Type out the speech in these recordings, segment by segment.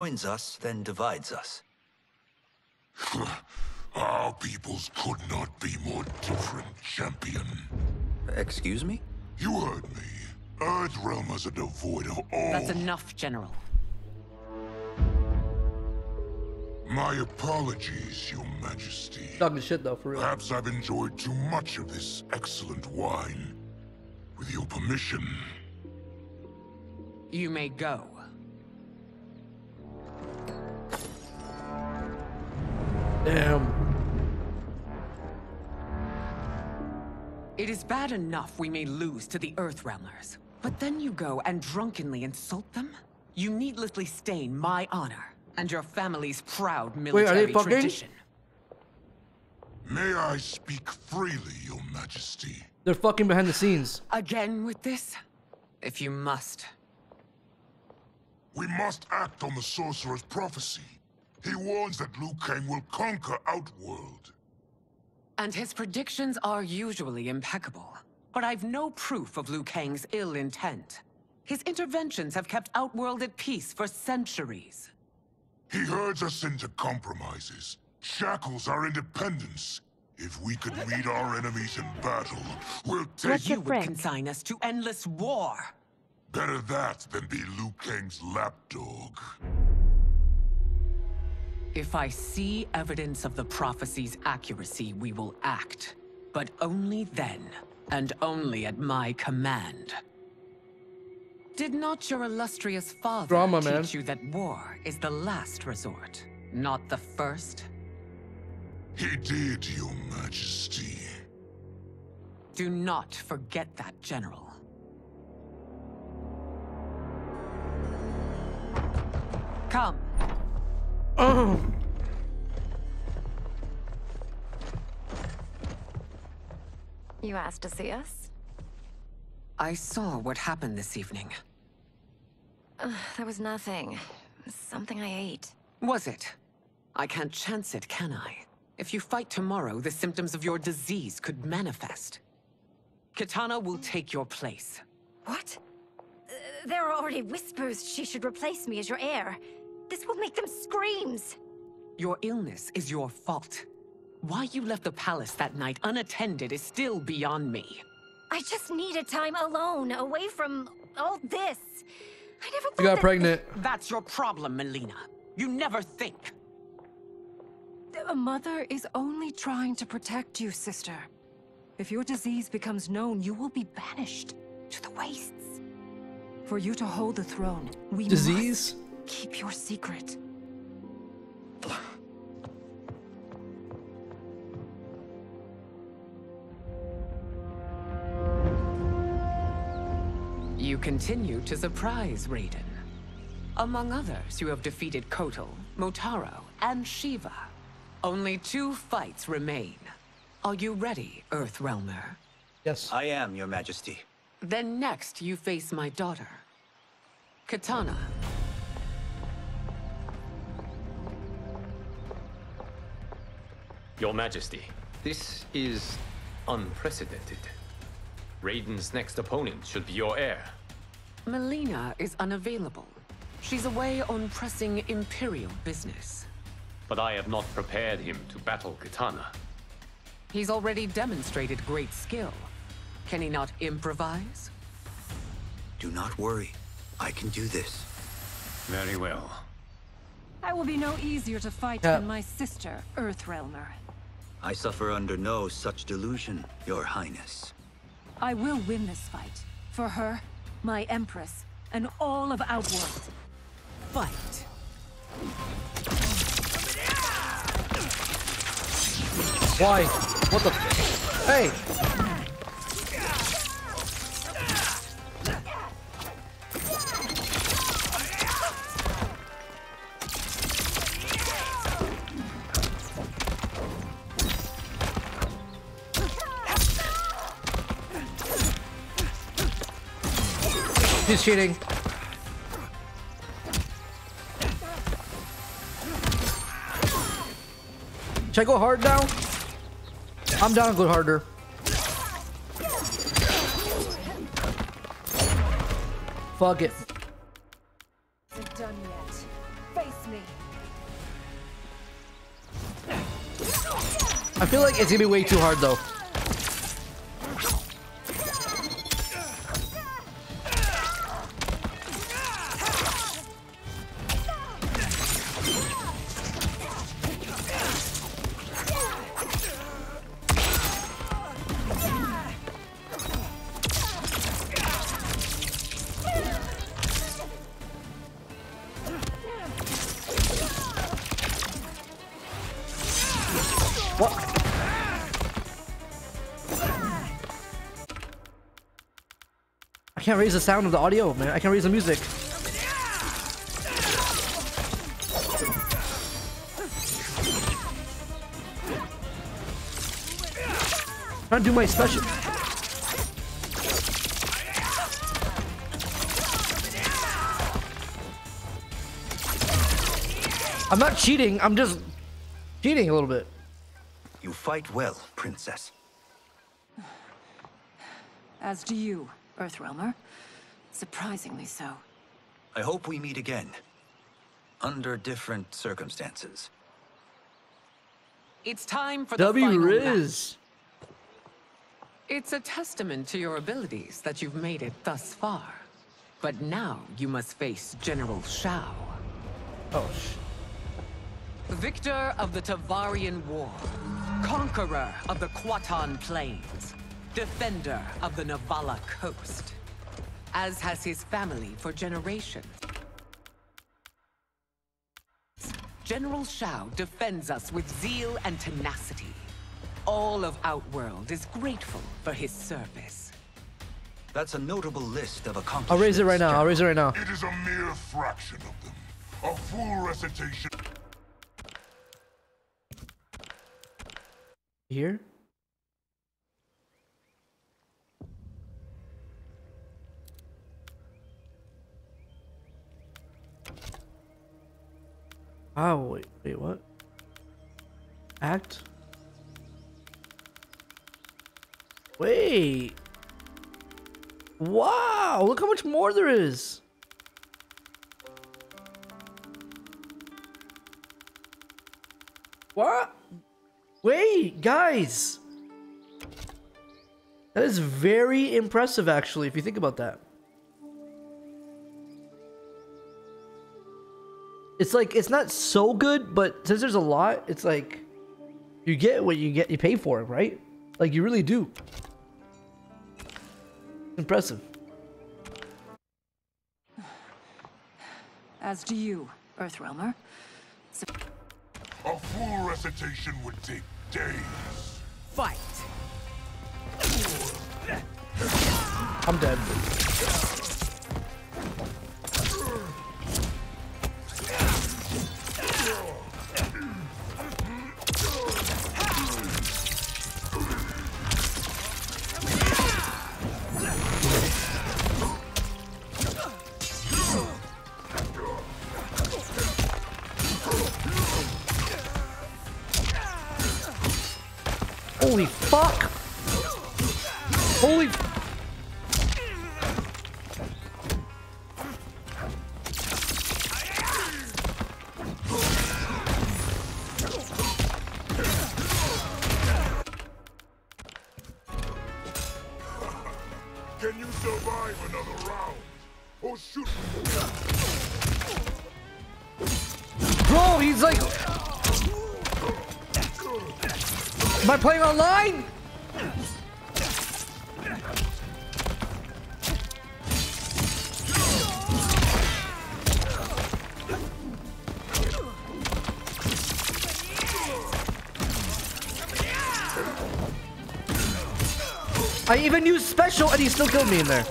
joins us then divides us. Our peoples could not be more different, champion. Excuse me? You heard me. Earthrealmers are devoid of all... That's enough, General. My apologies, your majesty. Talking shit though, for real. Perhaps I've enjoyed too much of this excellent wine. With your permission. You may go. Damn. It is bad enough we may lose to the Earthrealmers. But then you go and drunkenly insult them? You needlessly stain my honor and your family's proud military they fucking? tradition. May I speak freely, your majesty? They're fucking behind the scenes. Again with this? If you must. We must act on the sorcerer's prophecy. He warns that Liu Kang will conquer Outworld. And his predictions are usually impeccable. But I've no proof of Liu Kang's ill intent. His interventions have kept Outworld at peace for centuries. He herds us into compromises, shackles our independence. If we could meet our enemies in battle, we'll take You would consign us to endless war. better that than be Liu Kang's lapdog. If I see evidence of the prophecy's accuracy, we will act. But only then, and only at my command. Did not your illustrious father Drama, teach man. you that war is the last resort, not the first? He did, your majesty. Do not forget that, General. Come. Oh. You asked to see us? I saw what happened this evening. There was nothing. Something I ate. Was it? I can't chance it, can I? If you fight tomorrow, the symptoms of your disease could manifest. Kitana will take your place. What? Uh, there are already whispers she should replace me as your heir. This will make them screams. Your illness is your fault. Why you left the palace that night unattended is still beyond me. I just needed time alone, away from all this. I never thought You got that- pregnant. That's your problem, Mileena. You never think. A mother is only trying to protect you, sister. If your disease becomes known, you will be banished to the wastes. For you to hold the throne, we Disease? Must keep your secret. You continue to surprise Raiden. Among others, you have defeated Kotal, Motaro, and Sheeva. Only two fights remain. Are you ready, Earthrealmer? Yes. I am, your majesty. Then next, you face my daughter, Kitana. Your Majesty, this is unprecedented. Raiden's next opponent should be your heir. Mileena is unavailable. She's away on pressing Imperial business. But I have not prepared him to battle Kitana. He's already demonstrated great skill. Can he not improvise? Do not worry. I can do this. Very well. I will be no easier to fight Yeah. than my sister, Earthrealmer. I suffer under no such delusion, your highness. I will win this fight. For her, my Empress, and all of Outworld. Fight. Why? What the? Hey! He's cheating. Should I go hard now? I'm down to go harder. Fuck it. I feel like it's gonna be way too hard though. Can't raise the sound of the audio, man. I can't raise the music. trying to do my special. I'm not cheating. I'm just cheating a little bit. You fight well, Princess. As do you, Earthrealmer. Surprisingly so. I hope we meet again. Under different circumstances. It's time for the W final round. Riz. It's a testament to your abilities that you've made it thus far. But now you must face General Shao, Oh, sh victor of the Tavarian War, conqueror of the Kuatan Plains, defender of the Navala Coast, as has his family for generations. General Shao defends us with zeal and tenacity. All of Outworld is grateful for his service. That's a notable list of accomplishments. I'll raise it right now. I'll raise it right now. It is a mere fraction of them. A full recitation. Here? Oh, wait, wait, what? Act? Wait. Wow, look how much more there is. What? Wait, guys. That is very impressive, actually, if you think about that. It's like, it's not so good, but since there's a lot, it's like, you get what you get, you pay for it, right? Like, you really do. Impressive. As do you, Earthrealmer. A full recitation would take days. Fight! I'm dead. Fuck! Special and he still killed me in there.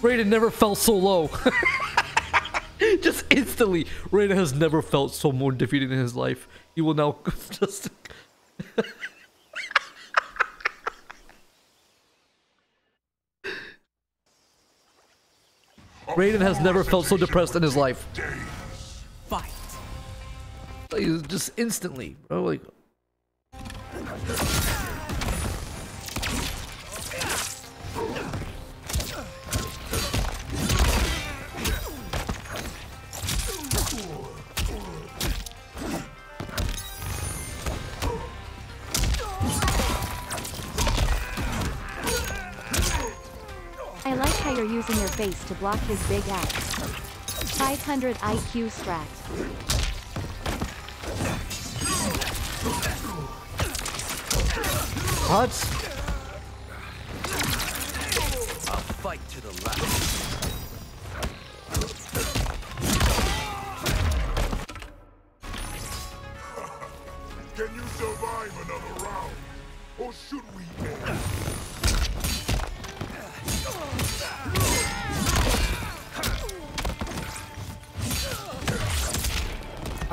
Raiden never felt so low. just instantly, Raiden has never felt so more defeated in his life. He will now just. Raiden has never felt so depressed in his life. Fight. Like, just instantly, Oh, Like, face to block his big axe. 500 IQ strat. what? I'll fight to the last.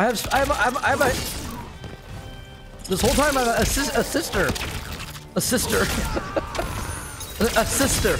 Have, I have, I have, I have a. This whole time I have a, sis, a sister, a sister, a, a sister.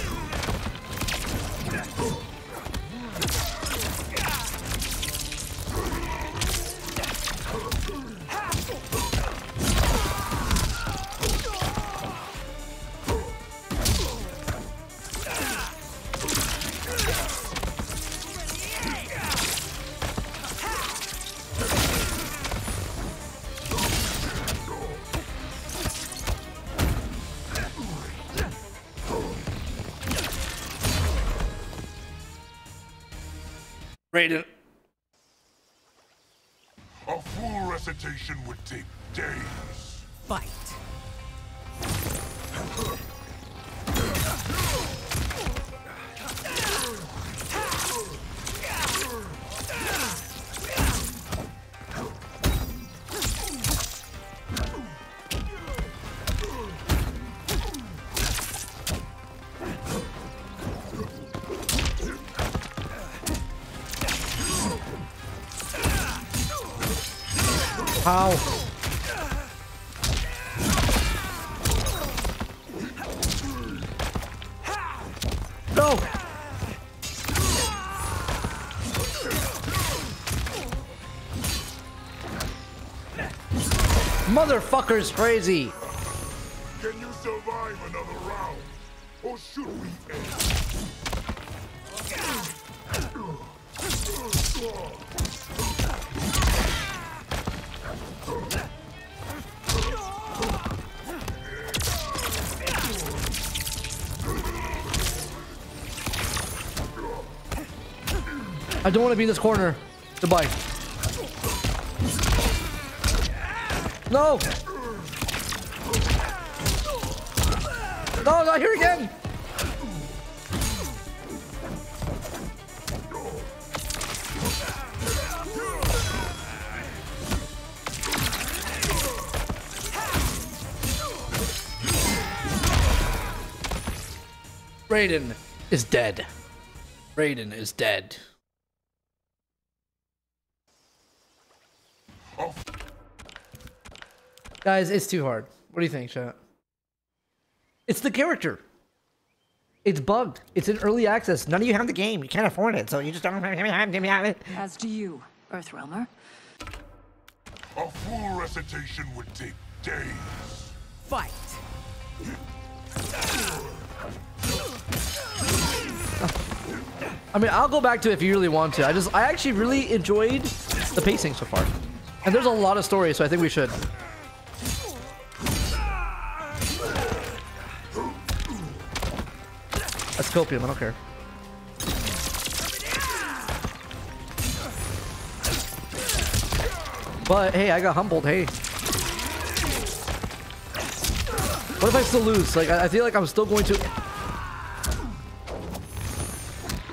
No! Motherfucker's crazy! Don't want to be in this corner. Goodbye. No! No, not here again! Raiden is dead. Raiden is dead. Guys, it's too hard. What do you think, chat? It's the character. It's bugged. It's in early access. None of you have the game. You can't afford it, so you just don't have it. As do you, Earthrealmer. A full recitation would take days. Fight. I mean, I'll go back to it if you really want to. I just, I actually really enjoyed the pacing so far. And there's a lot of story, so I think we should. Copium, I don't care. But hey, I got humbled. Hey. What if I still lose? Like, I feel like I'm still going to.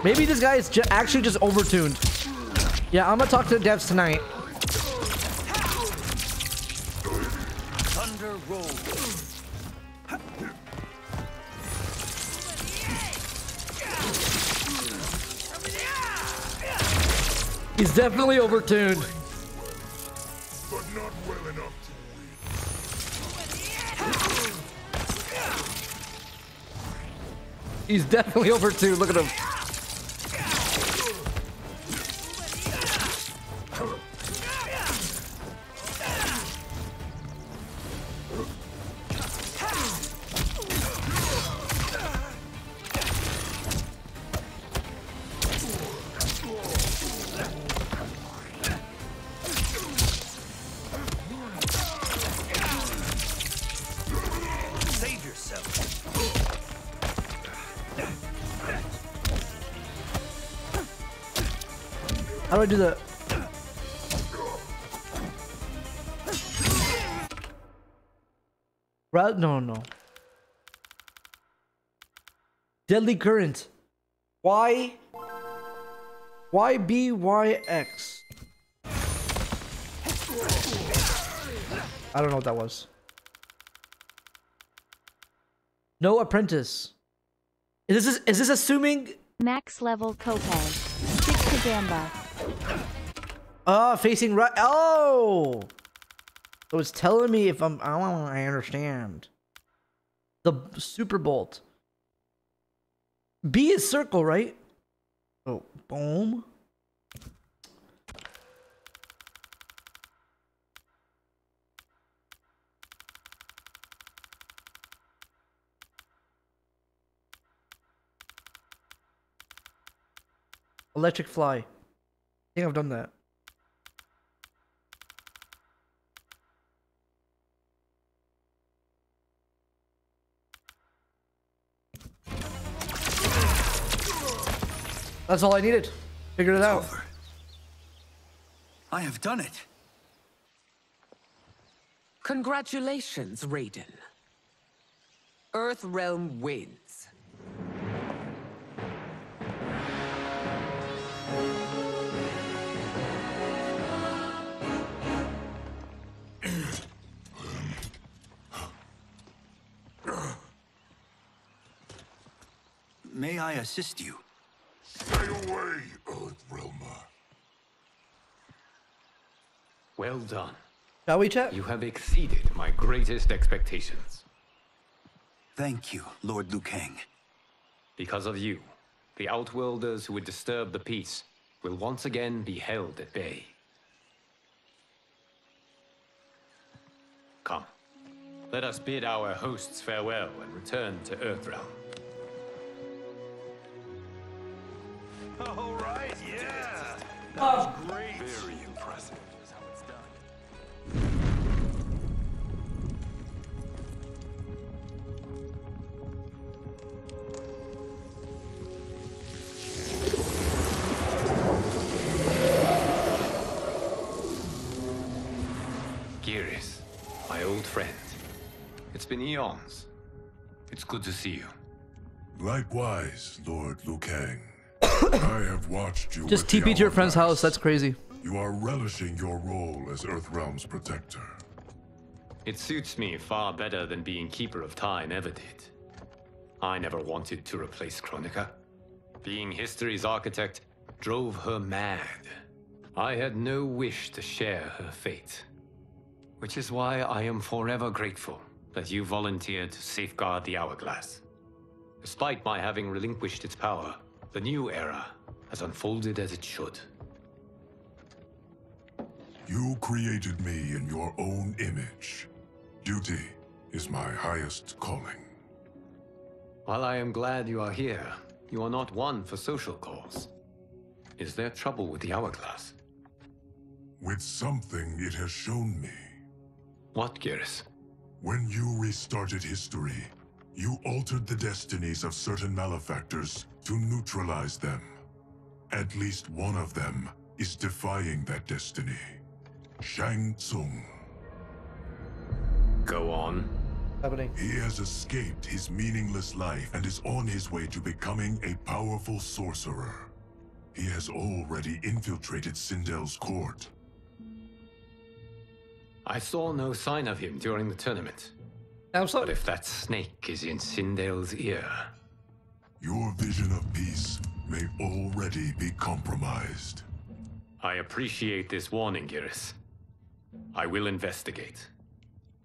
Maybe this guy is actually just overtuned. Yeah, I'm gonna talk to the devs tonight. Definitely overtuned. But not well enough to win. He's definitely overtuned. Look at him. Do that? Right? No, no. Deadly current. Y. Y B Y X. I don't know what that was. No apprentice. Is this is this assuming Max level Kopeg. Stick to Gamba. Ah, facing right. Oh, It was telling me if I'm. Oh, I understand. The super bolt. B is circle, right? Oh, boom. Electric fly. I think I've done that. That's all I needed. Figured it out. Over. I have done it. Congratulations, Raiden. Earth Realm wins. May I assist you? Stay away, Earthrealmer. Well done. Shall we chat? You have exceeded my greatest expectations. Thank you, Lord Liu Kang. Because of you, the Outworlders who would disturb the peace will once again be held at bay. Come, let us bid our hosts farewell and return to Earthrealm. All right, yeah. Oh. That was great. Very impressive. Is how it's done. Geras, my old friend. It's been eons. It's good to see you. Likewise, Lord Liu Kang. I have watched you. Just with TP to your friend's house. That's crazy. You are relishing your role as Earthrealm's protector. It suits me far better than being Keeper of Time ever did. I never wanted to replace Kronika. Being history's architect drove her mad. I had no wish to share her fate. Which is why I am forever grateful that you volunteered to safeguard the Hourglass. Despite my having relinquished its power, the new era has unfolded as it should. You created me in your own image. Duty is my highest calling. While I am glad you are here, you are not one for social calls. Is there trouble with the Hourglass? With something it has shown me. What, Geras? When you restarted history, you altered the destinies of certain malefactors to neutralize them. At least one of them is defying that destiny. Shang Tsung. Go on. Happening. He has escaped his meaningless life and is on his way to becoming a powerful sorcerer. He has already infiltrated Sindel's court. I saw no sign of him during the tournament. I'm But sorry. if that snake is in Sindel's ear, Your vision of peace may already be compromised. I appreciate this warning, Geras. I will investigate.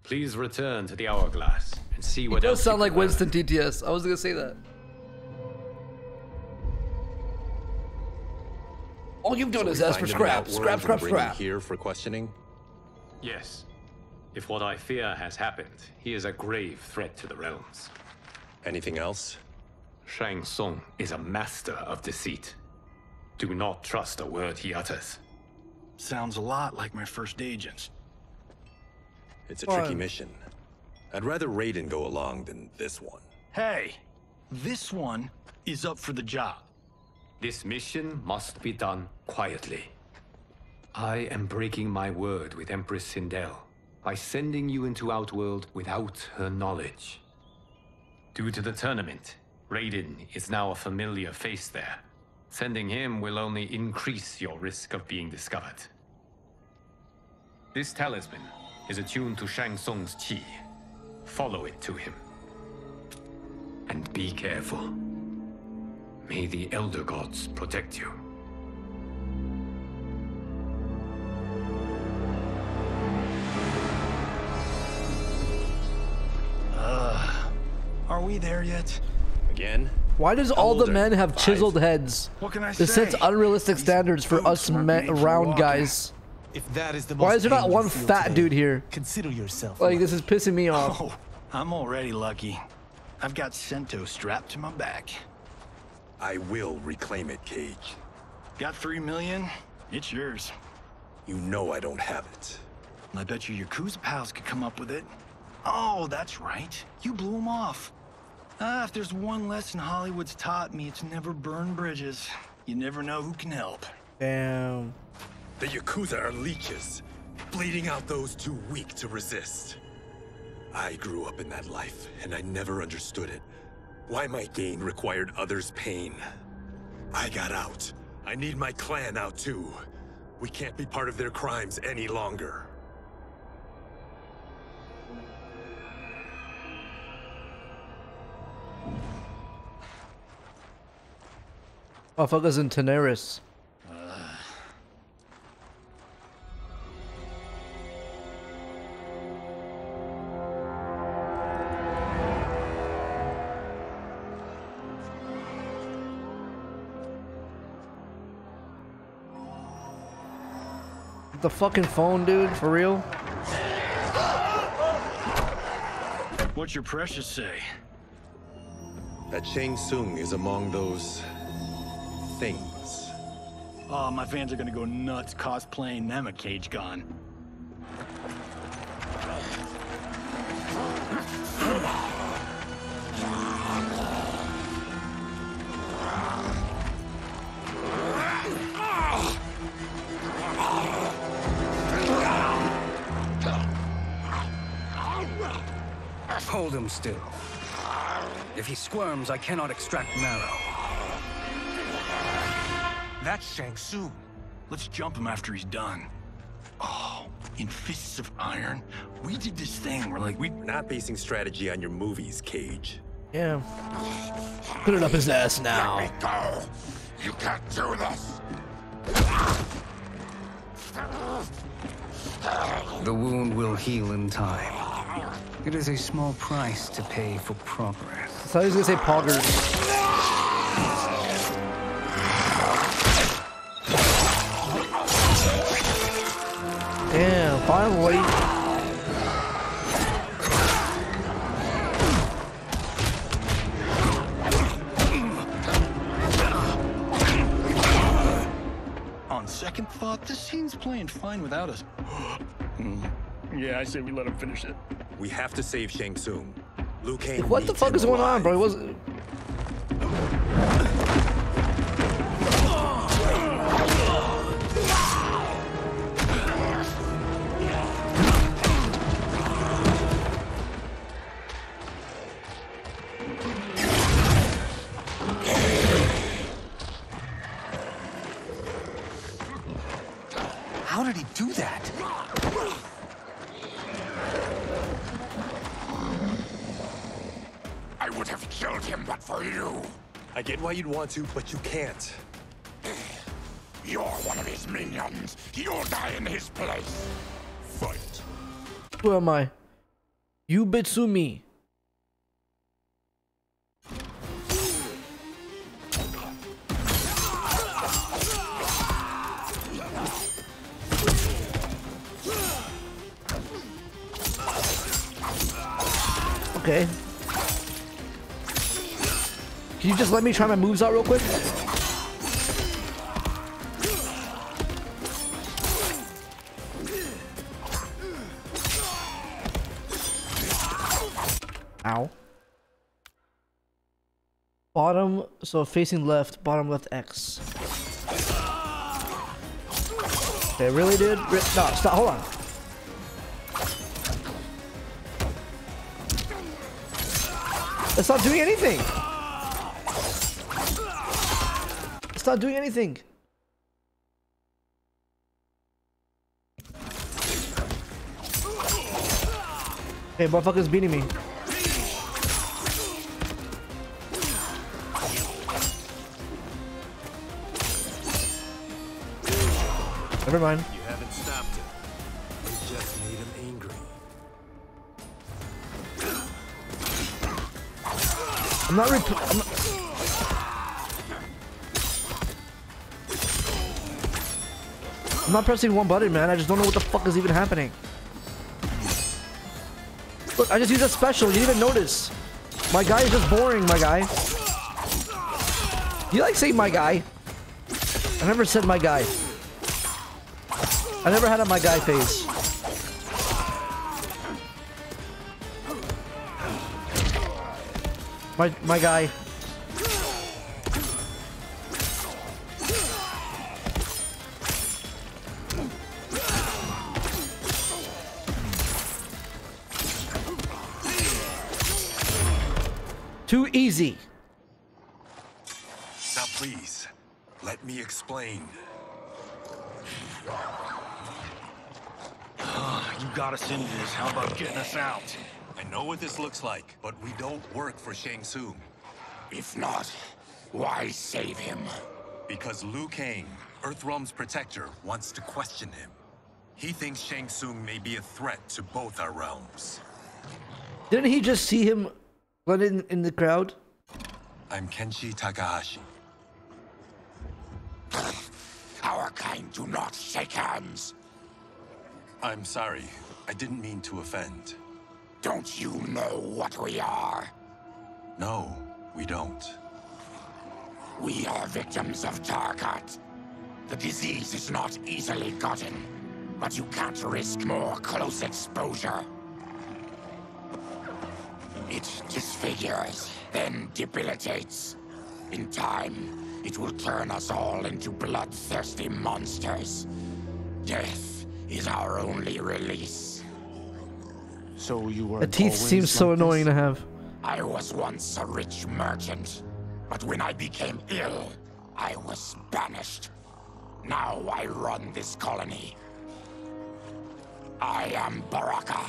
Please return to the Hourglass and see He what does else you sound can like. Winston TTS. I was gonna say that. All you've done is ask for scrap, scrap, scrap, scrap. Here for questioning. Yes. If what I fear has happened, he is a grave threat to the realms. Anything else? Shang Tsung is a master of deceit. Do not trust a word he utters. Sounds a lot like my first agents. It's a tricky mission. I'd rather Raiden go along than this one. Hey, this one is up for the job. This mission must be done quietly. I am breaking my word with Empress Sindel by sending you into Outworld without her knowledge. Due to the tournament, Raiden is now a familiar face there. Sending him will only increase your risk of being discovered. This talisman is attuned to Shang Tsung's chi. Follow it to him. And be careful. May the Elder Gods protect you. Are we there yet? Again? Why does all the men have chiseled heads? What can I This sets say? unrealistic standards for us weren't me- made for round guys. If that is the Why is there not one fat today, dude here? Consider yourself Like this is pissing me off. Oh, I'm already lucky. I've got Sento strapped to my back. I will reclaim it, Cage. Got three million? It's yours. You know I don't have it. I bet your Yakuza pals could come up with it. Oh, that's right. You blew them off. Ah, if there's one lesson Hollywood's taught me, it's never burn bridges. You never know who can help. Damn. The Yakuza are leeches, bleeding out those too weak to resist. I grew up in that life, and I never understood it. Why my gain required others' pain. I got out. I need my clan out too. We can't be part of their crimes any longer. Motherfuckers in Teneris. The fucking phone, dude, for real? What's your precious say? That Shang Tsung is among those... things. Oh, my fans are gonna go nuts cosplaying them a cage gone. Hold him still. If he squirms, I cannot extract marrow. That's Shang Tsung. Let's jump him after he's done. Oh, in Fists of Iron, we did this thing We're like we We're not basing strategy on your movies, Cage. Yeah. Put it up his ass now. Let me Go! You can't do this! The wound will heal in time. It is a small price to pay for progress. I was gonna say poggers. Damn, finally. on second thought, this scene's playing fine without us. Hmm. yeah, I say we let him finish it. We have to save Shang Tsung. Like, what the fuck is going on, bro? It wasn't. You'd want to, but you can't. You're one of his minions. You'll die in his place. Fight. Who am I? You Bitsumi. Okay. Can you just let me try my moves out real quick? Ow. Bottom, so facing left, bottom left X. Okay, really, dude? Re- no, stop. Hold on. It's not doing anything. It's not doing anything. Hey, motherfucker's beating me. Never mind. You haven't stopped him. You just made him angry. I'm not. I'm not I'm not pressing one button, man. I just don't know what the fuck is even happening. Look, I just used a special. You didn't even notice. My guy is just boring, my guy. You like saying my guy? I never said my guy. I never had a my guy face. My my guy. You got us into this. How about getting us out? I know what this looks like, but we don't work for Shang Tsung. If not, why save him? Because Liu Kang, Earthrealm's protector, wants to question him. He thinks Shang Tsung may be a threat to both our realms. Didn't he just see him run in, in the crowd? I'm Kenshi Takahashi. Our kind do not shake hands. I'm sorry. I didn't mean to offend. Don't you know what we are? No, we don't. We are victims of Tarkat. The disease is not easily gotten, but you can't risk more close exposure. It disfigures, then debilitates. In time, it will turn us all into bloodthirsty monsters. Death is our only release. So you were. The teeth seem so annoying to have. I was once a rich merchant, but when I became ill, I was banished. Now I run this colony. I am Baraka.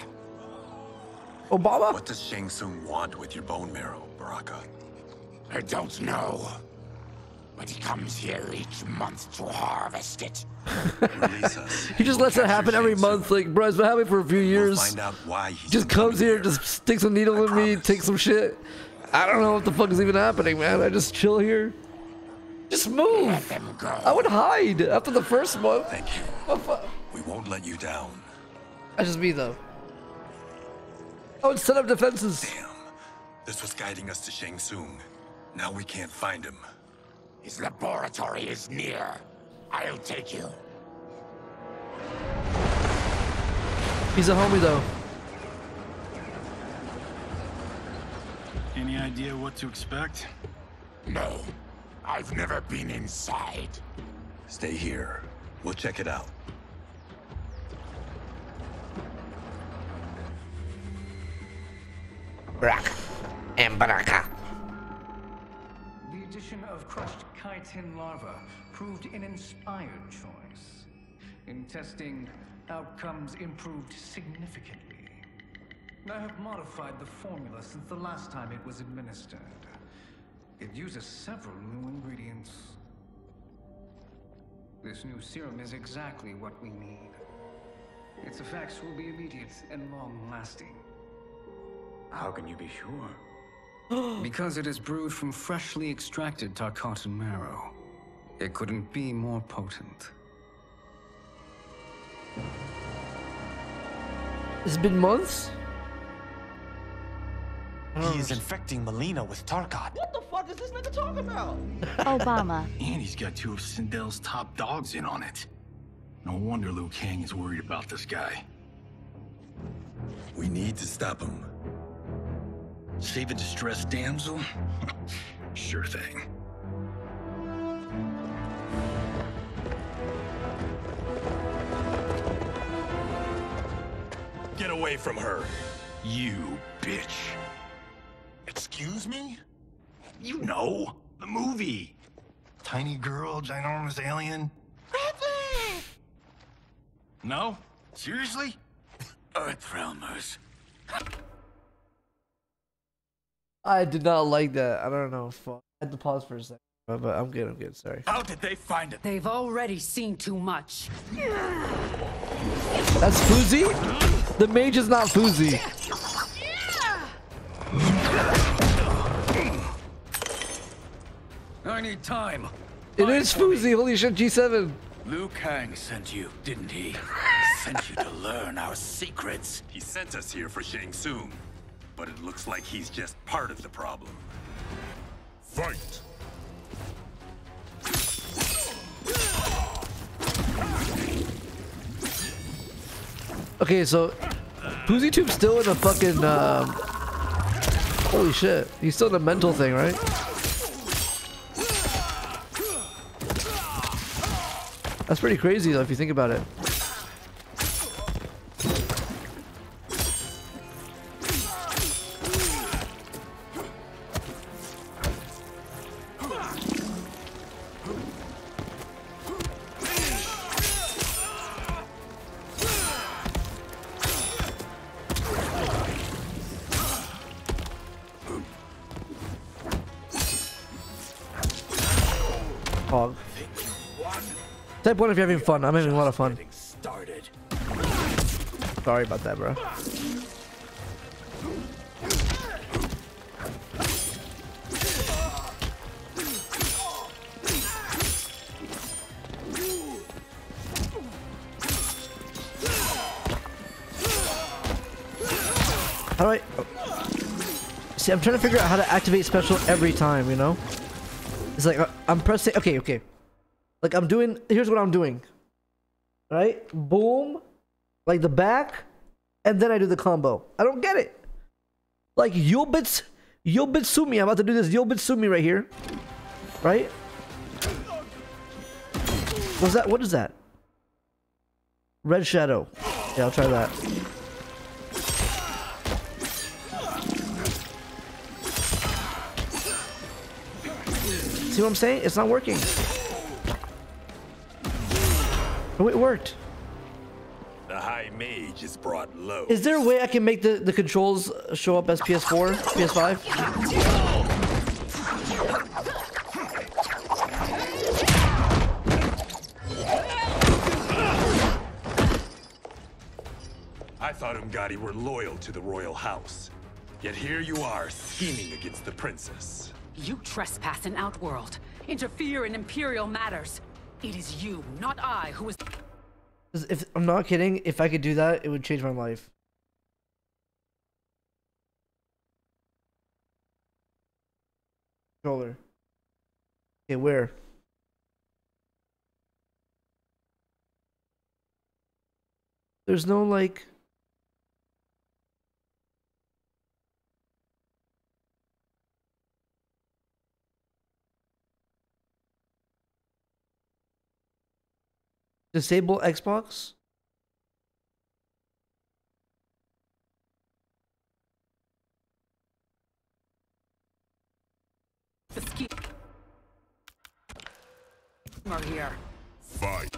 Obama? What does Shang Tsung want with your bone marrow, Baraka? I don't know. But he comes here each month to harvest it. He just lets it happen every month. Like, bro, it's been happening for a few years. Find out why he's just comes here, just sticks a needle in me, takes some shit. I don't know what the fuck is even happening, man. I just chill here. Just move. I would hide after the first month. Thank you. We won't let you down. That's just me, though. I would set up defenses. This was guiding us to Shang Tsung. Now we can't find him. His laboratory is near. I'll take you. He's a homie, though. Any idea what to expect? No. I've never been inside. Stay here. We'll check it out. Baraka. And Baraka. The addition of crushed chitin larva proved an inspired choice. In testing, outcomes improved significantly. I have modified the formula since the last time it was administered. It uses several new ingredients. This new serum is exactly what we need. Its effects will be immediate and long-lasting. How can you be sure? because it is brewed from freshly extracted Tarkatan marrow. It couldn't be more potent. It's been months? He is infecting Mileena with Tarkat. What the fuck is this nigga talking about? Obama. And he's got two of Sindel's top dogs in on it. No wonder Liu Kang is worried about this guy. We need to stop him. Save a distressed damsel? sure thing. Get away from her. You bitch. Excuse me? You know, the movie. Tiny girl, ginormous alien. Bradley! No? Seriously? Earth Realmers. I did not like that. I don't know. Fuck. I had to pause for a second. But, but I'm good. I'm good. Sorry. How did they find it? They've already seen too much. That's Fuzi? The mage is not Fuzi. I need time. It is Fuzi. Holy shit, G7. Liu Kang sent you, didn't he? sent you to learn our secrets. He sent us here for Shang Tsung, but it looks like he's just part of the problem. Fight! Okay, so Fuzi Tube's still in a fucking. Um, holy shit. He's still in a mental thing, right? That's pretty crazy, though, if you think about it. Type one if you're having fun. I'm having a lot of fun. Started. Sorry about that, bro. How do I... See, I'm trying to figure out how to activate special every time, you know? It's like, uh, I'm pressing... Okay, okay. Like, I'm doing... Here's what I'm doing. Right? Boom. Like the back. And then I do the combo. I don't get it. Like, Yobits... Yobitsumi. I'm about to do this Yobitsumi right here. Right? What's that? What is that? Red Shadow. Yeah, I'll try that. See what I'm saying? It's not working. Oh, it worked. The High Mage is brought low. Is there a way I can make the, the controls show up as PS4, PS5? I thought Umgadi were loyal to the royal house. Yet here you are, scheming against the princess. You trespass in Outworld, interfere in Imperial matters. It is you, not I, who is. If I'm not kidding, if I could do that, it would change my life. Controller. Okay, where? There's no like. Disable Xbox? Are here. Fight.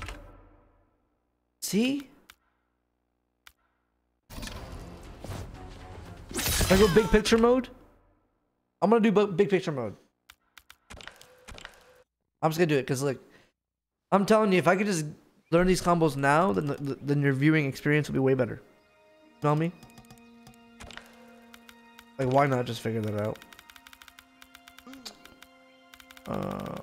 See? I go big picture mode? I'm gonna do big picture mode. I'm just gonna do it because like, I'm telling you, if I could just learn these combos now, then the, the- then your viewing experience will be way better. Smell me? Like, why not just figure that out? Uh,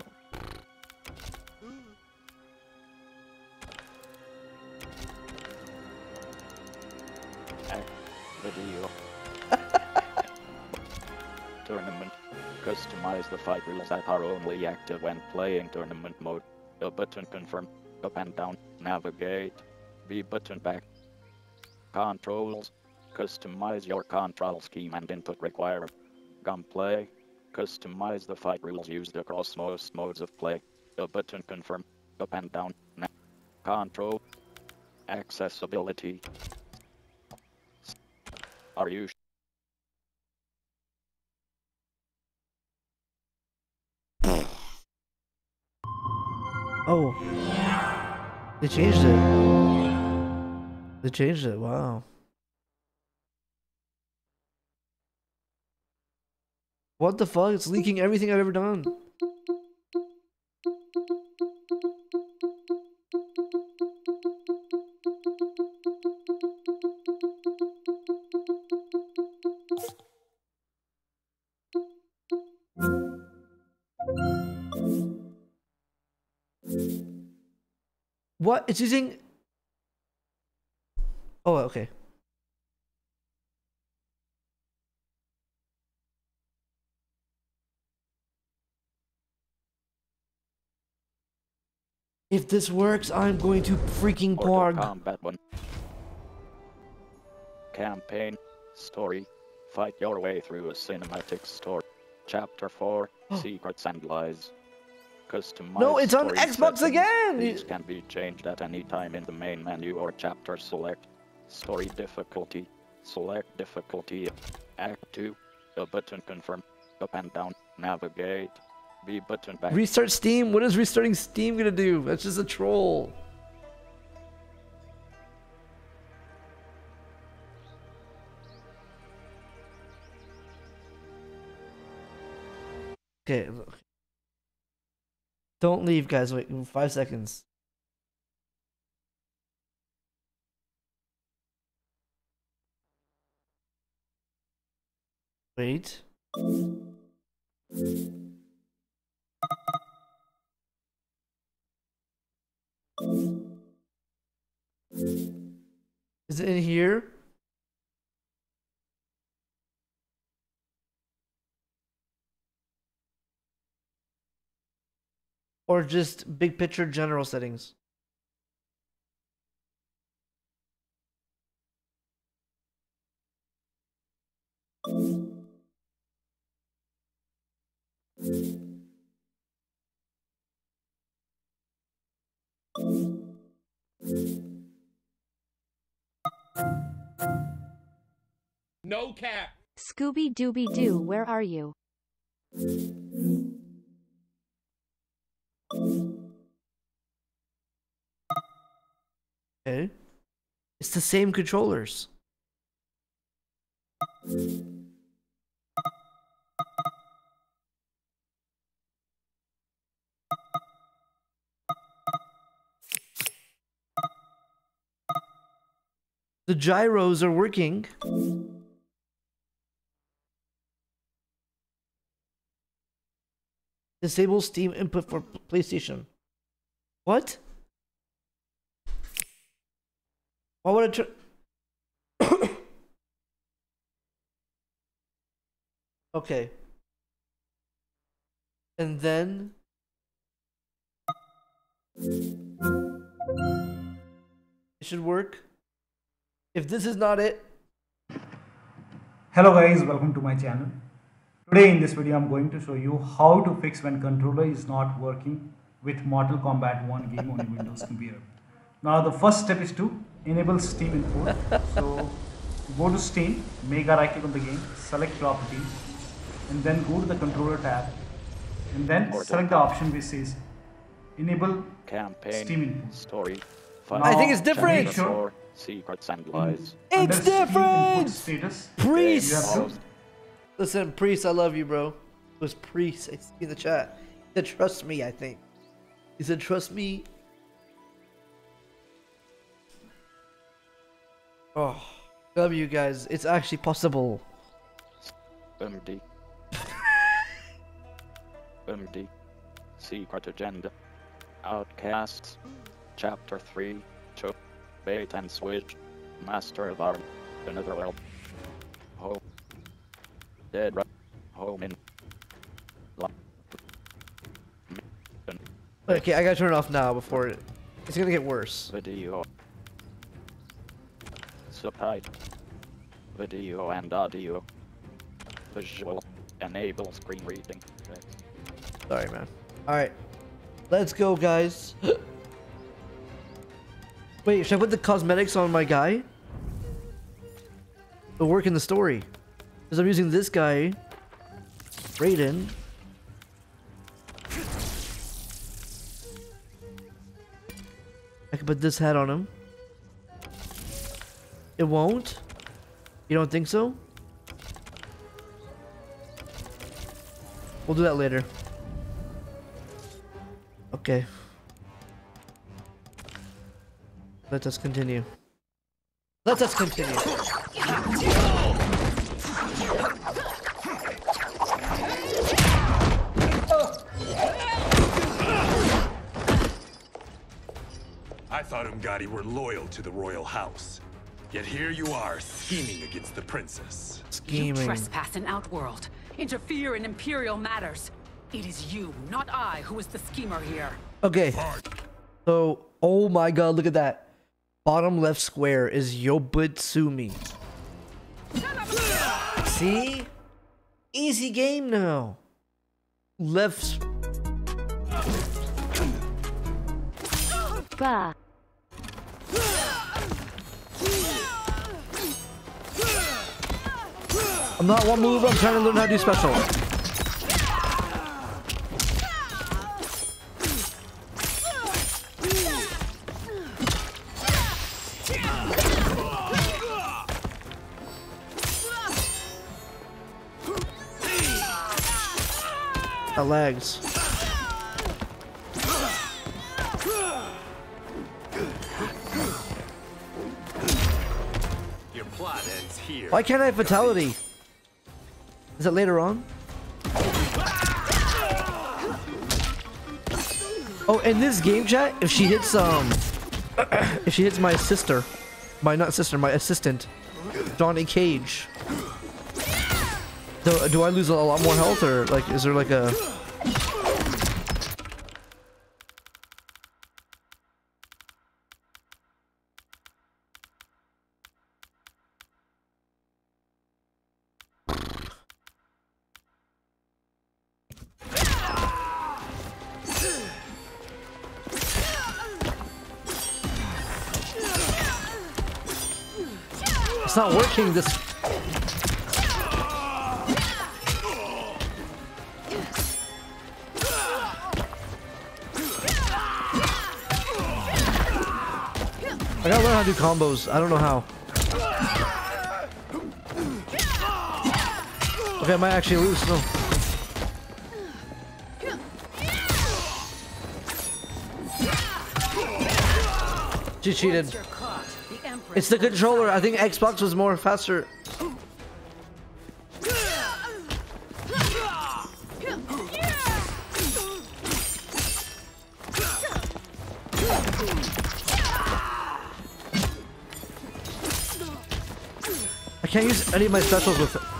Video. tournament. Customize the fight rules that are only active when playing tournament mode. A button confirm. Up and down. Navigate. B button back. Controls. Customize your control scheme and input required. Gunplay. Customize the fight rules used across most modes of play. A button confirm. Up and down. Control. Accessibility. Are you Oh. They changed it. They changed it. Wow. What the fuck? It's leaking everything I've ever done. What? It's using. Oh, okay. If this works, I'm going to freaking porg. Kombat 1 Campaign Story Fight your way through a cinematic story. Chapter 4 Secrets and Lies. Customized No, it's on Xbox settings. again! These can be changed at any time in the main menu or chapter select. Story difficulty. Select difficulty. Act 2. A button confirm. Up and down. Navigate. B button back. Restart Steam? What is restarting Steam gonna do? That's just a troll. Okay. Don't leave, guys. Wait, five seconds. Wait. Is it in here? Or just big picture general settings? No cap. Scooby Dooby Doo, where are you? Okay. It's the same controllers. The gyros are working. Disable Steam input for PlayStation. What? Why would I try? okay. And then. It should work. If this is not it, Hello guys, welcome to my channel. Today in this video I'm going to show you how to fix when controller is not working with Mortal Kombat 1 game on a Windows computer. Now the first step is to enable Steam input. So go to Steam, make a right click on the game, select properties and then go to the controller tab and then select the option which says enable Campaign Steam input. Story. I think it's different. Make sure Four, Secrets and Lies. it's different. status Priest. You have to Listen, Priest, I love you, bro. It was Priest. I see in the chat. He said, trust me, I think. He said, trust me. Oh, love you guys. It's actually possible. MD. MD. Secret Agenda. Outcasts. Chapter 3. Cho. Bait and Switch. Master of Arm. Another World. Dead Ra- Home in. Okay, I gotta turn it off now before it. It's gonna get worse. Video. Subtitle. Video and audio. Visual. Enable screen reading. Sorry, man. All right, let's go, guys. Wait, should I put the cosmetics on my guy? But work in the story. Because I'm using this guy, Raiden. I can put this hat on him. It won't? You don't think so? We'll do that later. Okay. Let us continue. Let us continue. Thought Umgadi were loyal to the royal house. Yet here you are, scheming against the princess. You trespass in Outworld, interfere in Imperial matters. It is you, not I, who is the schemer here. Okay. So, oh my god, look at that. Bottom left square is Yobutsumi. See? Easy game now. Left. Bah. I'm not one move, I'm trying to learn how to do special. The legs. Your plot ends here. Why can't I have fatality? Is it later on? Oh, in this game chat, if she hits um, if she hits my sister, my not sister, my assistant, Johnny Cage, do, do I lose a lot more health or like is there like a? Working. This. I gotta learn how to do combos. I don't know how. Okay, I might actually lose. No. She cheated. It's the controller. I think Xbox was more faster. I can't use any of my specials with it.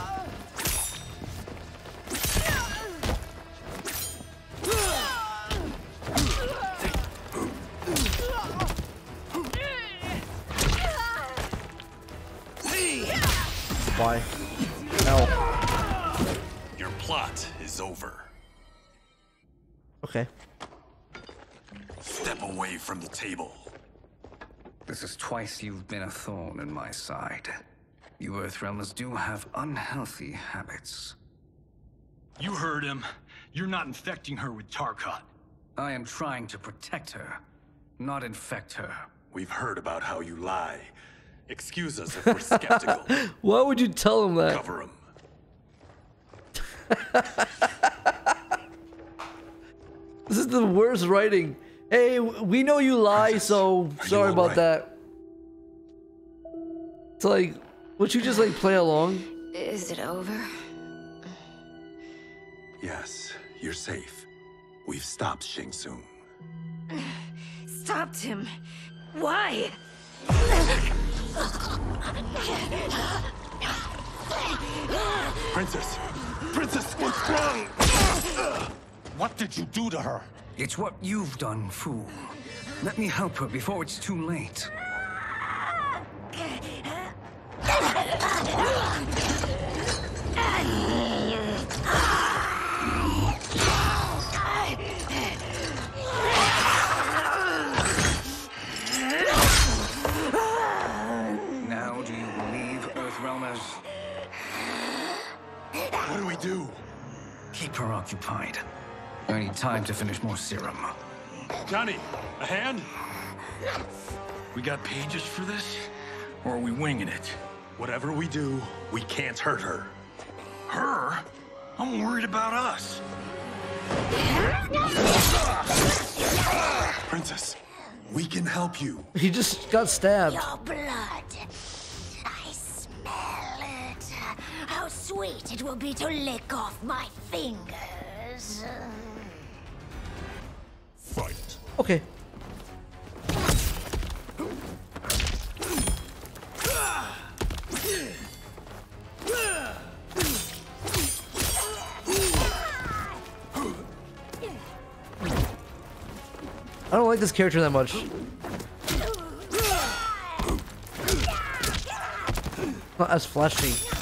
You've been a thorn in my side. You Earthrealmers do have unhealthy habits. You heard him. You're not infecting her with Tarkat. I am trying to protect her, not infect her. We've heard about how you lie. Excuse us if we're skeptical. Why would you tell him that? Cover him. This is the worst writing. Hey, we know you lie, so sorry about alright? that. It's like, would you just like play along? Is it over? Yes, you're safe. We've stopped Shang Tsung. Stopped him. Why? Princess! Princess, what's wrong? What did you do to her? It's what you've done, fool. Let me help her before it's too late. I need time to finish more serum. Johnny, a hand? We got pages for this? Or are we winging it? Whatever we do, we can't hurt her. Her? I'm worried about us. Princess, we can help you. He just got stabbed. Your blood. I smell it. How sweet it will be to lick off my fingers. Fight. Okay. I don't like this character that much. Not as flashy.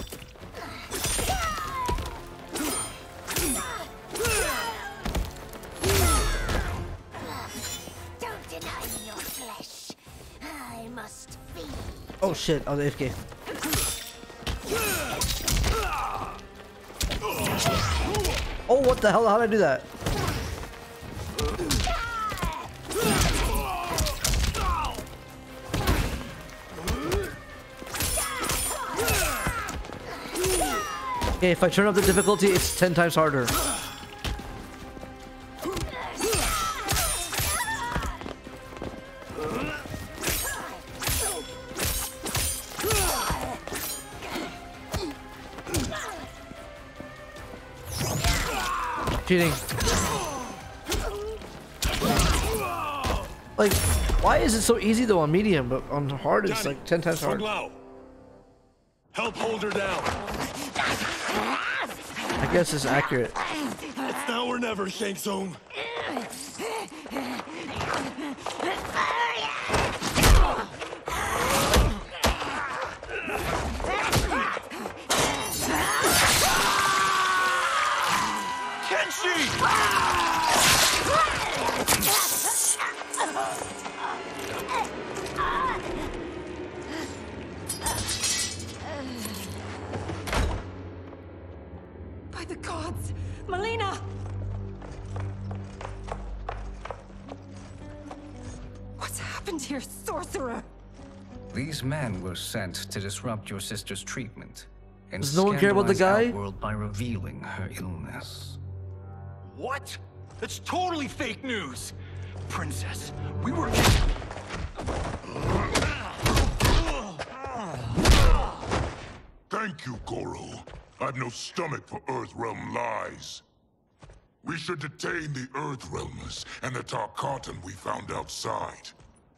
Shit, I was AFK. Oh, what the hell? How did I do that? Okay, if I turn up the difficulty, it's 10 times harder. Cheating. Like, why is it so easy though on medium, but on hard it's like 10 times harder? Help hold her down. I guess it's accurate. It's now or never, Shang Tsung. These men were sent to disrupt your sister's treatment. And Does no one care about the scandalize guy? World by revealing her illness. What? That's totally fake news! Princess, we were... Thank you, Goro. I've no stomach for Earthrealm lies. We should detain the Earthrealmers and the Tarkatan we found outside.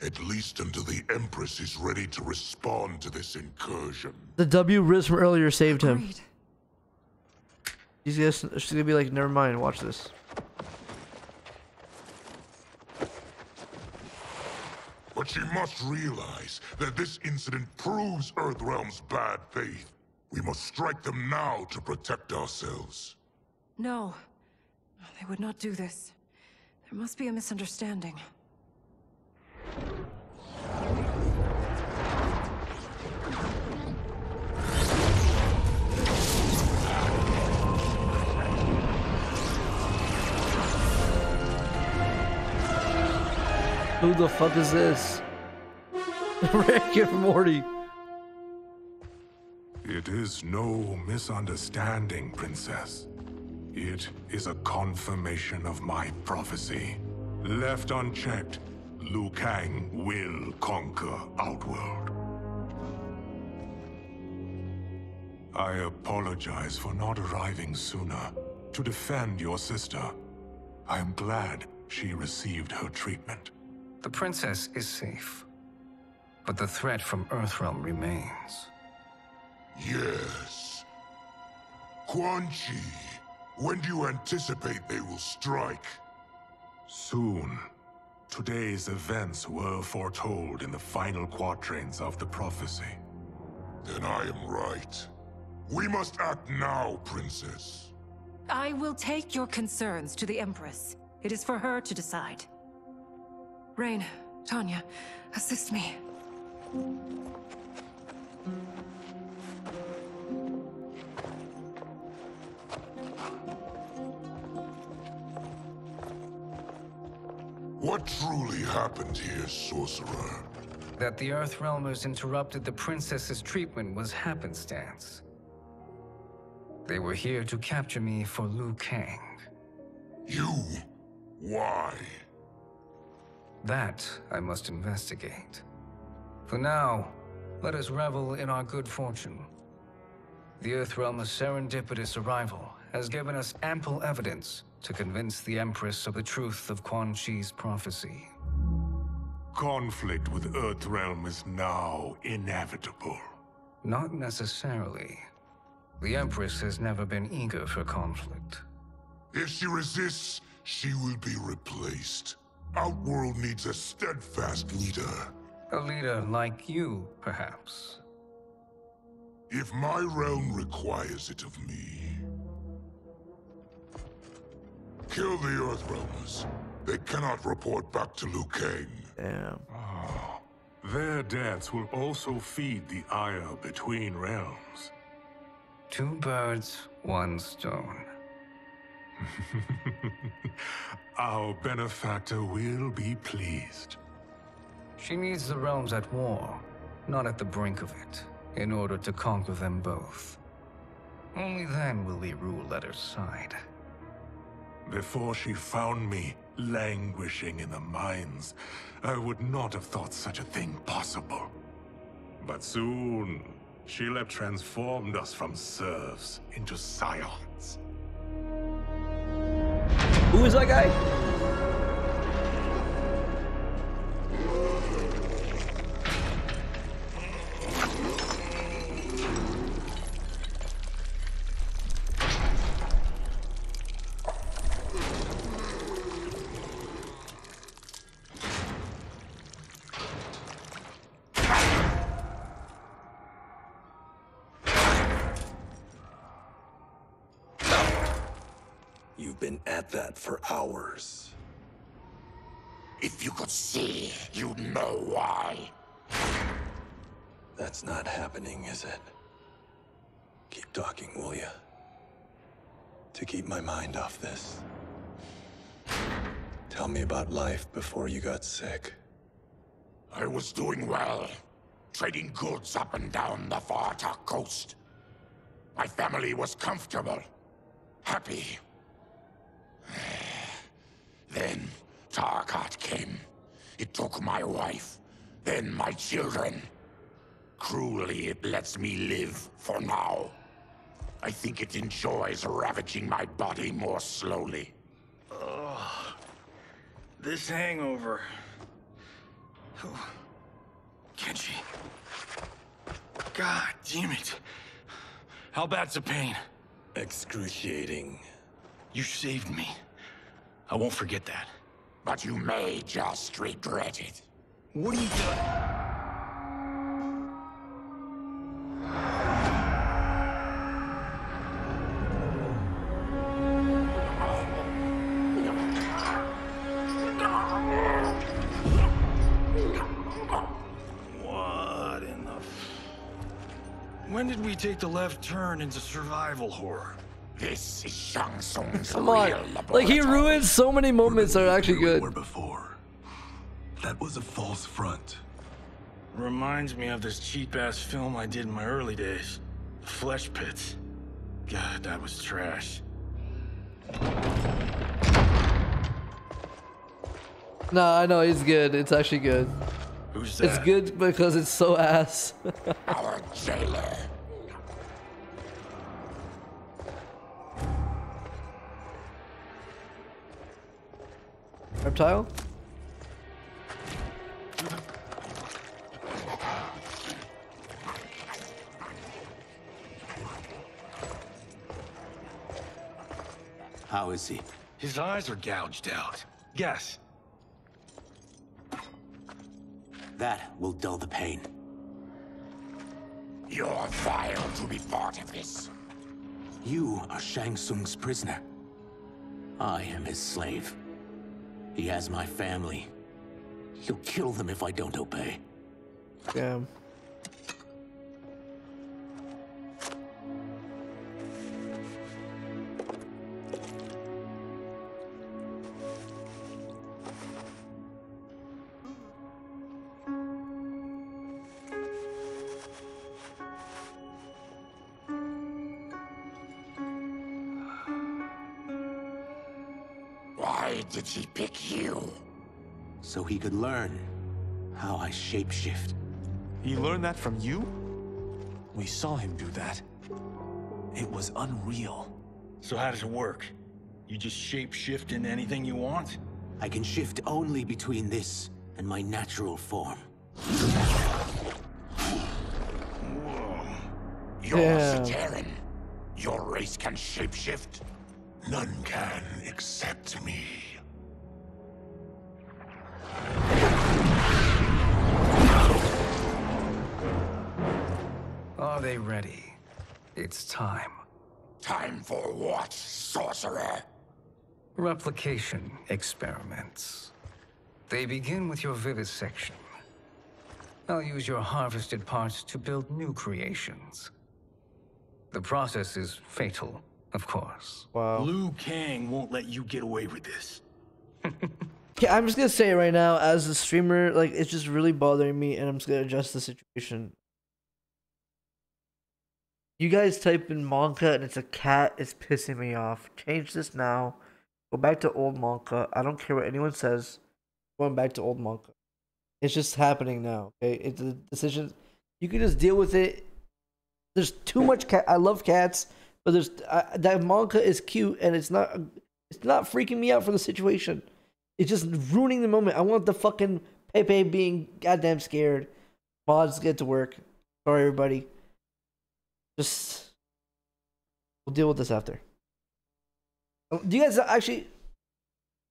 At least until the Empress is ready to respond to this incursion. The W Riz from earlier saved him. He's gonna, she's gonna be like, never mind, watch this. But she must realize that this incident proves Earthrealm's bad faith. We must strike them now to protect ourselves. No. They would not do this. There must be a misunderstanding. Who the fuck is this? Rick and Morty. It is no misunderstanding, Princess. It is a confirmation of my prophecy. Left unchecked, Liu Kang will conquer Outworld. I apologize for not arriving sooner to defend your sister. I am glad she received her treatment. The princess is safe. But the threat from Earthrealm remains. Yes. Quan Chi, when do you anticipate they will strike? Soon. Today's events were foretold in the final quatrains of the prophecy. Then I am right. We must act now, Princess. I will take your concerns to the Empress. It is for her to decide. Rain, Tanya, assist me. What truly happened here, sorcerer? That the Earthrealmers interrupted the princess's treatment was happenstance. They were here to capture me for Liu Kang. You? Why? That I must investigate. For now, let us revel in our good fortune. The Earthrealm's serendipitous arrival has given us ample evidence to convince the Empress of the truth of Quan Chi's prophecy. Conflict with Earthrealm is now inevitable. Not necessarily. The Empress has never been eager for conflict. If she resists, she will be replaced. Outworld needs a steadfast leader. A leader like you, perhaps. If my realm requires it of me. Kill the Earthrealmers. They cannot report back to Liu Kang. Damn. Oh, their deaths will also feed the ire between realms. Two birds, one stone. Our benefactor will be pleased. She needs the realms at war, not at the brink of it, in order to conquer them both. Only then will we rule at her side. Before she found me languishing in the mines, I would not have thought such a thing possible. But soon, Sheila transformed us from serfs into scions. Who is that guy? At that for hours. If you could see, you'd know why. That's not happening, is it? Keep talking, will ya? To keep my mind off this. Tell me about life before you got sick. I was doing well, trading goods up and down the Varta coast. My family was comfortable, happy. Then Tarkat came. It took my wife, then my children. Cruelly, it lets me live for now. I think it enjoys ravaging my body more slowly. Ugh. This hangover. Oh. Kenji. God damn it. How bad's the pain? Excruciating. You saved me. I won't forget that. But you may just regret it. What are you doing? What in the... When did we take the left turn into survival horror? This is Shang Tsung's Come on. Like he ruins so many moments that are actually good. before. That was a false front. Reminds me of this cheap-ass film I did in my early days. The Flesh Pits. God, that was trash. Nah, I know he's good. It's actually good. Who's It's good because it's so ass. Our jailer. Reptile? How is he? His eyes are gouged out. Guess. That will dull the pain. You're vile to be part of this. You are Shang Tsung's prisoner. I am his slave. He has my family. He'll kill them if I don't obey. Damn. So he could learn how I shapeshift. He learned that from you? We saw him do that. It was unreal. So how does it work? You just shape-shift into anything you want? I can shift only between this and my natural form. You're Damn. Zaterran. Your race can shapeshift. None can except me. They ready? It's time. Time for what, sorcerer? Replication experiments. They begin with your vivisection. I'll use your harvested parts to build new creations. The process is fatal, of course. Wow. Liu Kang won't let you get away with this. Okay, I'm just gonna say it right now, as a streamer, like it's just really bothering me, and I'm just gonna adjust the situation. You guys type in Monka and it's a cat, it's pissing me off. Change this now. Go back to old Monka. I don't care what anyone says. Going back to old Monka. It's just happening now. Okay, it's a decision. You can just deal with it. There's too much cat. I love cats, but there's that Monka is cute and it's not. It's not freaking me out for the situation. It's just ruining the moment. I want the fucking Pepe being goddamn scared. Mods get to work. Sorry, everybody. Just we'll deal with this after. Oh, Do you guys uh, actually?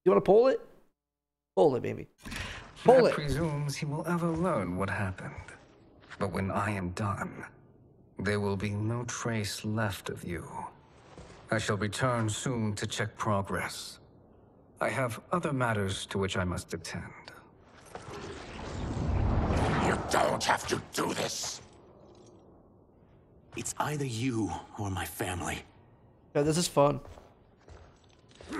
You want to poll it? Poll it, baby. Poll that it. presumes he will ever learn what happened. But when I am done, there will be no trace left of you. I shall return soon to check progress. I have other matters to which I must attend. You don't have to do this. It's either you or my family. Yeah, this is fun. Put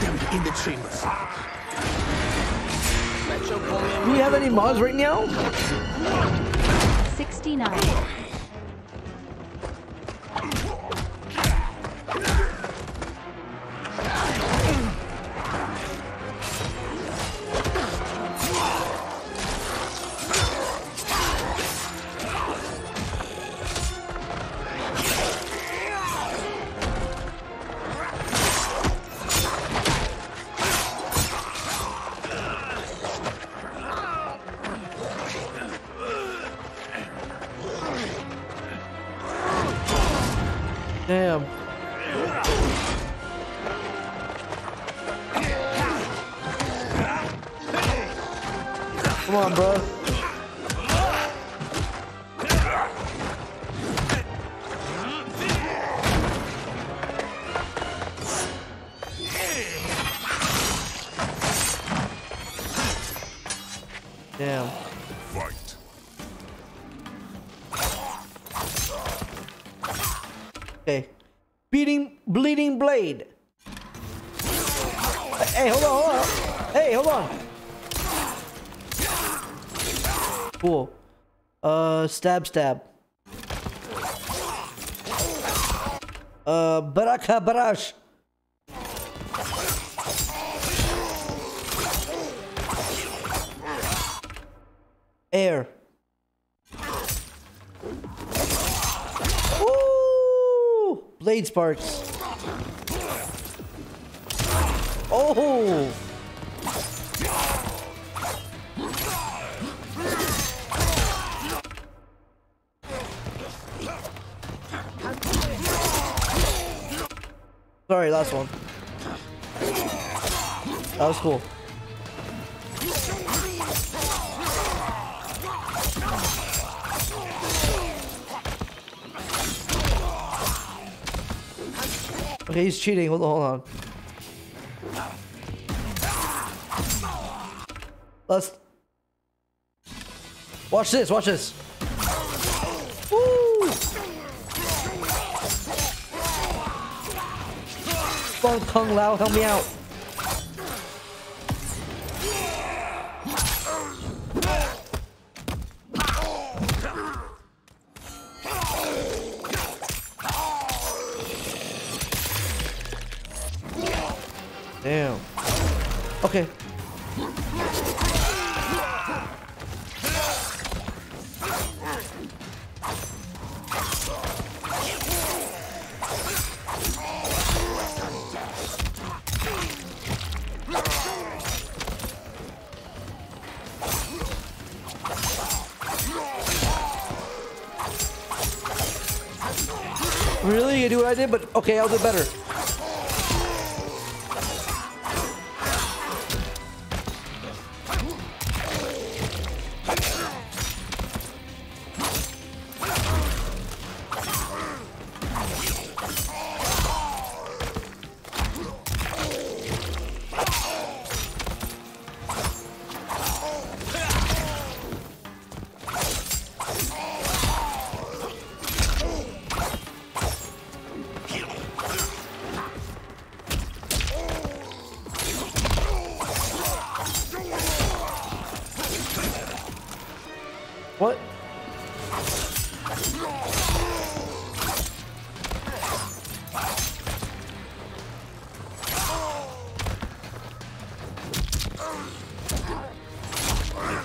them in the chambers. Do we have any mods right now? 69. Stab, stab. Uh, baraka barash. Air. Woo! Blade sparks. Oh! Sorry, last one. That was cool. Okay, he's cheating. Hold on, hold on. Let's watch this. Watch this. Fun Kung Lao, help me okay, I'll do better.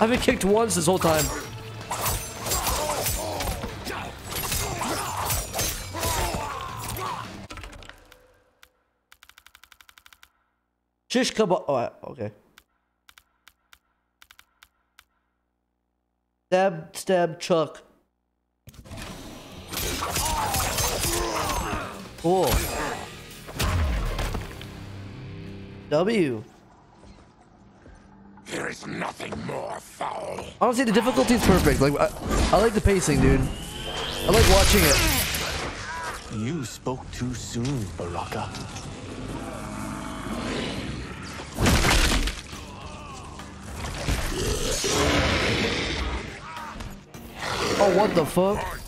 I've been kicked once this whole time. Shish kebab. Oh, okay. Stab, stab, chuck. Cool. W. There is nothing more foul. Honestly, the difficulty is perfect. Like, I, I like the pacing, dude. I like watching it. You spoke too soon, Baraka. Oh, what the fuck?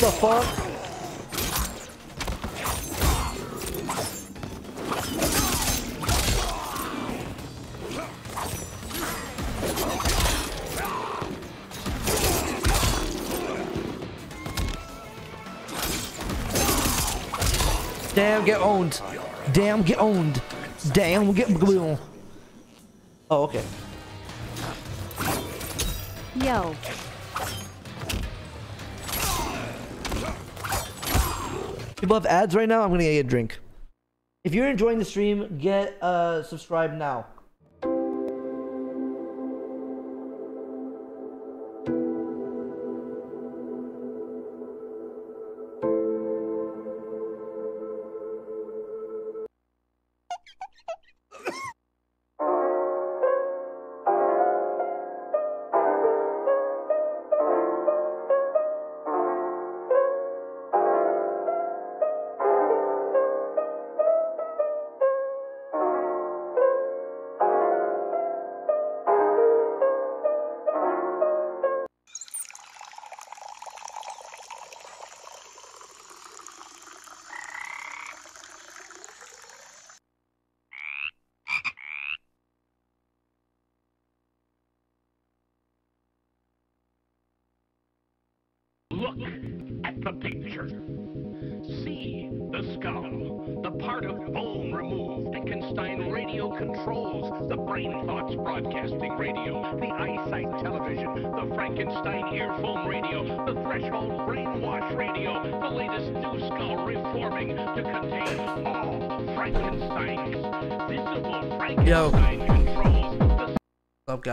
The fuck? Damn, get owned. Damn, get owned. Damn, we get. Oh, okay. Yo. People have ads right now. I'm gonna get a drink. If you're enjoying the stream, get uh subscribe now.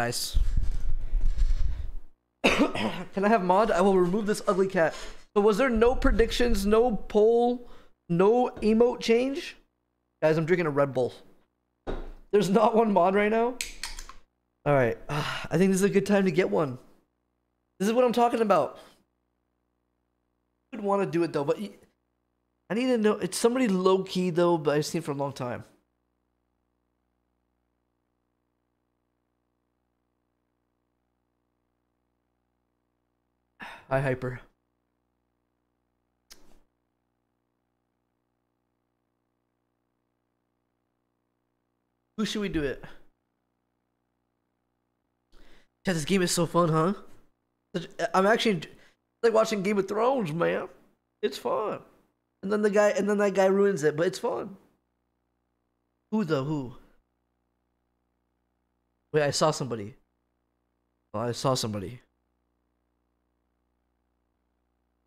Guys? Can I have mod? I will remove this ugly cat. So was there no predictions, no poll, no emote change? Guys, I'm drinking a Red Bull. There's not one mod right now? Alright. I think this is a good time to get one. This is what I'm talking about. I would want to do it though, but I need to know. It's somebody low key though, but I've seen for a long time. Hi, Hyper. Who should we do it? Yeah, this game is so fun, huh? I'm actually like watching Game of Thrones, man. It's fun. And then the guy, and then that guy ruins it, but it's fun. Who the Who? Wait, I saw somebody. Oh, I saw somebody.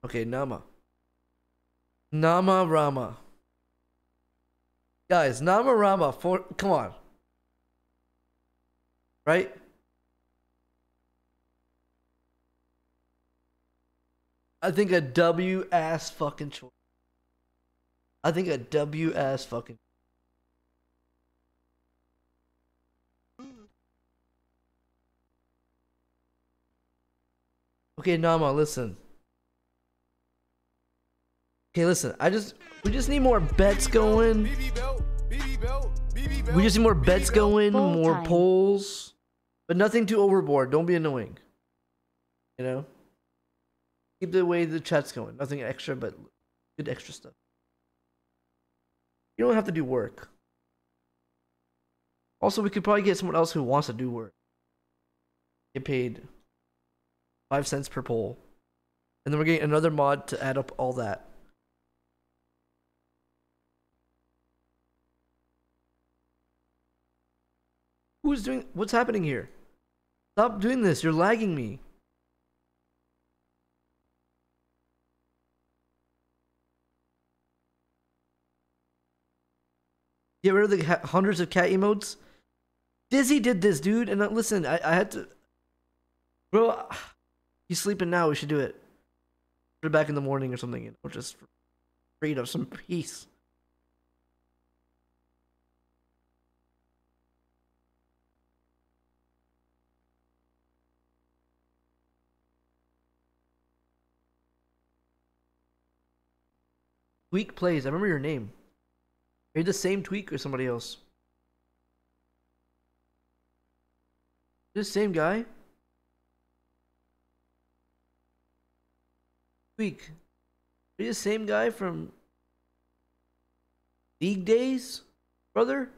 Okay, Nama. Nama Rama. Guys, Nama Rama for come on. Right? I think a W ass fucking choice. I think a W ass fucking Okay, Nama, listen. Okay, listen. I just we just need more bets going. We just need more bets going, more polls, but nothing too overboard. Don't be annoying. You know. Keep the way the chat's going. Nothing extra, but good extra stuff. You don't have to do work. Also, we could probably get someone else who wants to do work. Get paid five cents per poll, and then we're getting another mod to add up all that. Who's doing? What's happening here? Stop doing this. You're lagging me. Get rid of the hundreds of cat emotes. Dizzy did this, dude. And uh, listen, I, I had to. Bro, he's sleeping now. We should do it. Put it back in the morning or something. You know, just for freedom, some peace. Tweak plays. I remember your name. Are you the same Tweak or somebody else? You the same guy? Tweak. Are you the same guy from League Days, brother?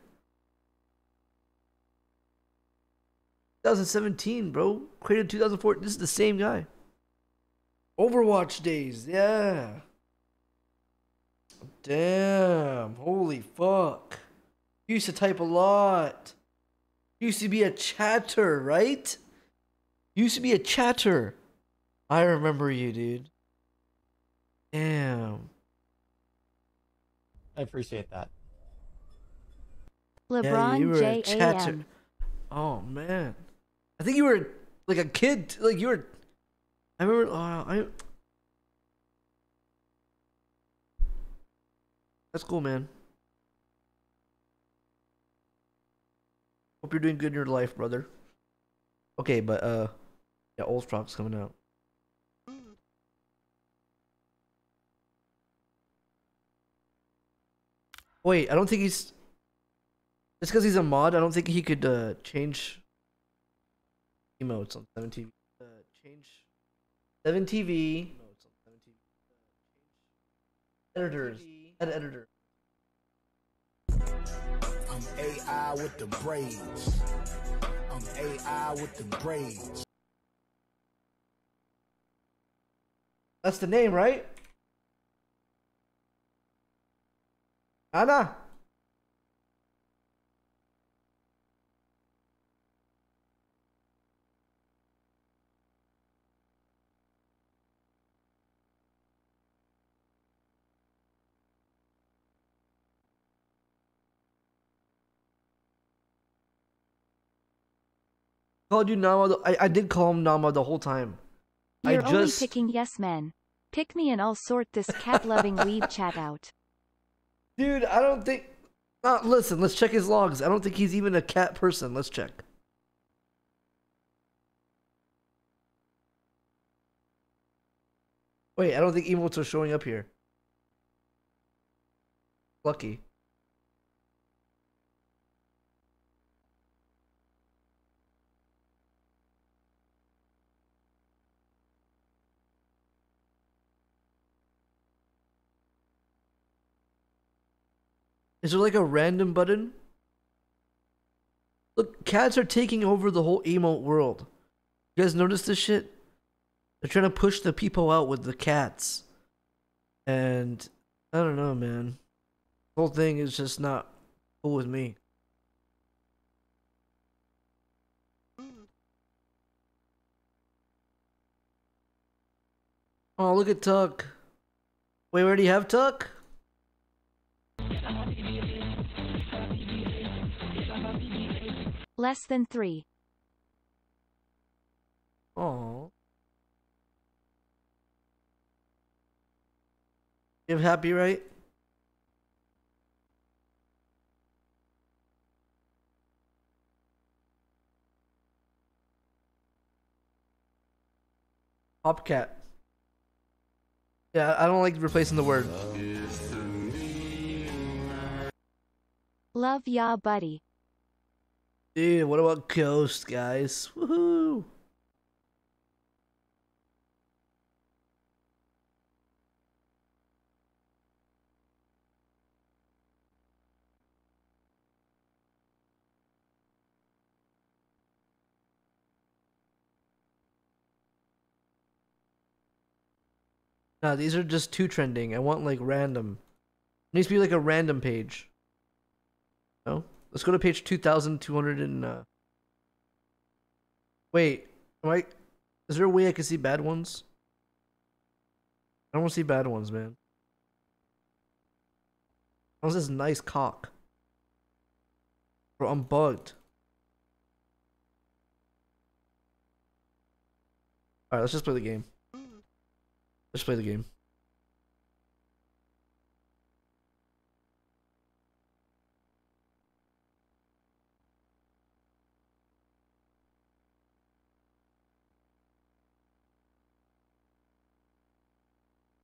2017, bro. Created 2004. This is the same guy. Overwatch Days, yeah. Damn. Holy fuck. You used to type a lot. You used to be a chatter, right? You used to be a chatter. I remember you, dude. Damn. I appreciate that. LeBron you were a chatter. JAM. Oh man. I think you were like a kid. Like you were. I remember. Oh, I. That's cool, man. Hope you're doing good in your life, brother. Okay, but uh, yeah, Old Frog's coming out. Wait, I don't think he's. Just because he's a mod, I don't think he could uh change emotes on 7TV. Uh, change 7TV. Emotes on 7TV. Editors. Ed editor. I'm AI with the braids. I'm AI with the braids. That's the name, right? Anna. Called you Nama. the- I, I did call him Nama the whole time. You're I only picking yes men. Pick me and I'll sort this cat-loving weeb chat out. Dude, I don't think. Uh, listen, let's check his logs. I don't think he's even a cat person. Let's check. Wait, I don't think emotes are showing up here. Lucky. Is there like a random button? Look, cats are taking over the whole emote world. You guys notice this shit? They're trying to push the people out with the cats. And I don't know, man. The whole thing is just not cool with me. Oh, look at Tuck. Wait, we already have Tuck? Less than three. Oh. You happy, right? Popcat. Yeah, I don't like replacing the word. Love ya, buddy. Dude, what about Ghost, guys? Woohoo! No, these are just two trending. I want like random. It needs to be like a random page. No? Let's go to page 2200 and uh Wait, am I is there a way I can see bad ones? I don't want to see bad ones, man. How's this nice cock? Bro, I'm bugged. Alright, let's just play the game. Let's play the game.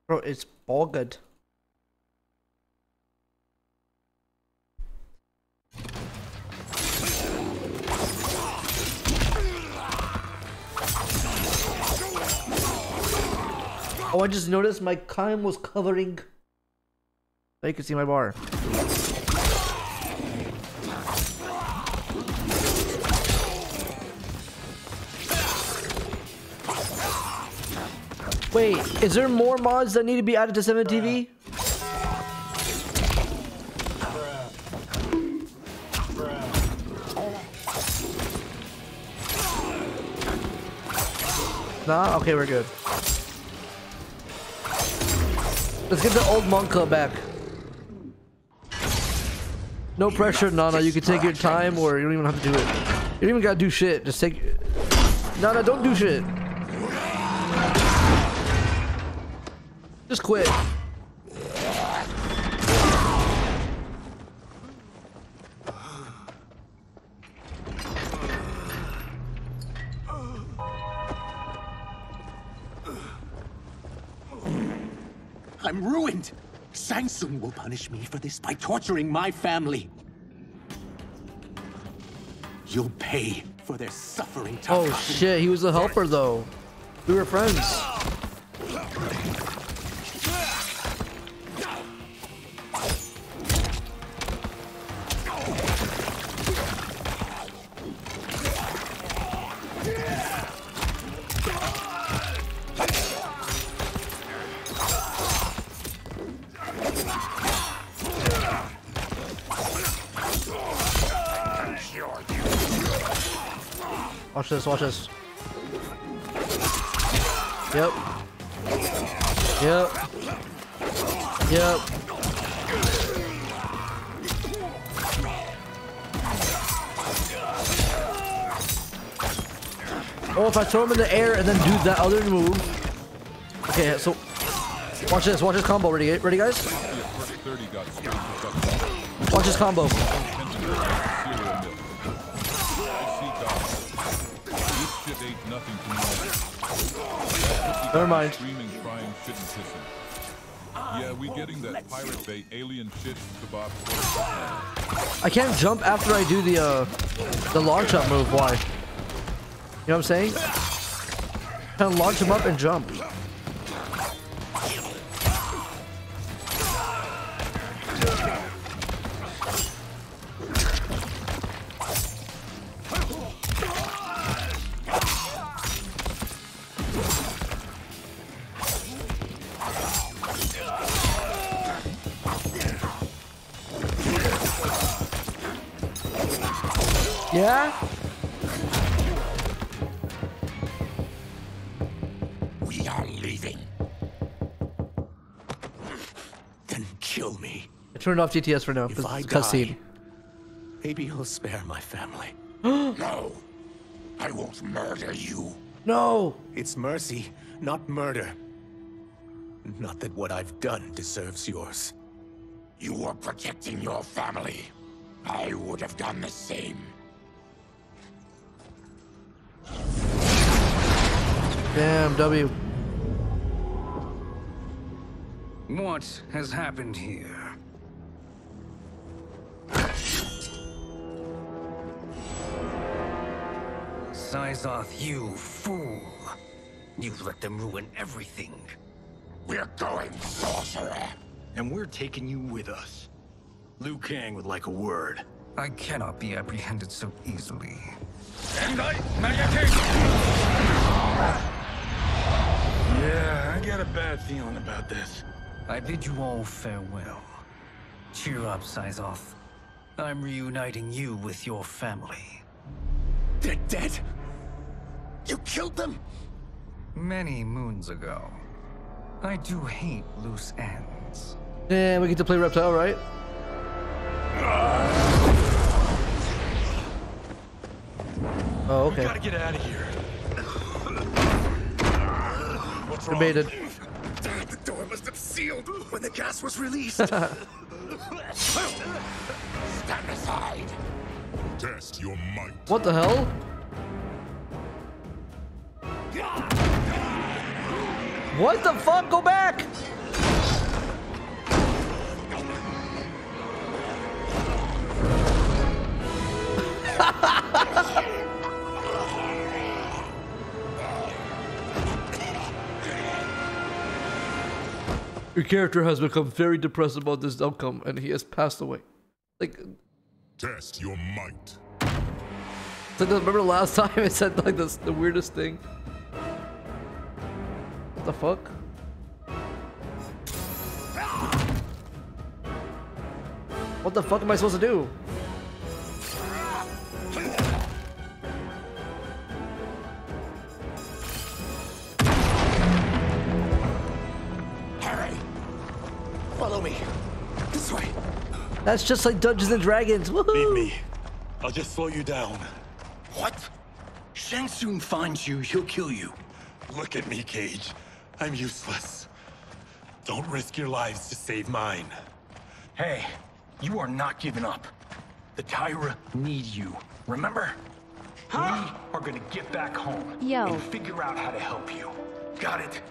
Bro, it's bogged. Oh, I just noticed my cam was covering. Now you can see my bar. Wait, is there more mods that need to be added to 7 TV? Nah? Okay, we're good. Let's get the old Monka back. No pressure, Nana. You can take your time or you don't even have to do it. You don't even gotta do shit. Just take... Nana, don't do shit. Just quit. I'm ruined! Shang Tsung will punish me for this by torturing my family. You'll pay for their suffering, Oh shit, he was a helper though. We were friends. This, watch this. Yep. Yep. Yep. Oh, if I throw him in the air and then do that other move. Okay, so watch this, watch this combo. Ready, ready, guys? Watch this combo. Never mind. Screaming, crying shit and kissing. Yeah, we getting that pirate bay alien shit kebab. I can't jump after I do the uh the launch up move. Why? You know what I'm saying? Kind of launch him up and jump. Me. I turned off GTS for now If because I it's cutscene. die, maybe you'll spare my family. no, I won't murder you. No. It's mercy, not murder. Not that what I've done deserves yours. You were protecting your family. I would have done the same. Damn, W. What has happened here? Syzoth, you fool. You've let them ruin everything. We're going, sorcerer. And we're taking you with us. Liu Kang would like a word. I cannot be apprehended so easily. And I meditate! Yeah, I got a bad feeling about this. I bid you all farewell. Cheer up, Syzoth. I'm reuniting you with your family. They're dead? You killed them? Many moons ago. I do hate loose ends. Yeah, we get to play Reptile, right? Oh, okay. We gotta get out of here. What's You're baited. The door must have sealed when the gas was released. Stand aside. Test your might. What the hell? What the fuck? Go back! Your character has become very depressed about this outcome and he has passed away. Like, Test your might. like remember last time I said like this the weirdest thing? What the fuck? What the fuck am I supposed to do? That's just like Dungeons and Dragons. Woohoo! Leave me. I'll just slow you down. What? Shang Tsung finds you, he'll kill you. Look at me, Cage. I'm useless. Don't risk your lives to save mine. Hey, you are not giving up. The Tyra need you, remember? We are gonna get back home Yo. and figure out how to help you. Got it?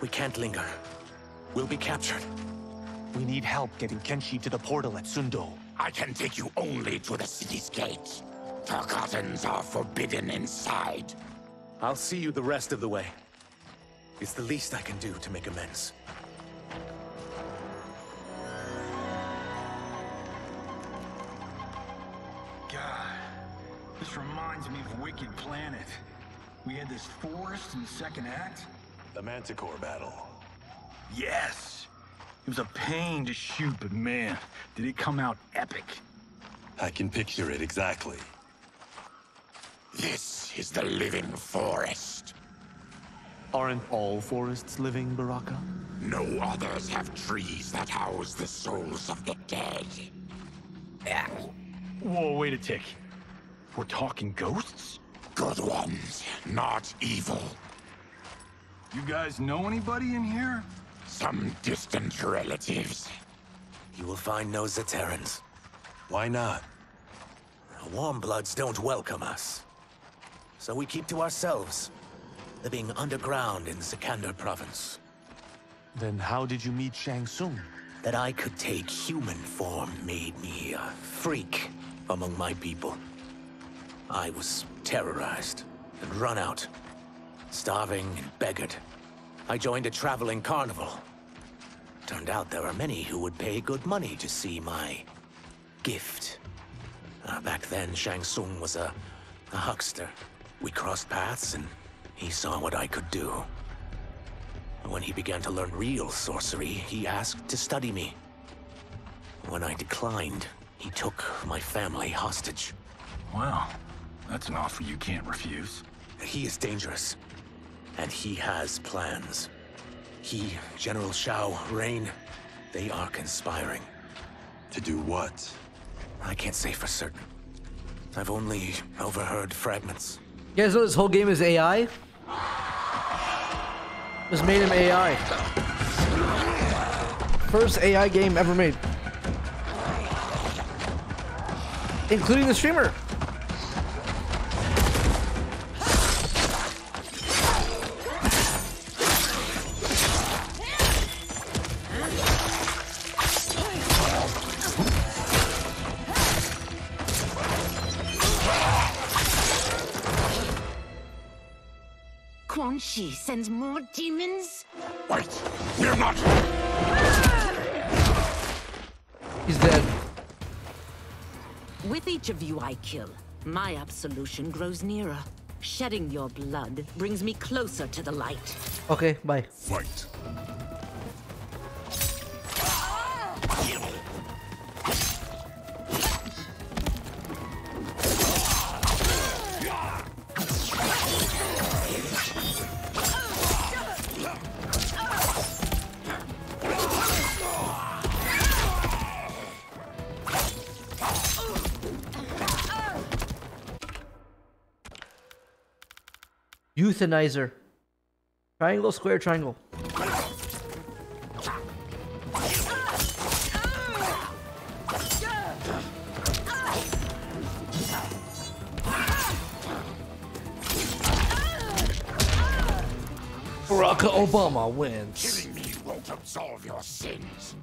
We can't linger. We'll be captured. We need help getting Kenshi to the portal at Sun Do. I can take you only to the city's gate. Forgottens are forbidden inside. I'll see you the rest of the way. It's the least I can do to make amends. God, this reminds me of Wicked Planet. We had this forest in the second act. The Manticore battle. Yes! It was a pain to shoot, but man, did it come out epic. I can picture it exactly. This is the living forest. Aren't all forests living, Baraka? No others have trees that house the souls of the dead. Eh. Whoa, wait a tick. We're talking ghosts? Good ones, not evil. You guys know anybody in here? Some distant relatives. You will find no Zaterrans. Why not? Warm bloods don't welcome us. So we keep to ourselves, living underground in Sikander province. Then how did you meet Shang Tsung? That I could take human form made me a freak among my people. I was terrorized and run out, starving and beggared. I joined a traveling carnival. Turned out there are many who would pay good money to see my gift. Uh, back then, Shang Tsung was a, a huckster. We crossed paths and he saw what I could do. When he began to learn real sorcery, he asked to study me. When I declined, he took my family hostage. Wow, that's an offer you can't refuse. He is dangerous, and he has plans. He, General Shao, Rain, they are conspiring. To do what? I can't say for certain. I've only overheard fragments. You guys know this whole game is AI? Just made him AI. First AI game ever made. Including the streamer. Quan Chi sends more demons? Wait, we're not. He's dead. With each of you I kill, my absolution grows nearer. Shedding your blood brings me closer to the light. Okay, bye. Fight. Euthanizer. Triangle, square, triangle. Barack Obama wins. Killing me won't absolve your sins.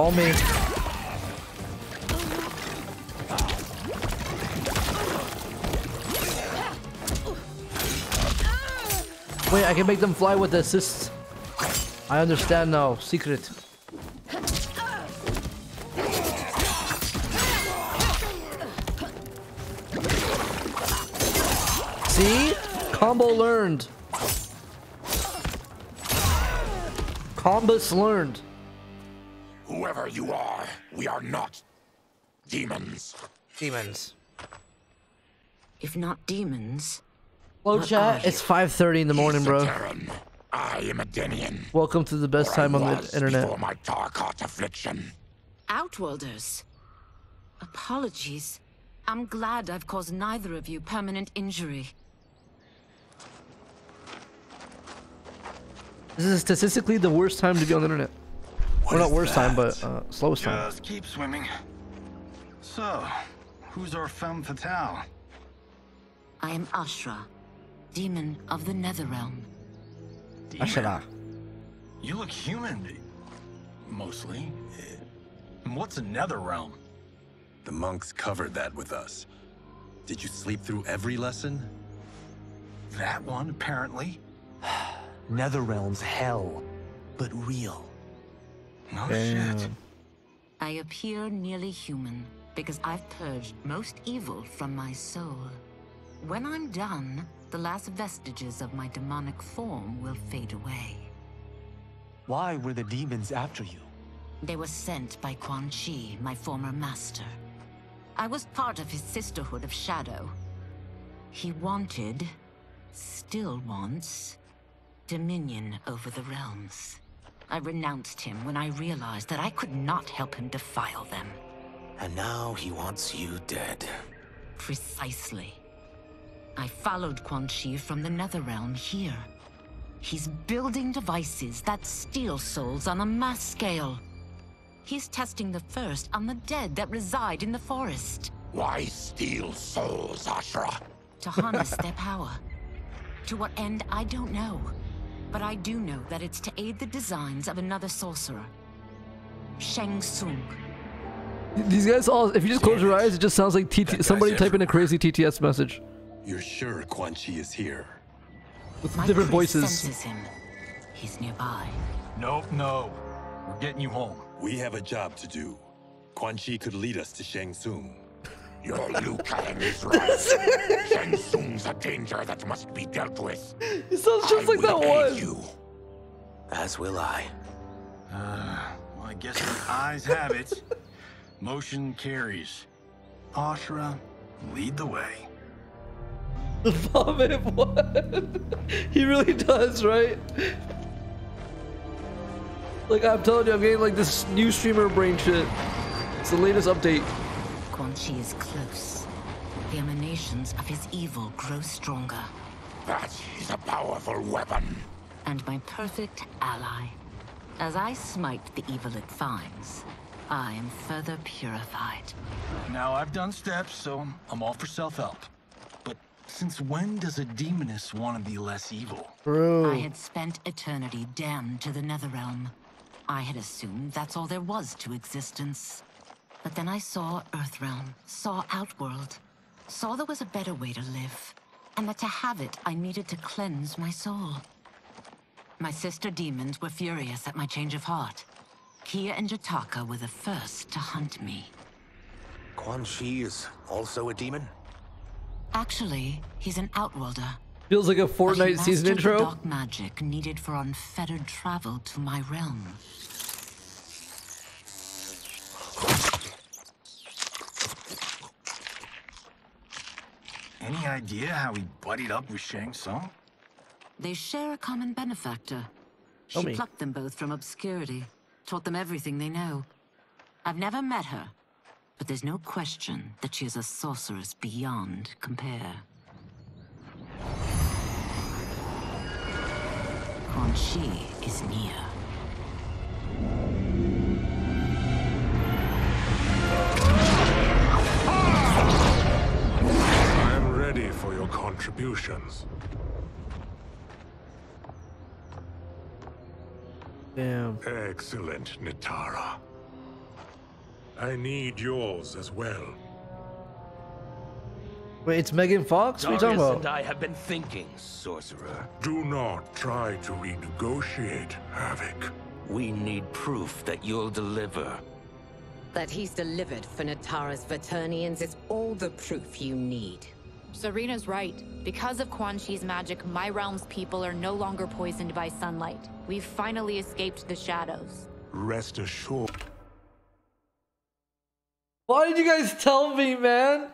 All me. Wait, I can make them fly with the assists. I understand now. Secret. See? Combo learned. Combos learned. Whoever you are, we are not demons. Demons. If not demons, Hello chat, it's 5.30 in the morning, bro. Terran. I am Edenian. Welcome to the best time on the internet. Before my Tarkat affliction. Outworlders. Apologies. I'm glad I've caused neither of you permanent injury. This is statistically the worst time to be on the internet. Well, not worst time, but uh, slowest time. Just keep swimming. So, who's our femme fatale? I am Ashrah, demon of the Netherrealm. Ashrah. You look human. Mostly. And what's a nether realm? The monks covered that with us. Did you sleep through every lesson? That one, apparently. Netherrealm's hell, but real. No Damn. shit. I appear nearly human because I've purged most evil from my soul. When I'm done, the last vestiges of my demonic form will fade away. Why were the demons after you? They were sent by Quan Chi, my former master. I was part of his Sisterhood of Shadow. He wanted, still wants, dominion over the realms. I renounced him when I realized that I could not help him defile them. And now he wants you dead. Precisely. I followed Quan Chi from the Netherrealm here. He's building devices that steal souls on a mass scale. He's testing the first on the dead that reside in the forest. Why steal souls, Ashrah? To harness their power. To what end, I don't know. But I do know that it's to aid the designs of another sorcerer. Shang Tsung. These guys all, if you just close your eyes, it just sounds like TT, somebody typing a crazy TTS message You're sure Quan Chi is here? with My different priest voices. senses him. He's nearby. Nope, no. We're getting you home. We have a job to do. Quan Chi could lead us to Shang Tsung. Your Liu Kang is right. Shang Tsung's a danger that must be dealt with. It sounds just I like that will aid one. You. As will I. Uh, well, I guess the eyes have it. Motion carries. Ashrah, lead the way. The vomit one. he really does, right? Like I'm telling you, I'm getting like this new streamer brain shit. It's the latest update. Quan Chi is close. The emanations of his evil grow stronger. That is a powerful weapon. And my perfect ally. As I smite the evil it finds, I am further purified. Now, I've done steps, so I'm all for self-help. But since when does a demoness want to be less evil? I had spent eternity damned to the Netherrealm. I had assumed that's all there was to existence. But then I saw Earthrealm, saw Outworld, saw there was a better way to live, and that to have it, I needed to cleanse my soul. My sister demons were furious at my change of heart. Kia and Jataaka were the first to hunt me. Quan Chi is also a demon? Actually, he's an Outworlder. Feels like a but he Fortnite season mastered the intro. dark magic needed for unfettered travel to my realm. Any idea how he buddied up with Shang Tsung? They share a common benefactor. Tell She me. plucked them both from obscurity, taught them everything they know. I've never met her, but there's no question that she is a sorceress beyond compare. Quan Chi is near. Contributions. Damn. Excellent, Nitara. I need yours as well. Wait, it's Megan Fox? What are you talking about? and I have been thinking, sorcerer. Do not try to renegotiate, Havik. We need proof that you'll deliver. That he's delivered for Nitara's Vaeternians is all the proof you need. Sareena's right. Because of Quan Chi's magic, my realm's people are no longer poisoned by sunlight. We've finally escaped the shadows. Rest assured. Why did you guys tell me, man?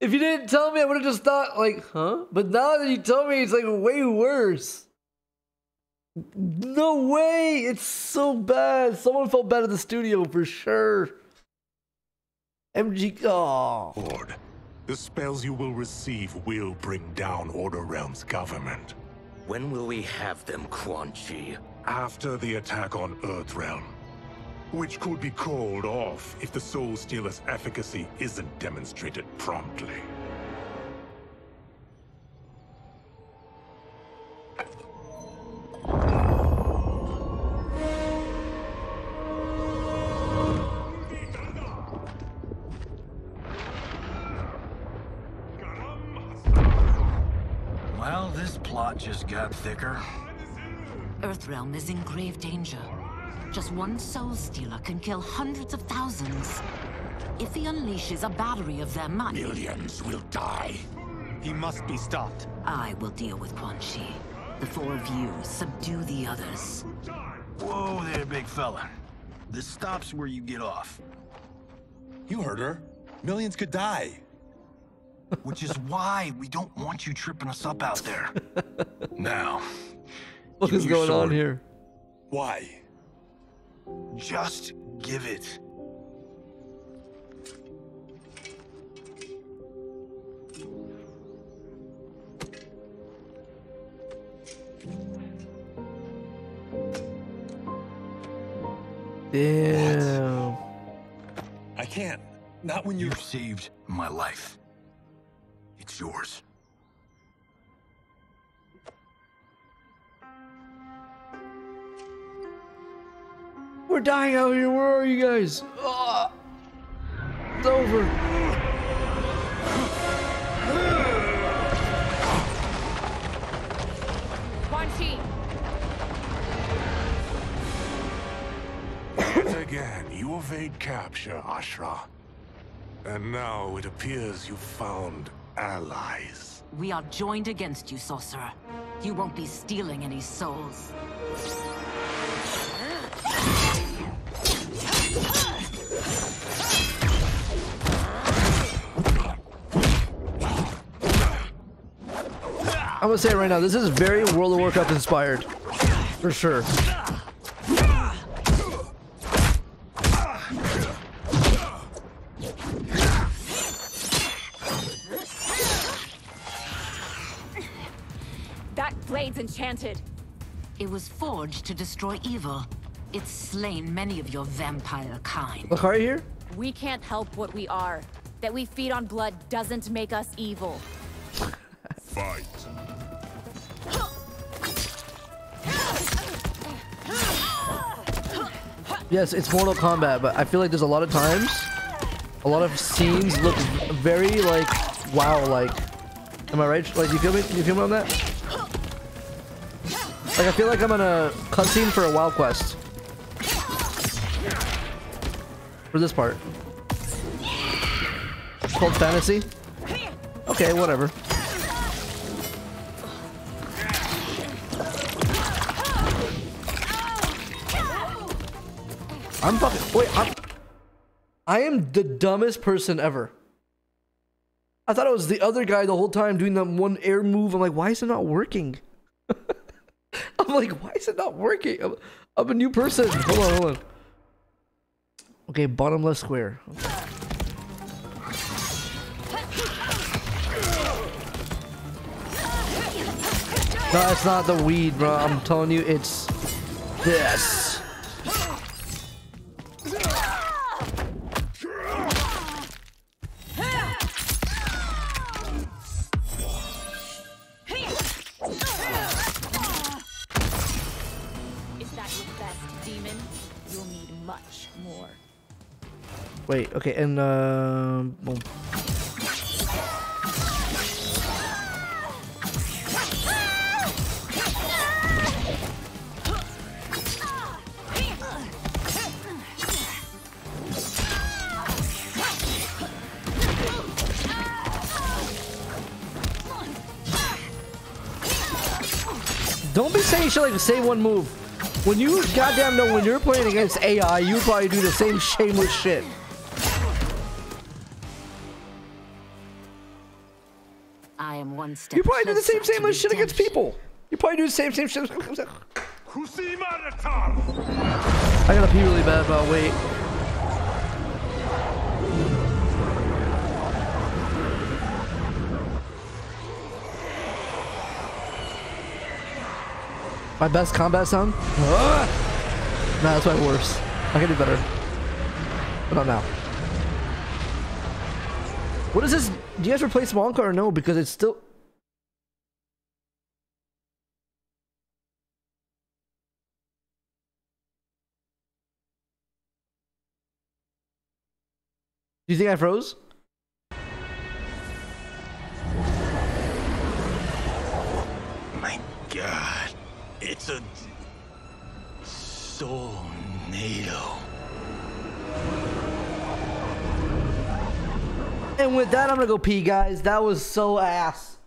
If you didn't tell me, I would have just thought, like, huh? But now that you tell me, it's like way worse. No way! It's so bad. Someone felt bad at the studio for sure. MG. Oh. Lord, the spells you will receive will bring down Orderrealm's government. When will we have them, Quan Chi? After the attack on Earthrealm, which could be called off if the Soul Stealer's efficacy isn't demonstrated promptly. Plot just got thicker. Earthrealm is in grave danger. Just one soul stealer can kill hundreds of thousands. If he unleashes a battery of them, I... Millions will die. He must be stopped. I will deal with Quan Chi. The four of you subdue the others. Whoa there, big fella. This stops where you get off. You heard her. Millions could die. Which is why we don't want you tripping us up out there. now. What is give is me your going on here? Why? Just give it. Damn. I can't. Not when you You've saved my life. It's yours. We're dying out here. Where are you guys? Ah. It's over. Again, you evade capture, Ashrah. And now it appears you've found allies. We are joined against you, Sorcerer. You won't be stealing any souls. I'm gonna say it right now. This is very World of Warcraft inspired, for sure. Enchanted. It was forged to destroy evil. It's slain many of your vampire kind. Lakari here? We can't help what we are. That we feed on blood doesn't make us evil. Fight. Yes, it's Mortal Kombat, but I feel like there's a lot of times, a lot of scenes look very like WoW like. Am I right? Like, you feel me? You feel me on that? Like, I feel like I'm on a cutscene for a wild quest. For this part. It's called fantasy. Okay, whatever. I'm fucking. Wait, I'm. I am the dumbest person ever. I thought it was the other guy the whole time doing that one air move. I'm like, why is it not working? I'm like, why is it not working? I'm, I'm a new person. Hold on, hold on. Okay, bottom left square. No, it's not the weed, bro. I'm telling you, it's this. Wait, okay, and uh, boom. Don't be saying shit like say one move. When you goddamn know when you're playing against AI, you probably do the same shameless shit. Am one step You probably do the same closer to shameless shit against people. You probably do the same same shit. I gotta pee really bad, but wait. My best combat sound? Nah, that's my worst. I can do better. But not now. What is this? Do you guys replace Wonka or no? Because it's still... Do you think I froze? My god. It's a tornado. And with that, I'm gonna go pee, guys. That was so ass.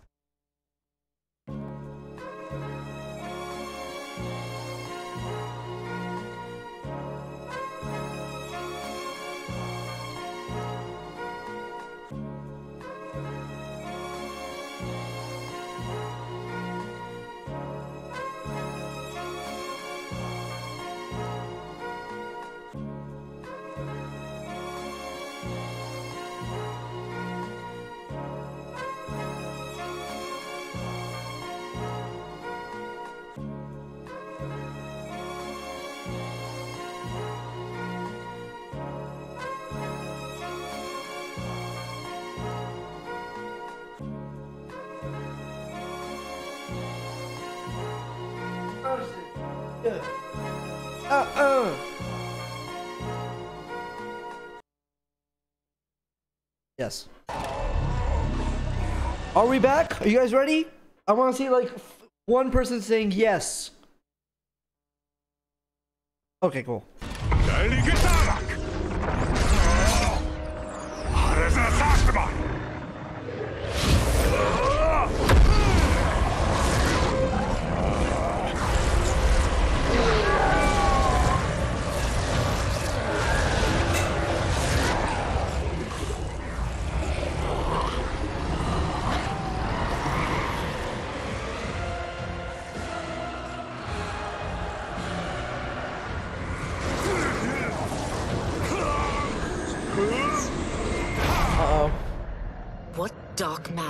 Uh-uh. Yes. Are we back? Are you guys ready? I want to see like one person saying yes. Okay, cool.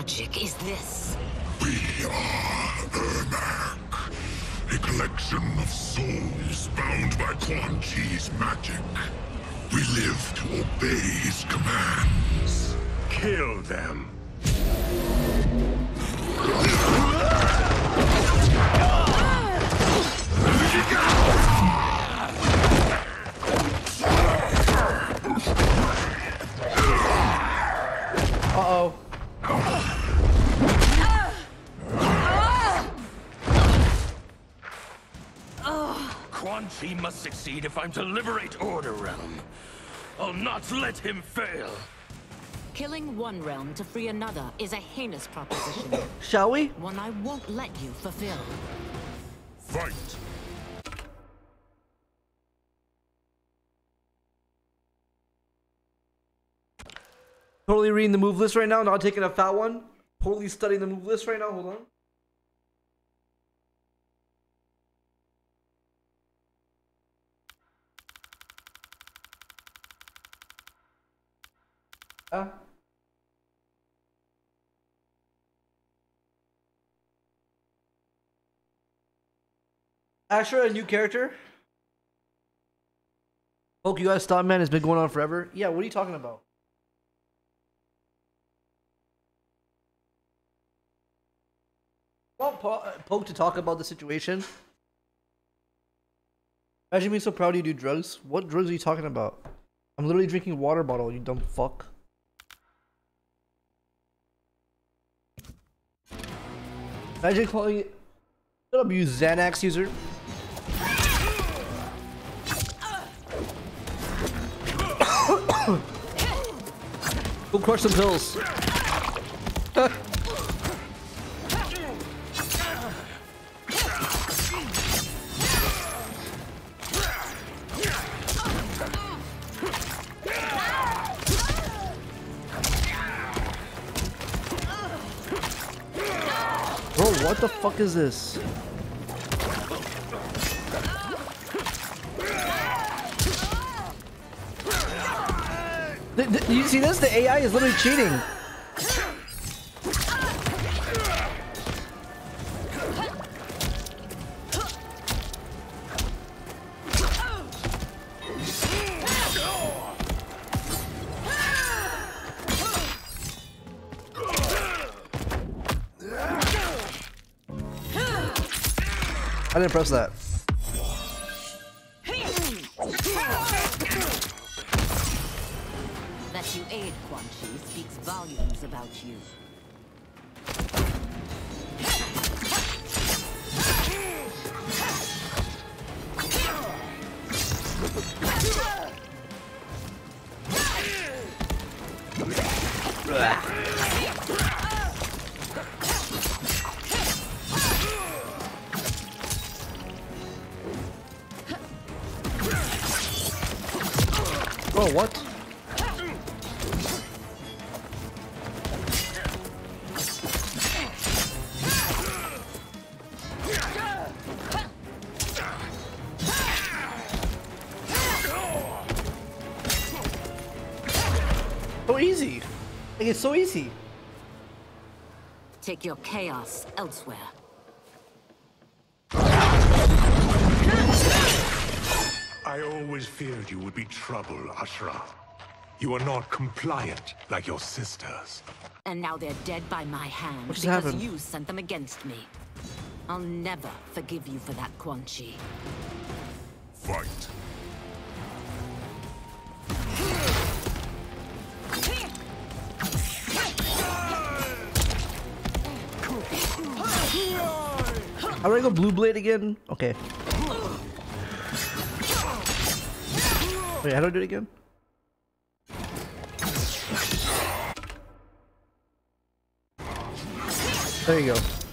Magic is this? We are Ermac, a collection of souls bound by Quan Chi's magic. We live to obey his commands. Kill them. Succeed to liberate Order Realm. I'll not let him fail. Killing one realm to free another is a heinous proposition. Shall we? One I won't let you fulfill. Fight! Totally reading the move list right now, not taking a fat one. Totally studying the move list right now. Hold on. Uh. Asher, a new character? Poke, you guys stop, man. It's been going on forever. Yeah, what are you talking about? Want Po- uh, Poke to talk about the situation? Imagine being so proud you do drugs. What drugs are you talking about? I'm literally drinking water bottle, you dumb fuck. Imagine calling it. Shut up, you Xanax user. Go crush some pills. what the fuck is this? Th- th- you see this? The AI is literally cheating. Press that. Take your chaos elsewhere. I always feared you would be trouble, Ashrah. You are not compliant like your sisters. And now they're dead by my hand What because happened? you sent them against me. I'll never forgive you for that, Quan Chi. Fight! How do I go blue blade again? Okay. Wait, how do I do it again? There you go.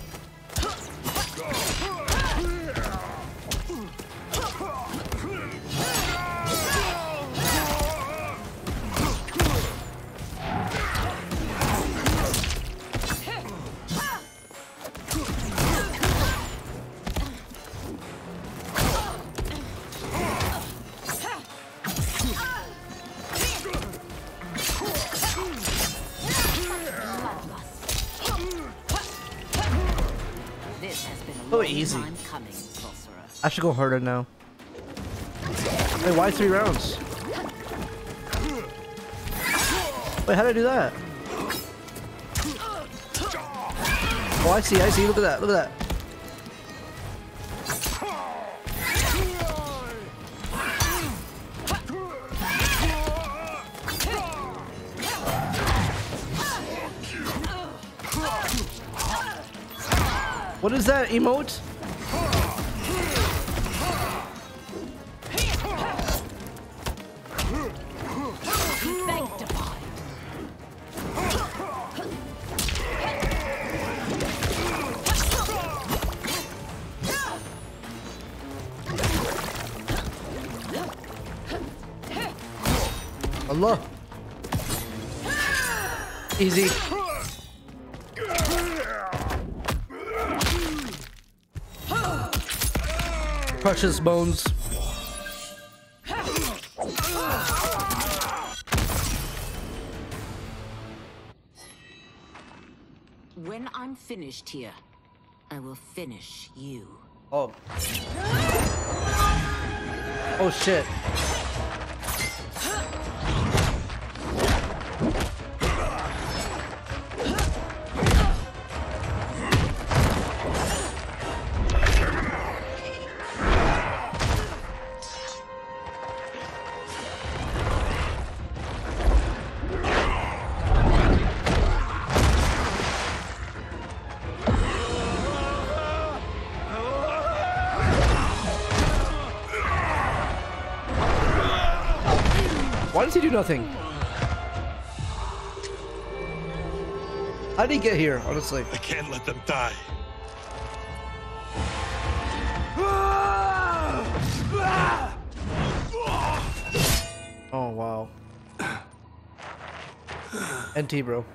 I should go harder now. Wait, why three rounds? Wait, how did I do that? Oh, I see, I see. Look at that, look at that. What is that emote? Precious bones. When I'm finished here, I will finish you. Oh. Oh shit. Does do nothing? How did he get here, honestly? I can't let them die. Oh, wow. NT, bro.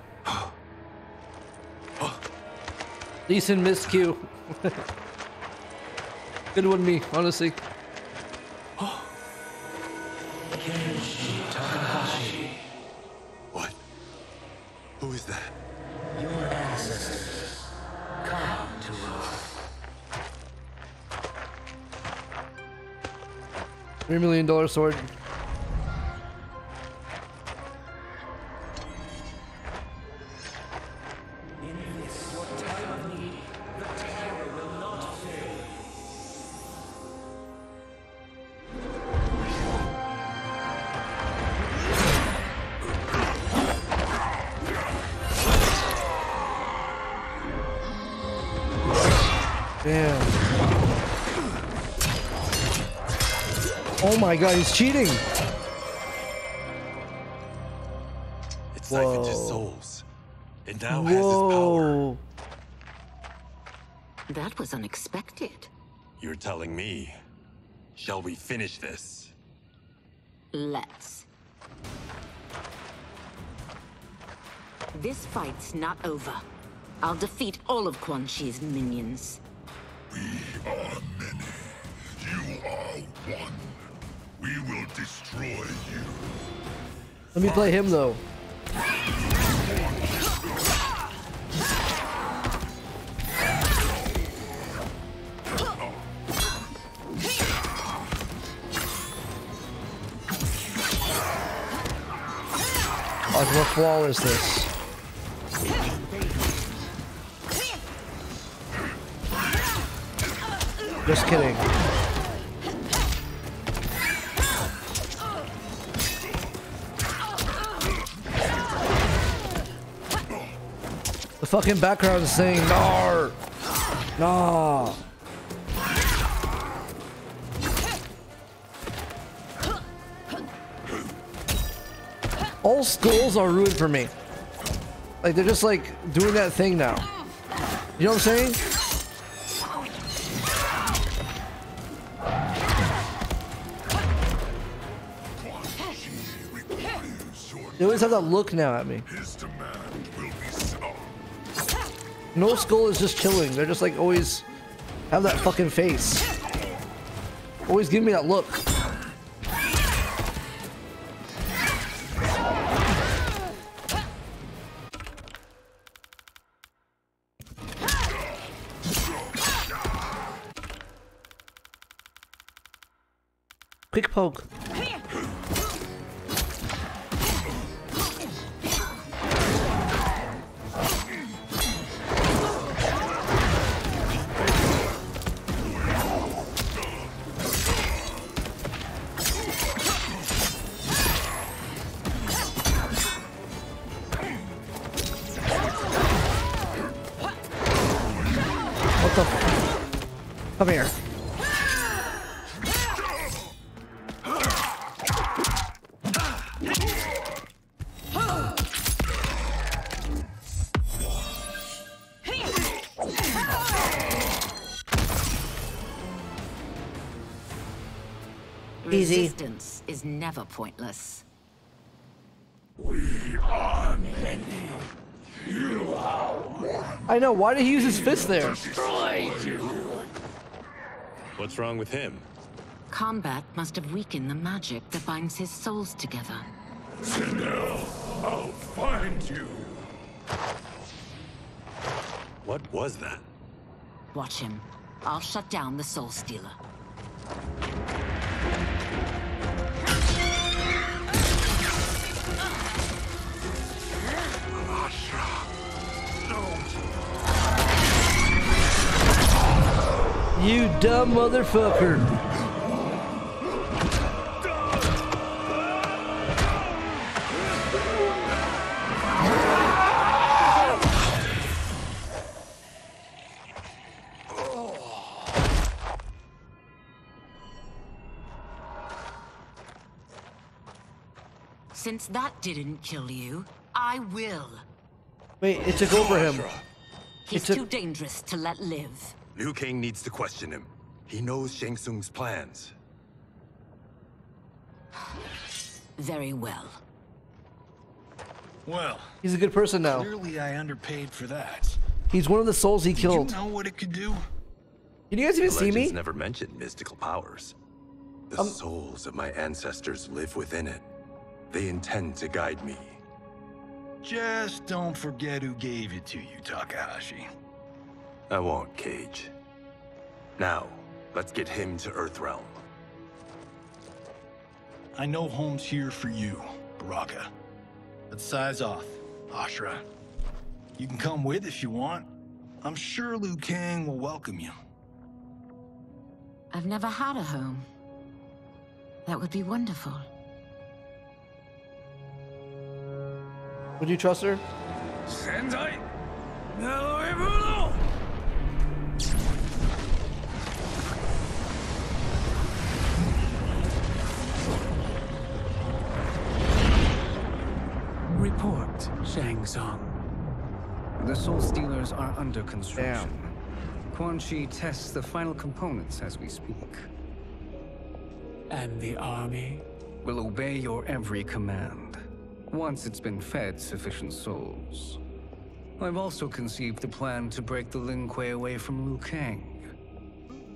Decent miscue. Good one, me, honestly. Sword. My god, he's cheating. It siphoned his Whoa. souls. It now has his power. Whoa. That was unexpected. You're telling me. Shall we finish this? Let's. This fight's not over. I'll defeat all of Quan Chi's minions. We are many. You are one. We will destroy you. Let me play him though. Watch what flawless this. Just kidding. Fucking background saying NAR! Nah! All skulls are ruined for me. Like, they're just like doing that thing now. You know what I'm saying? They always have that look now at me. No Skull is just chilling. They're just like always have that fucking face. Always give me that look. Quick poke. Is never pointless. I know. Why did he use his fist there? What's wrong with him? Combat must have weakened the magic that binds his souls together. Sindel, I'll find you. What was that? Watch him. I'll shut down the Soul Stealer. Dumb motherfucker. Since that didn't kill you, I will. Wait, it took over him. He's too dangerous to let live. Liu Kang needs to question him. He knows Shang Tsung's plans. Very well. Well, He's a good person now. clearly I underpaid for that. He's one of the souls he Did killed. you know what it could do? Can you guys even The see legends me? never mentioned mystical powers. The Um, souls of my ancestors live within it. They intend to guide me. Just don't forget who gave it to you, Takahashi. I won't, Cage. Now, let's get him to Earthrealm. I know home's here for you, Baraka. But size off, Ashrah. You can come with if you want. I'm sure Liu Kang will welcome you. I've never had a home. That would be wonderful. Would you trust her? Sendai, Report, Shang Tsung. The Soul Stealers are under construction. Quan Chi tests the final components as we speak. And the army? Will obey your every command, once it's been fed sufficient souls. I've also conceived a plan to break the Lin Kuei away from Liu Kang.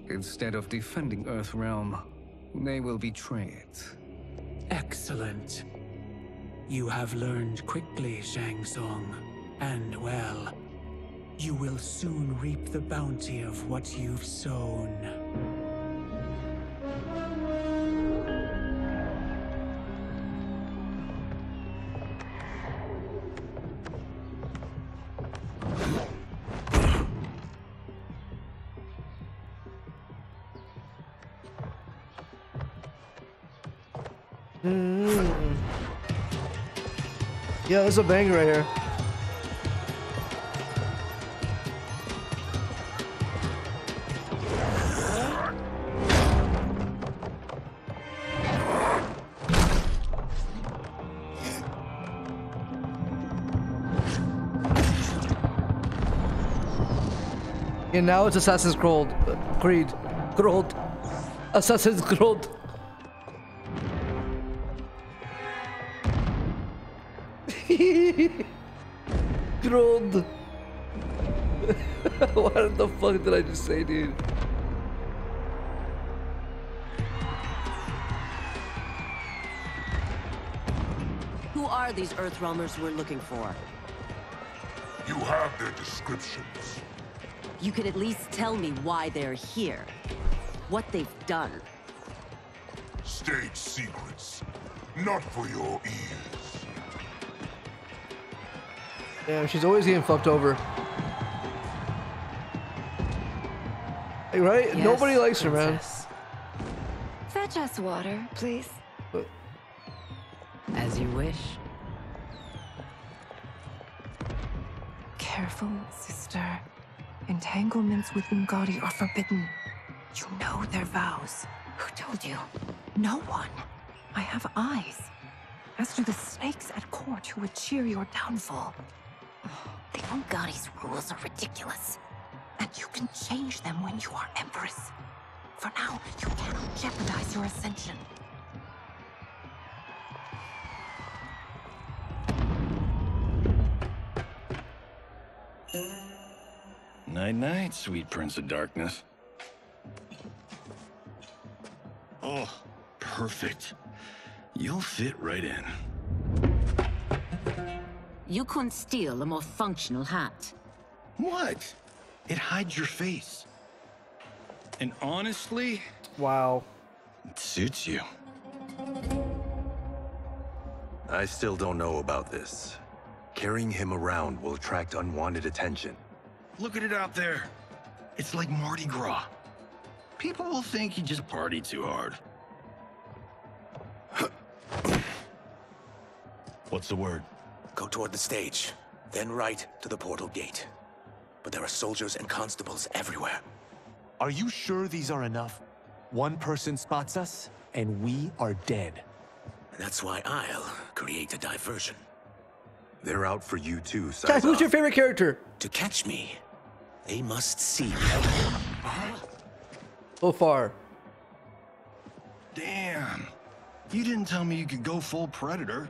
Instead of defending Earthrealm, they will betray it. Excellent. You have learned quickly, Shang Tsung. And well, you will soon reap the bounty of what you've sown. Yeah, there's a banger right here. And now it's Assassin's Creed. Creed. Creed. Assassin's Creed. Creed. what the fuck did I just say, dude? Who are these Earth Earthrealmers we're looking for? You have their descriptions. You can at least tell me why they're here. What they've done. State secrets, not for your ears. Damn, she's always getting fucked over. Right? Yes, Nobody likes her, man. Fetch us water, please. As you wish. Careful, sister. Entanglements with Umgadi are forbidden. You know their vows. Who told you? No one. I have eyes. As do the snakes at court who would cheer your downfall. The Umgadi's rules are ridiculous. And you can change them when you are Empress. For now, you cannot jeopardize your ascension. Night night, sweet Prince of Darkness. Oh, perfect. You'll fit right in. You couldn't steal a more functional hat. What? It hides your face. And honestly, Wow. it suits you. I still don't know about this. Carrying him around will attract unwanted attention. Look at it out there. It's like Mardi Gras. People will think he just party too hard. What's the word? Go toward the stage, then right to the portal gate. But there are soldiers and constables everywhere. Are you sure these are enough? One person spots us, and we are dead. That's why I'll create a diversion. They're out for you too, Guys, who's your favorite character? To catch me, they must see me. So far. Damn. You didn't tell me you could go full predator.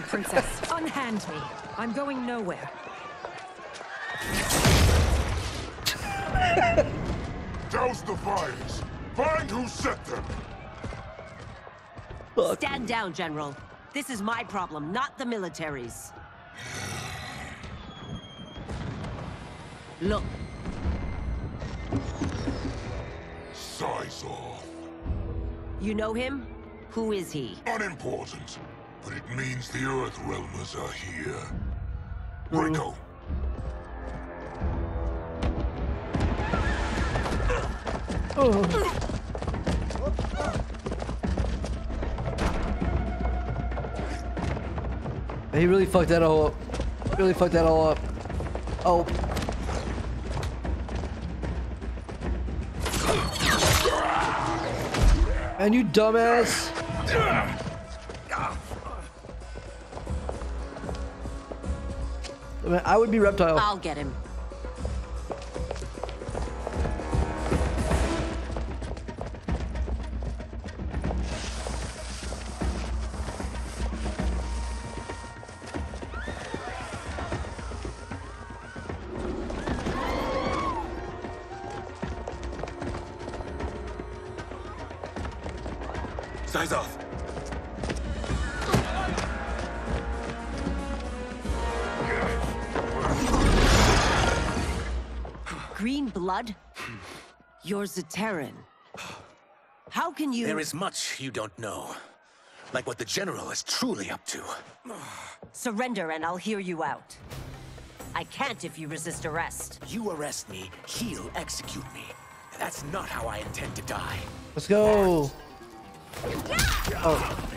Come, princess. Unhand me. I'm going nowhere. Douse the fires. Find who set them. Stand down, General. This is my problem, not the military's. Look, Syzoth. You know him? Who is he? Unimportant. But it means the Earth Realmers are here. Hmm. Rico. Oh. He really fucked that all up. Really fucked that all up. Oh. And you dumbass. I, would be reptile. I'll get him. You're Zaterran. How can you... There is much you don't know. Like what the General is truly up to. Surrender and I'll hear you out. I can't if you resist arrest. You arrest me, he'll execute me. That's not how I intend to die. Let's go. Oh.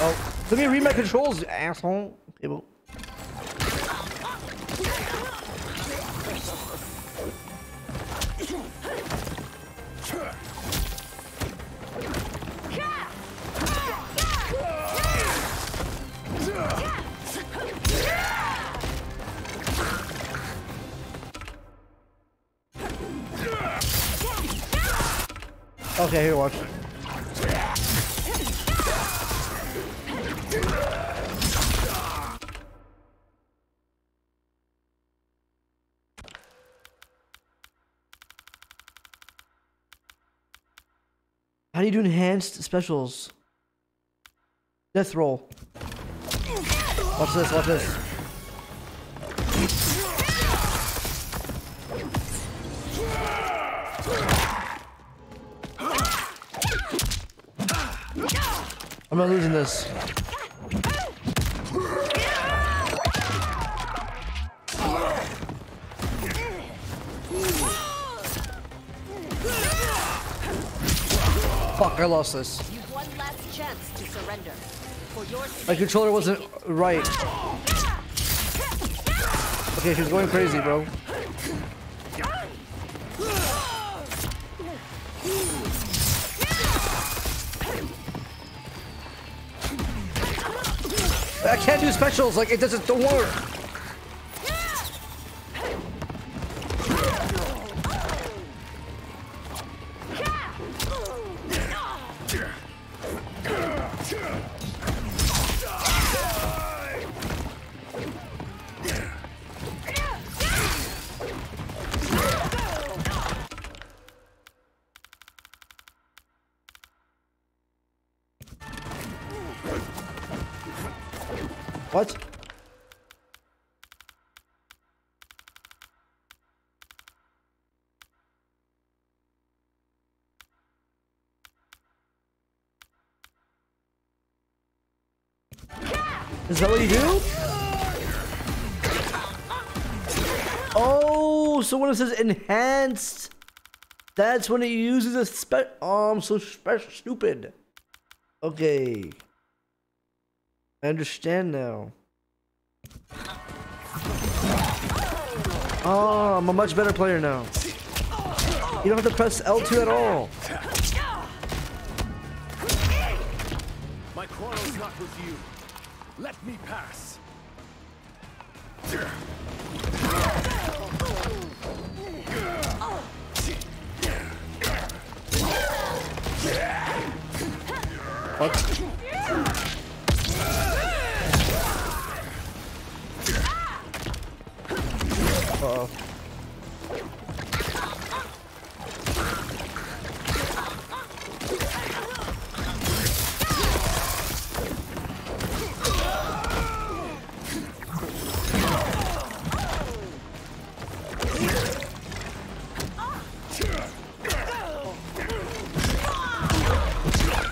Oh. Let me read my controls, asshole. Okay, Okay, here, watch. How do you do enhanced specials? Death roll. Watch this, watch this. I'm not losing this. Fuck, I lost this. You've one last chance to surrender. For your My controller wasn't right. Okay, she's going crazy, bro. I can't do specials, like it doesn't don't work. So when it says enhanced, that's when it uses a spe- Oh, I'm so stupid. Okay. I understand now. Oh, I'm a much better player now. You don't have to press L2 at all. My quarrel's not with you. Let me pass. Uh oh.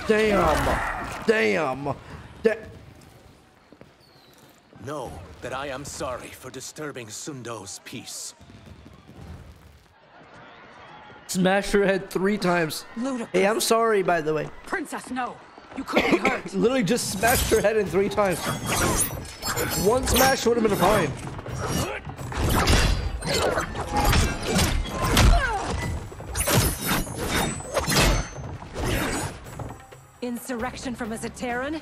Damn! Damn! Da Know that I am sorry for disturbing Sun Do's peace. Smash her head three times. Hey, I'm sorry, by the way. Princess, no. You couldn't be hurt. Literally just smashed her head in three times. One smash would have been fine. Insurrection from a Zaterran?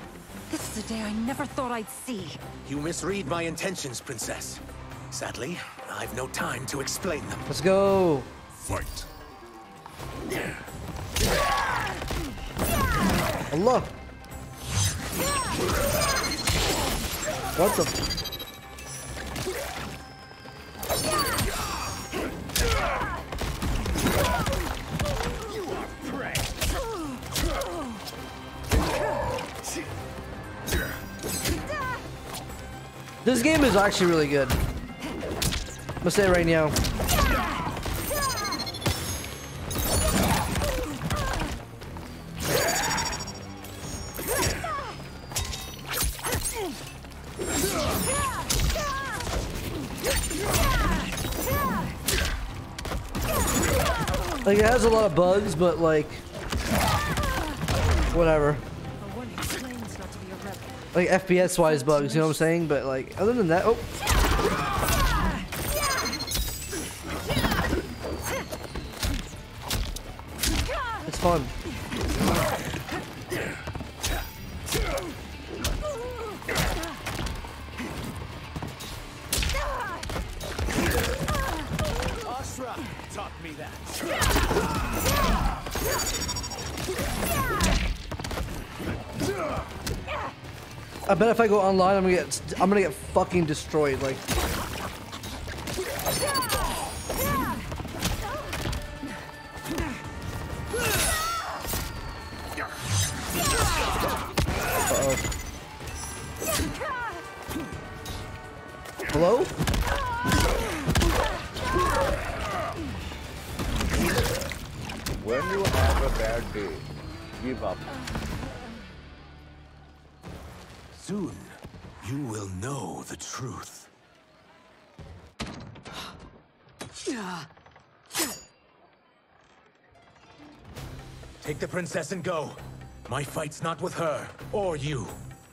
This is a day I never thought I'd see. You misread my intentions, Princess. Sadly, I've no time to explain them. Let's go. Fight. Allah. What the? This game is actually really good. I'm gonna say it right now. Like it has a lot of bugs, but like whatever. Like FPS wise bugs, you know what I'm saying? But like other than that, oh. It's fun. Bet if I go online, I'm gonna get I'm gonna get fucking destroyed. Like, princess and go. My fight's not with her, or you.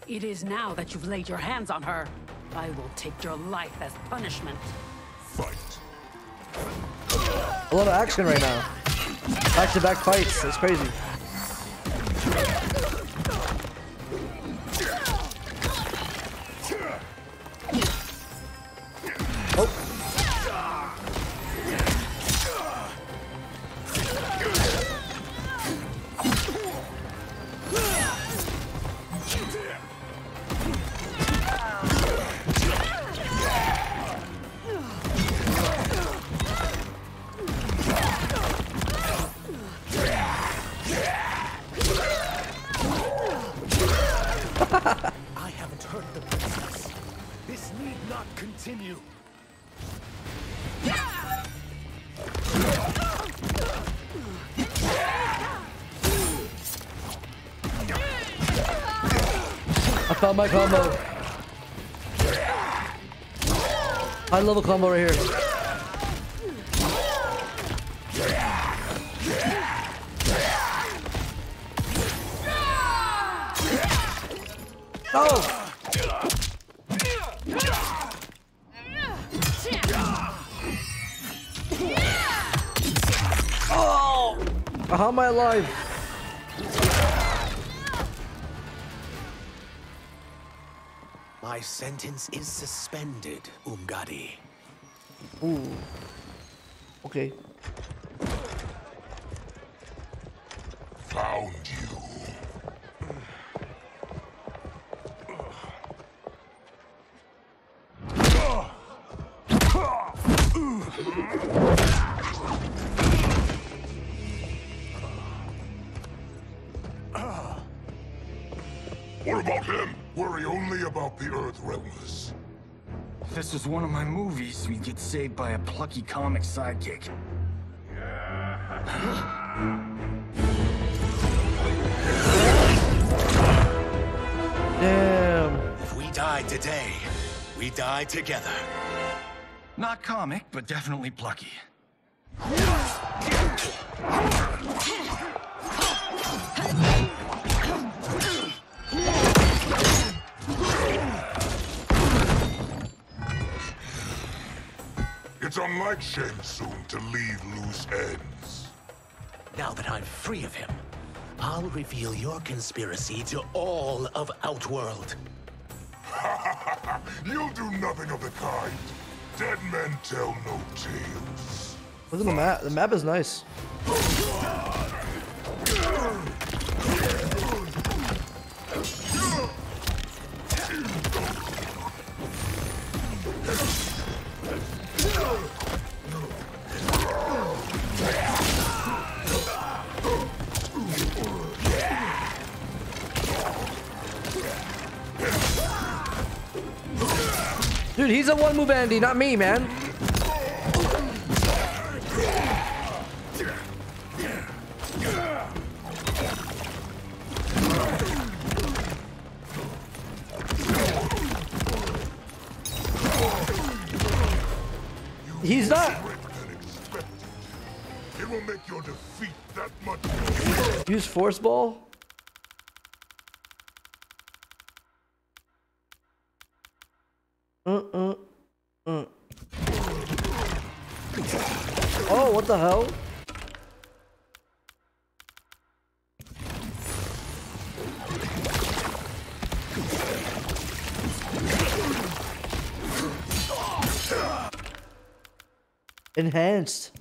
It is now that you've laid your hands on her. I will take your life as punishment. Fight. A lot of action right now. Back-to-back fights. That's crazy. Found my combo. I love a combo right here. Oh! Oh! How am I alive? Sentence is suspended, Umgadi. Ooh. Okay. One of my movies, we'd get saved by a plucky comic sidekick. Damn. If we die today, we die together. Not comic, but definitely plucky. It's unlike Shang Tsung to leave loose ends. Now that I'm free of him, I'll reveal your conspiracy to all of Outworld. You'll do nothing of the kind. Dead men tell no tales. Look at the map. The map is nice. Oh, Dude, he's a one move Andy, not me, man. He's not. It will make your defeat that much. Use force ball. Uh, uh, uh. Oh, what the hell? Enhanced.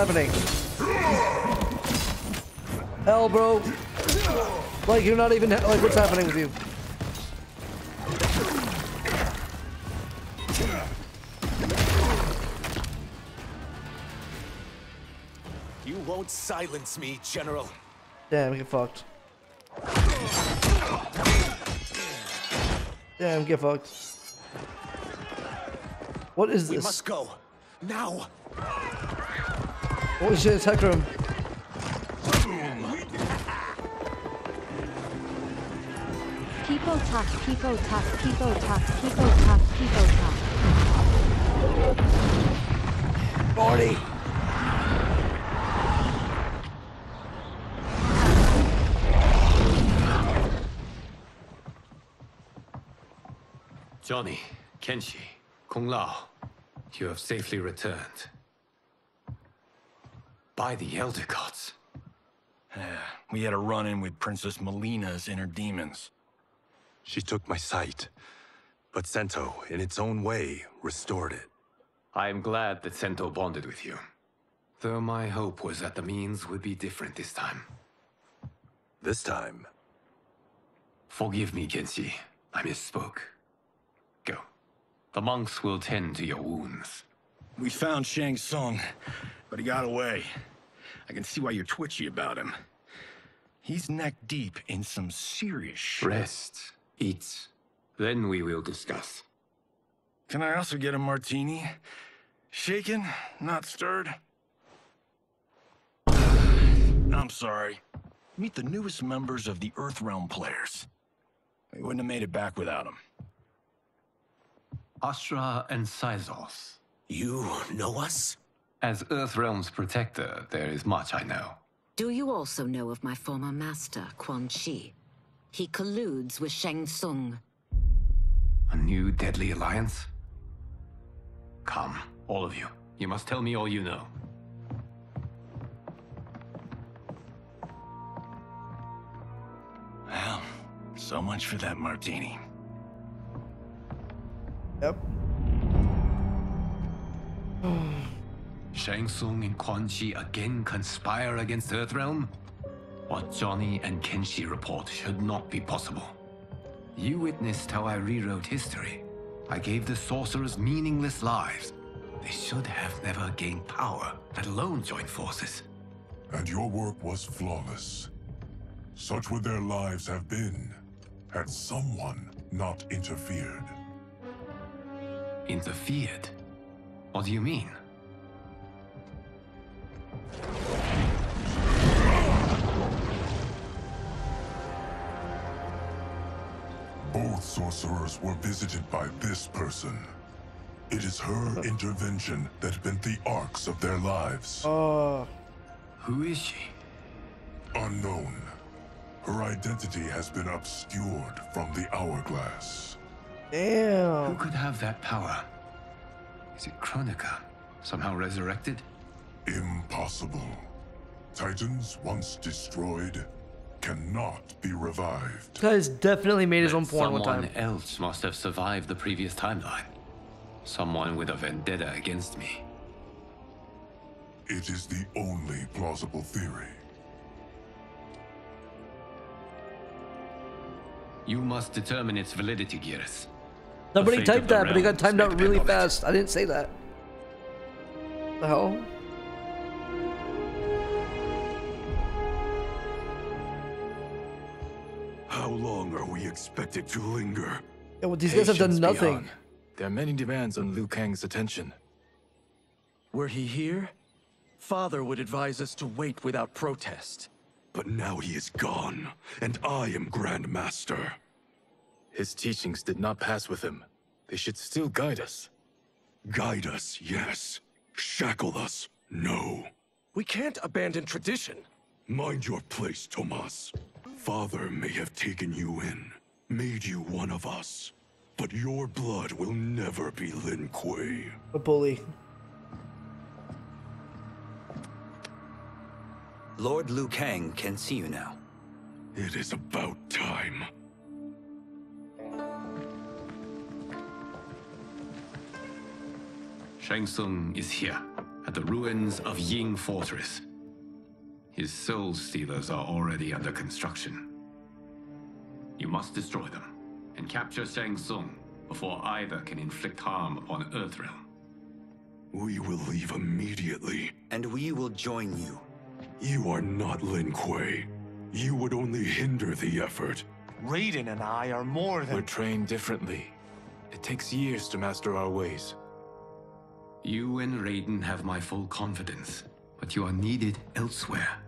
Happening? Hell, bro. Like, you're not even... Like, what's happening with you? You won't silence me, General. Damn, get fucked. Damn, get fucked. What is We this? must go. Now. Holy shit, it's Hecarim. People talk, people talk, people talk, people talk, people talk. Forty. Johnny, Kenshi, Kung Lao, you have safely returned. By the Elder Gods. Yeah, we had a run-in with Princess Mileena's inner demons. She took my sight, but Sento, in its own way, restored it. I am glad that Sento bonded with you. Though my hope was that the means would be different this time. This time? Forgive me, Kenshi. I misspoke. Go. The monks will tend to your wounds. We found Shang Tsung, but he got away. I can see why you're twitchy about him. He's neck deep in some serious shit. Rest. Eat. Then we will discuss. Can I also get a martini? Shaken, not stirred? I'm sorry. Meet the newest members of the Earthrealm players. We wouldn't have made it back without them. Ashrah and Syzoth. You know us? As Earthrealm's protector, there is much I know. Do you also know of my former master, Quan Chi? He colludes with Shang Tsung. A new deadly alliance? Come, all of you. You must tell me all you know. Well, so much for that martini. Yep. Shang Tsung and Quan Chi again conspire against Earthrealm? What Johnny and Kenshi report should not be possible. You witnessed how I rewrote history. I gave the sorcerers meaningless lives. They should have never gained power, let alone join forces. And your work was flawless. Such would their lives have been, had someone not interfered. Interfered? What do you mean? Both sorcerers were visited by this person. It is her intervention that bent the arcs of their lives. Oh. Who is she? Unknown. Her identity has been obscured from the hourglass. Damn. Who could have that power? Is it Kronika? Somehow resurrected? Impossible. Titans once destroyed cannot be revived. This guy's definitely made his own porn Someone one time. Someone else must have survived the previous timeline. Someone with a vendetta against me. It is the only plausible theory. You must determine its validity, Geras. Somebody The fate of typed that, but it got timed out really fast. I didn't say that. The hell? How long are we expected to linger? Yeah, well, these guys have done nothing. beyond. There are many demands on Liu Kang's attention. Were he here, Father would advise us to wait without protest. But now he is gone, and I am Grand Master. His teachings did not pass with him. They should still guide us. Guide us, yes. Shackle us, no. We can't abandon tradition. Mind your place, Tomas. Father may have taken you in, made you one of us. But your blood will never be Lin Kuei. A bully. Lord Liu Kang can see you now. It is about time. Shang Tsung is here. at the ruins of Ying Fortress. His soul stealers are already under construction. You must destroy them and capture Shang Tsung before either can inflict harm upon Earthrealm. We will leave immediately. And we will join you. You are not Lin Kuei. You would only hinder the effort. Raiden and I are more than- We're trained differently. It takes years to master our ways. You and Raiden have my full confidence, but you are needed elsewhere.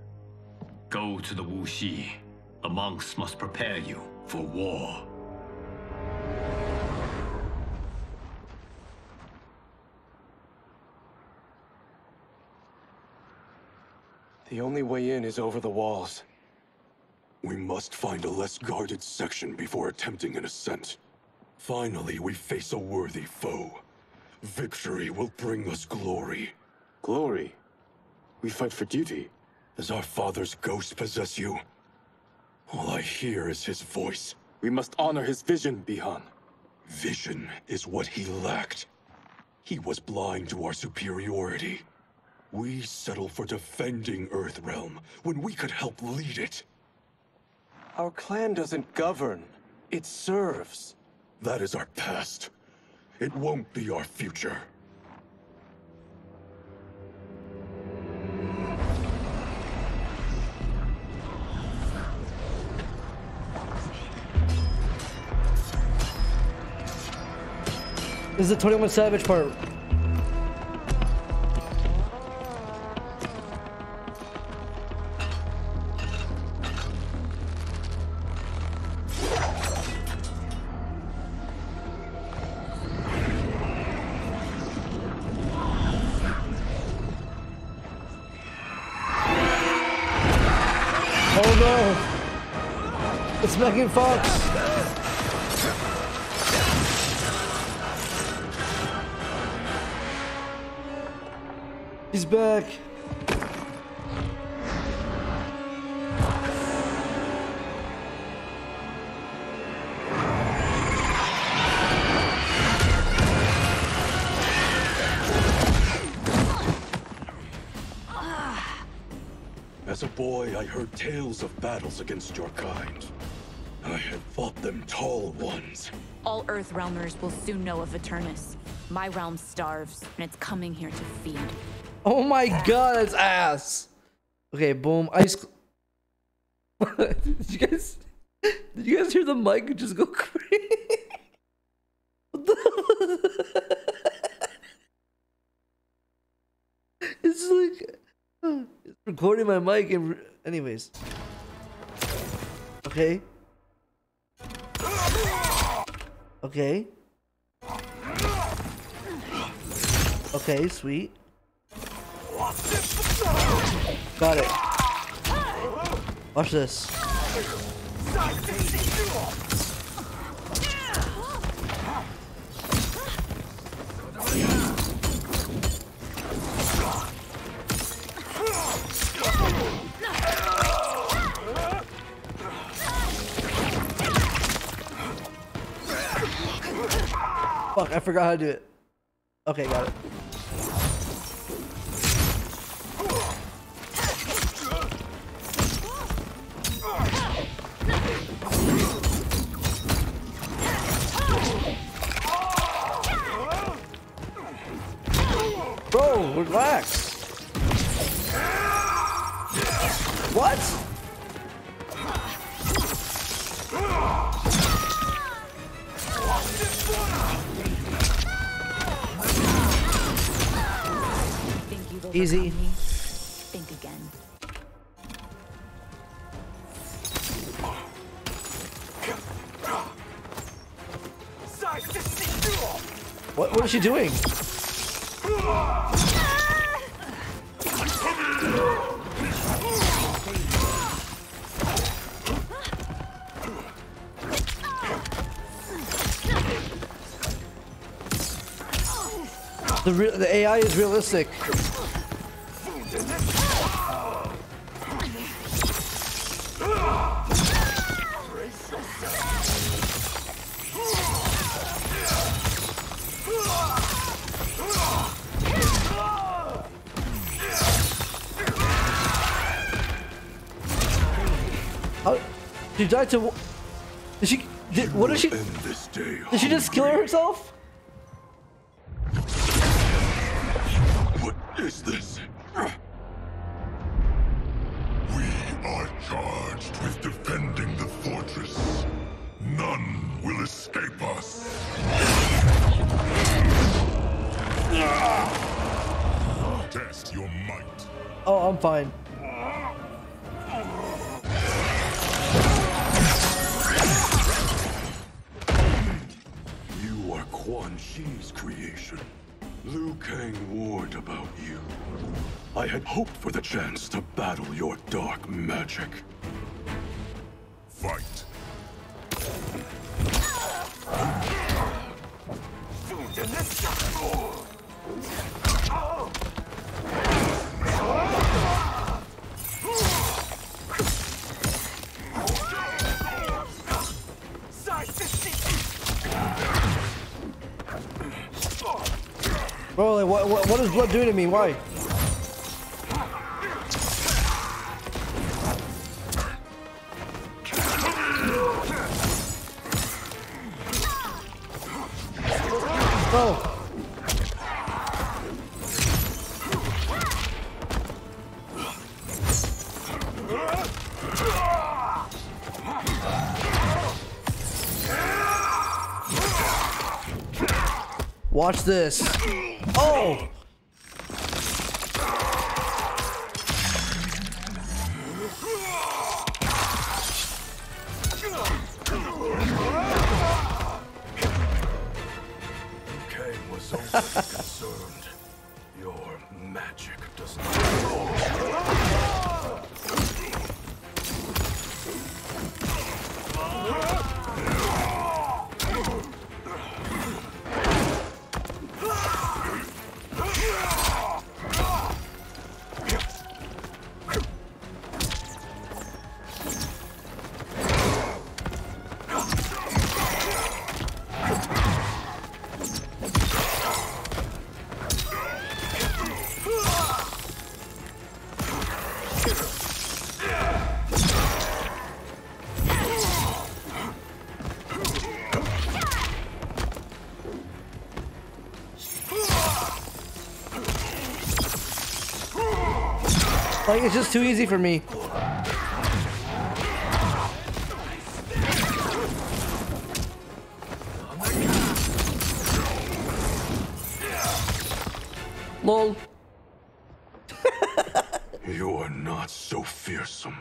Go to the Wu Shi. The monks must prepare you for war. The only way in is over the walls. We must find a less guarded section before attempting an ascent. Finally, we face a worthy foe. Victory will bring us glory. Glory? We fight for duty. Does our father's ghost possess you? All I hear is his voice. We must honor his vision, Bi-Han. Vision is what he lacked. He was blind to our superiority. We settle for defending Earthrealm when we could help lead it. Our clan doesn't govern. It serves. That is our past. It won't be our future. This is the 21 Savage part. Oh no! It's Megan Fox! He's back. As a boy, I heard tales of battles against your kind. I had fought them tall ones. All Earth Realmers will soon know of Eternus. My realm starves, and it's coming here to feed. Oh my god, that's ass. Okay, boom. Ice. did you guys? Did you guys hear the mic just go crazy? It's like it's recording my mic and anyways. Okay. Okay. Okay, sweet. Got it. Watch this. Fuck, I forgot how to do it. Okay, got it. Relax. What? Easy. Think again. What? What is she doing? The, the AI is realistic. How she died to? Did she? Did, what did she? Did she just kill herself? What, what, what is blood doing to me? Why? Bro. Watch this. Oh! Like, it's just too easy for me. Lol. You are not so fearsome.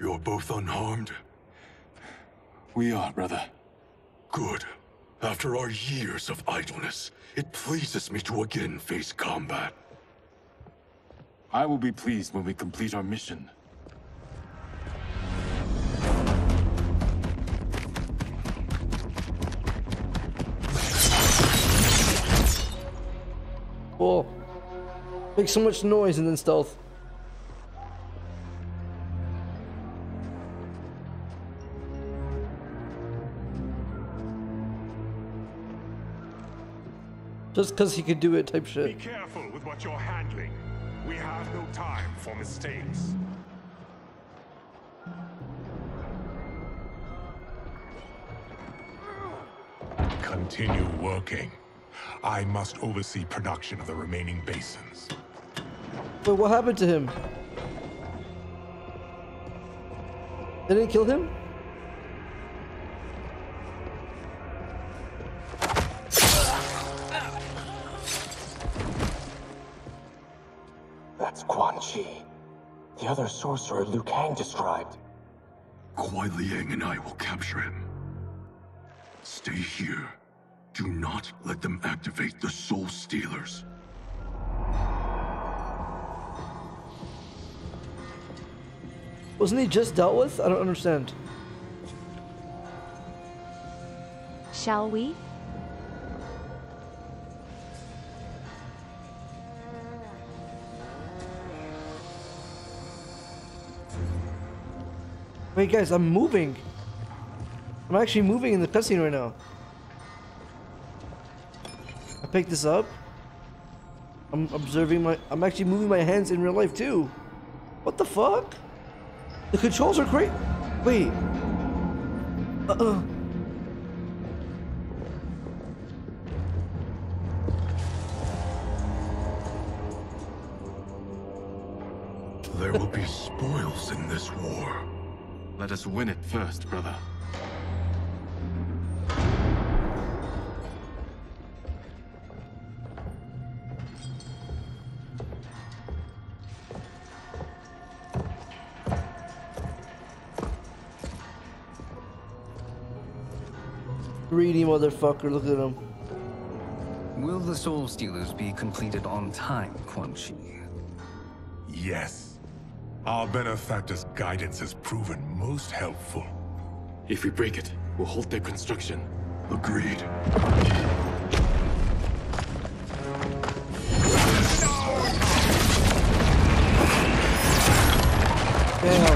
You're both unharmed? We are, brother. Good. After our years of idleness, it pleases me to again face combat. I will be pleased when we complete our mission. Cool. Make so much noise and then stealth. Just because he could do it type shit. Be careful with what you're handling. We have no time for mistakes. Continue working. I must oversee production of the remaining basins. Wait, what happened to him? They didn't kill him? The other sorcerer Liu Kang described. Kuai Liang and I will capture him. Stay here. Do not let them activate the Soul Stealers. Wasn't he just dealt with? I don't understand. Shall we? Wait, guys, I'm moving. I'm actually moving in the cutscene right now. I picked this up. I'm observing my. I'm actually moving my hands in real life too. What the fuck? The controls are great. Wait. Uh-uh. There will be spoils in this war. Let us win it first, brother. Greedy motherfucker, look at him. Will the Soul Stealers be completed on time, Quan Chi? Yes. Our benefactor's guidance has proven most helpful. If we break it, we'll halt their construction. Agreed. Damn.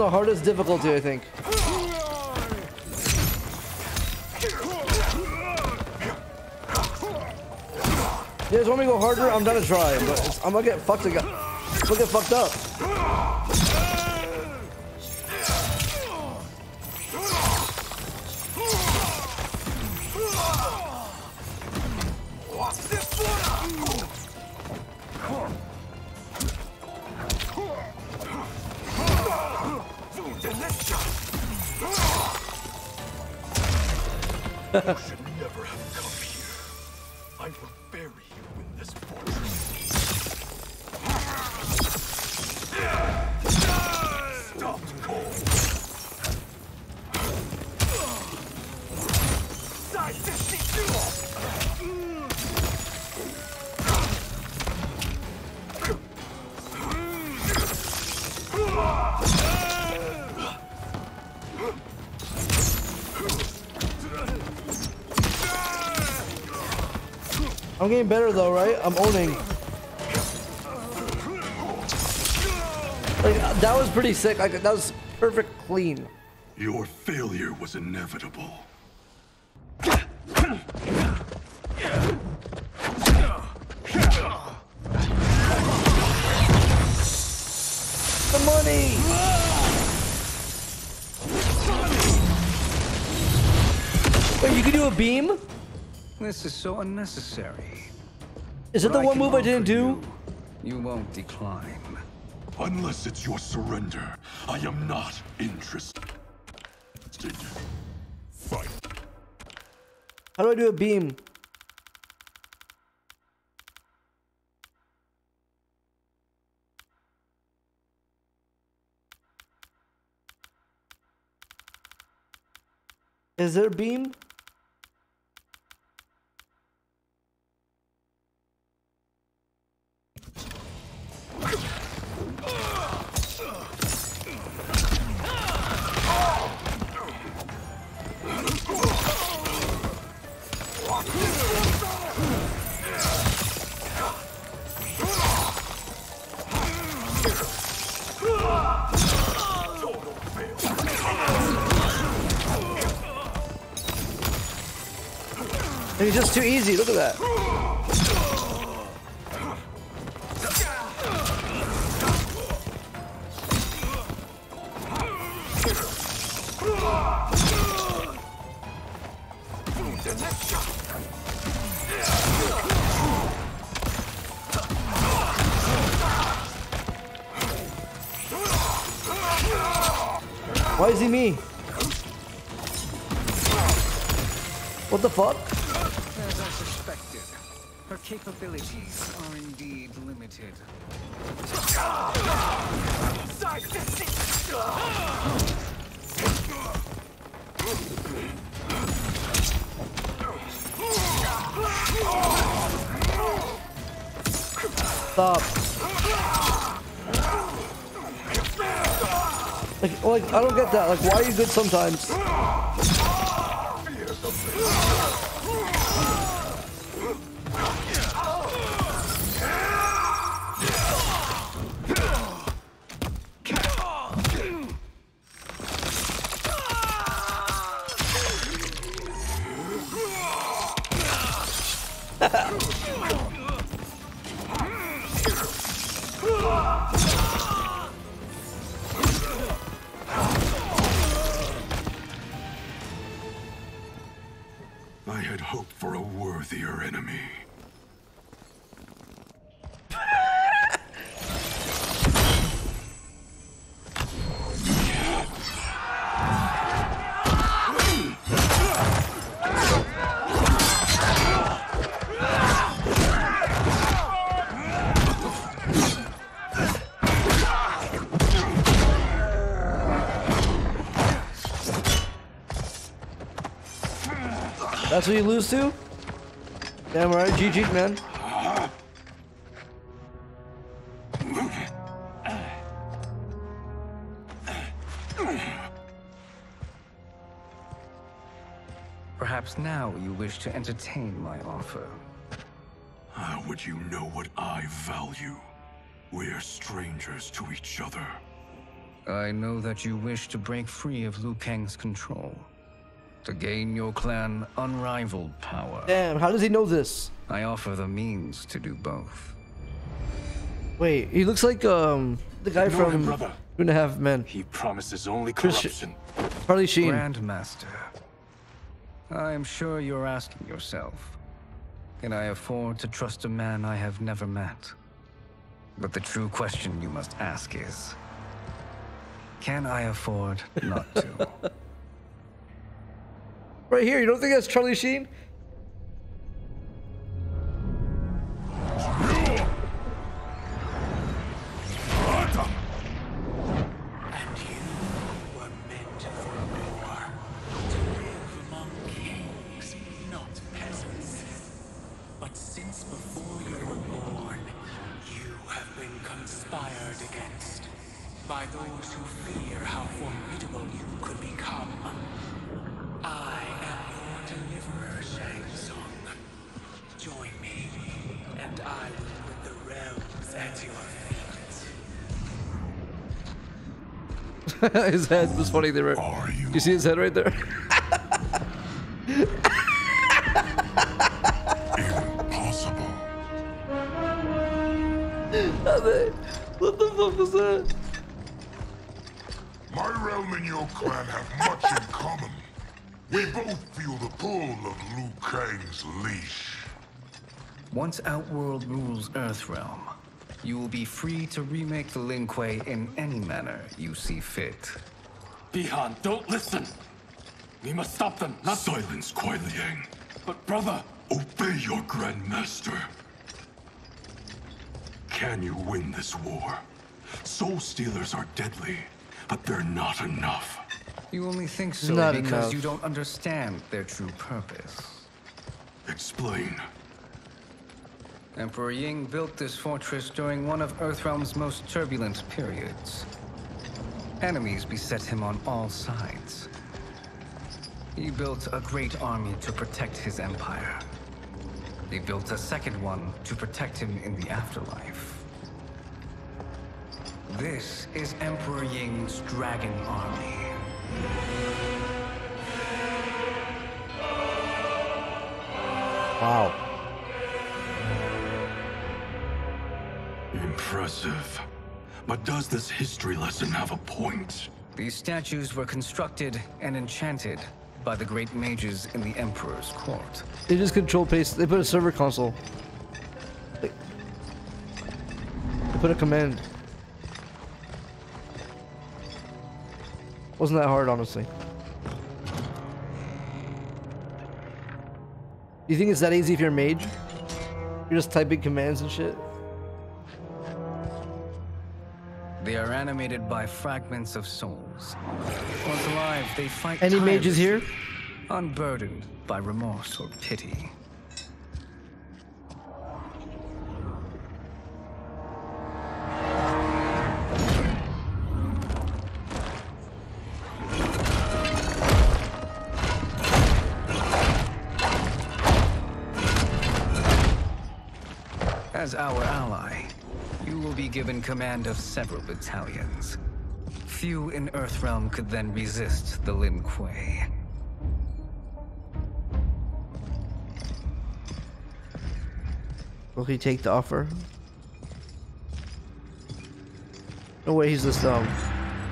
The hardest difficulty, I think. You guys want me to go harder? I'm to try, but I'm gonna get fucked again. I'm gonna get fucked up. Getting better though, right? I'm owning. Like that was pretty sick. Like that was perfect clean. Your failure was inevitable. This is so unnecessary. Is it But the one move I didn't do? You, you won't decline. Unless it's your surrender, I am not interested. Fight. How do I do a beam? Is there a beam? Just too easy. Look at that. Why is he me? What the fuck? Capabilities are indeed limited. Stop. Like, like I don't get that. Like, why are you good sometimes? That's what you lose to? Damn right, GG, man. Perhaps now you wish to entertain my offer. How would you know what I value? We're strangers to each other. I know that you wish to break free of Liu Kang's control. To gain your clan unrivaled power. Damn, how does he know this? I offer the means to do both. Wait, he looks like um the guy Ignore him, from brother. Two and a Half Men. He promises only Chris- corruption. Charlie Sheen. Grandmaster, I am sure you're asking yourself, can I afford to trust a man I have never met? But the true question you must ask is, can I afford not to? Right here, you don't think that's Charlie Sheen? His head was funny there. Are you? you see his head right there? Impossible. what the fuck was that? My realm and your clan have much in common. We both feel the pull of Liu Kang's leash. Once Outworld rules Earthrealm, you will be free to remake the Lin Kuei in any manner you see fit. Bi-Han, don't listen! We must stop them, not- Silence, Kuai Liang. But brother! Obey your Grandmaster. Can you win this war? Soul Stealers are deadly, but they're not enough. You only think so Not because enough. you don't understand their true purpose. Explain. Emperor Ying built this fortress during one of Earthrealm's most turbulent periods. Enemies beset him on all sides. He built a great army to protect his empire. He built a second one to protect him in the afterlife. This is Emperor Ying's Dragon Army. Wow. Impressive. But does this history lesson have a point? These statues were constructed and enchanted by the great mages in the Emperor's court. They just control paste. They put a server console. They, they put a command. Wasn't that hard, honestly. You think it's that easy if you're a mage? You're just typing commands and shit? They are animated by fragments of souls. Once alive, they fight Any mages here? Unburdened by remorse or pity. Will command of several battalions. Few in Earthrealm could then resist the Lin Kuei. Will he take the offer? No way he's this dumb.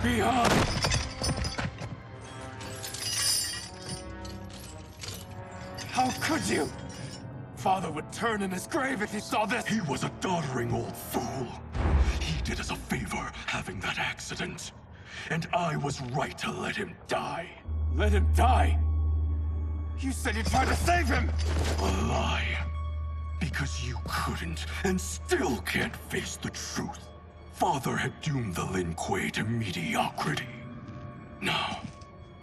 Beyond! How could you? Father would turn in his grave if he saw this. He was a doddering old fool. Did a favor having that accident. And I was right to let him die. Let him die? You said you tried to save him! A lie. Because you couldn't and still can't face the truth. Father had doomed the Lin Kuei to mediocrity. Now,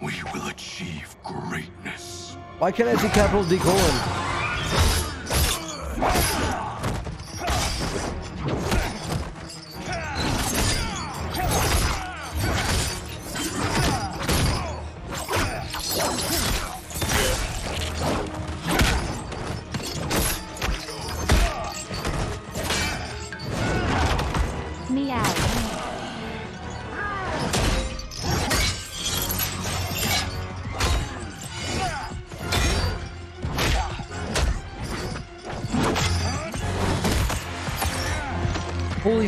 we will achieve greatness. Why can't I see capital D colon?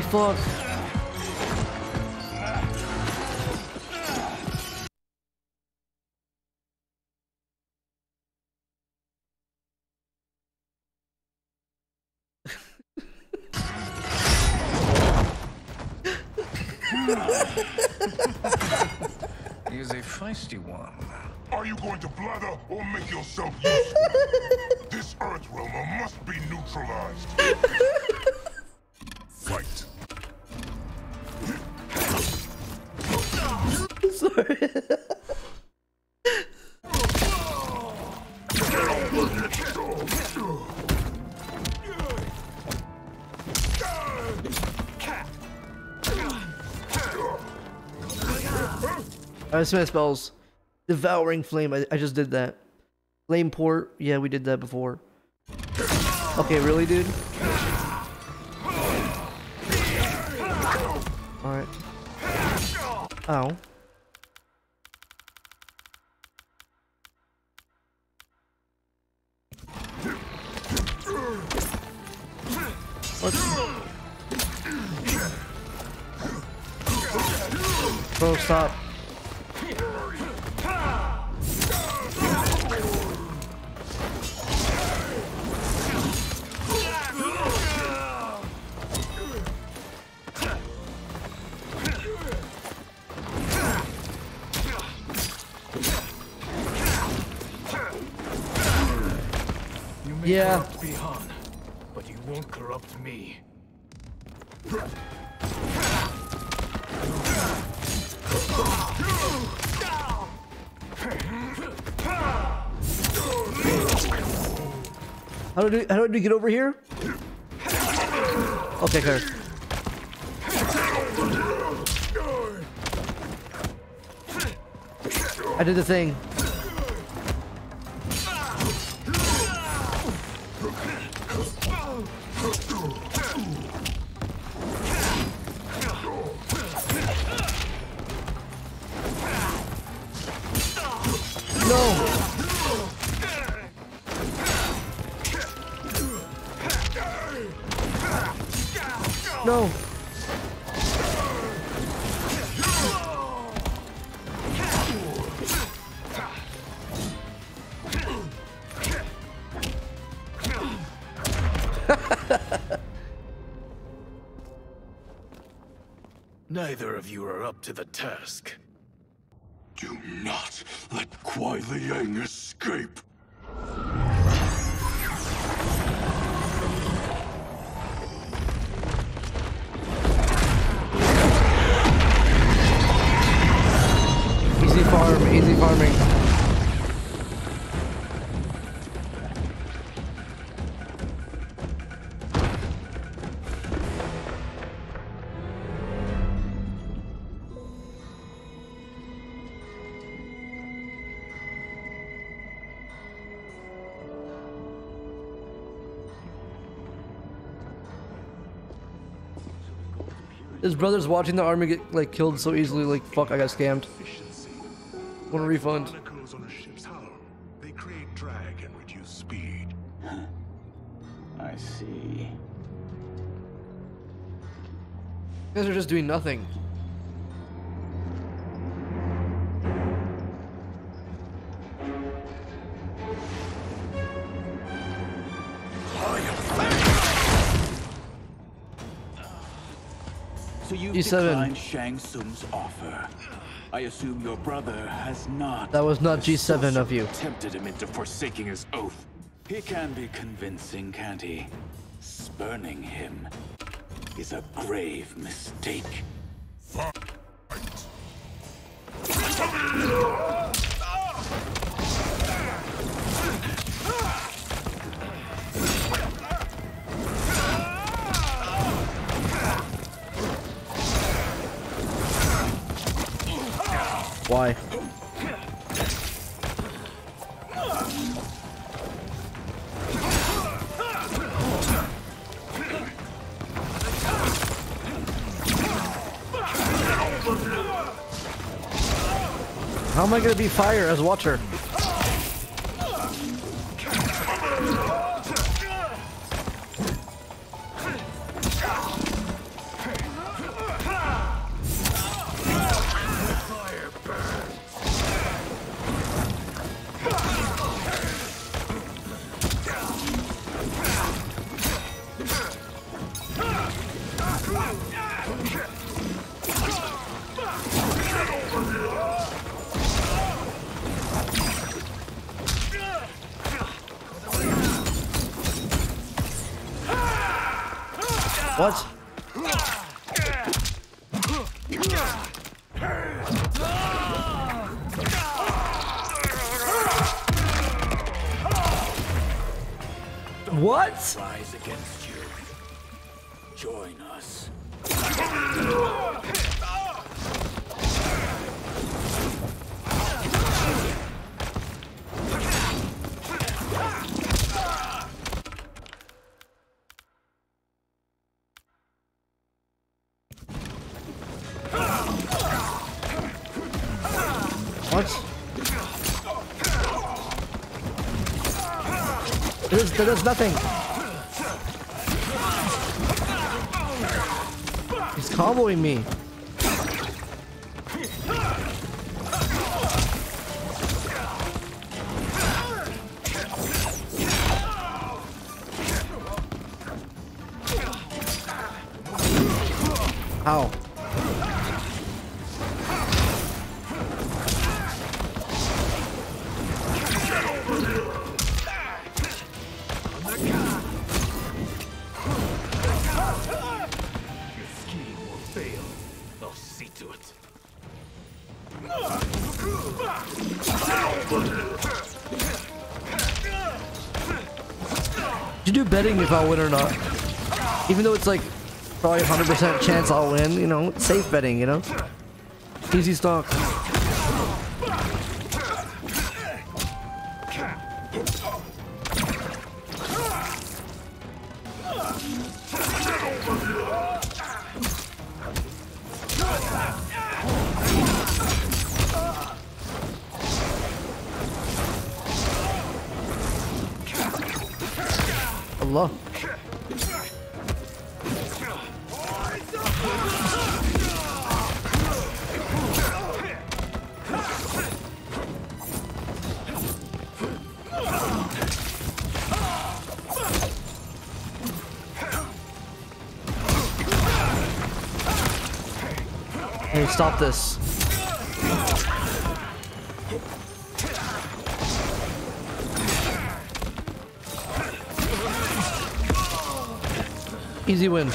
Fuck. He is a feisty one. Are you going to blather or make yourself I smash spells. Devouring flame. I, I just did that. Flame port. Yeah, we did that before. Okay, really, dude? Alright. Ow. What? Bro, stop. May Yeah. corrupt Bi-Han, but you won't corrupt me. How do I, how do I get over here? Okay, clear. I did the thing. Neither of you are up to the task. Do not let Kuai Liang escape. Easy farm, easy farming. His brother's watching the army get like killed so easily. Like fuck, I got scammed. Want a refund? On a ship's hull. They create drag and reduce speed. I see. You guys are just doing nothing. So you E7. Shang Tsung's offer. I assume your brother has not. That was not G7 of you. Tempted him into forsaking his oath. He can be convincing, can't he? Spurning him is a grave mistake. I gonna be fire as watcher? There's nothing. He's comboing me. If I'll win or not. Even though it's like probably 100% chance I'll win, you know, safe betting, you know? Easy stock. Stop this. Easy win.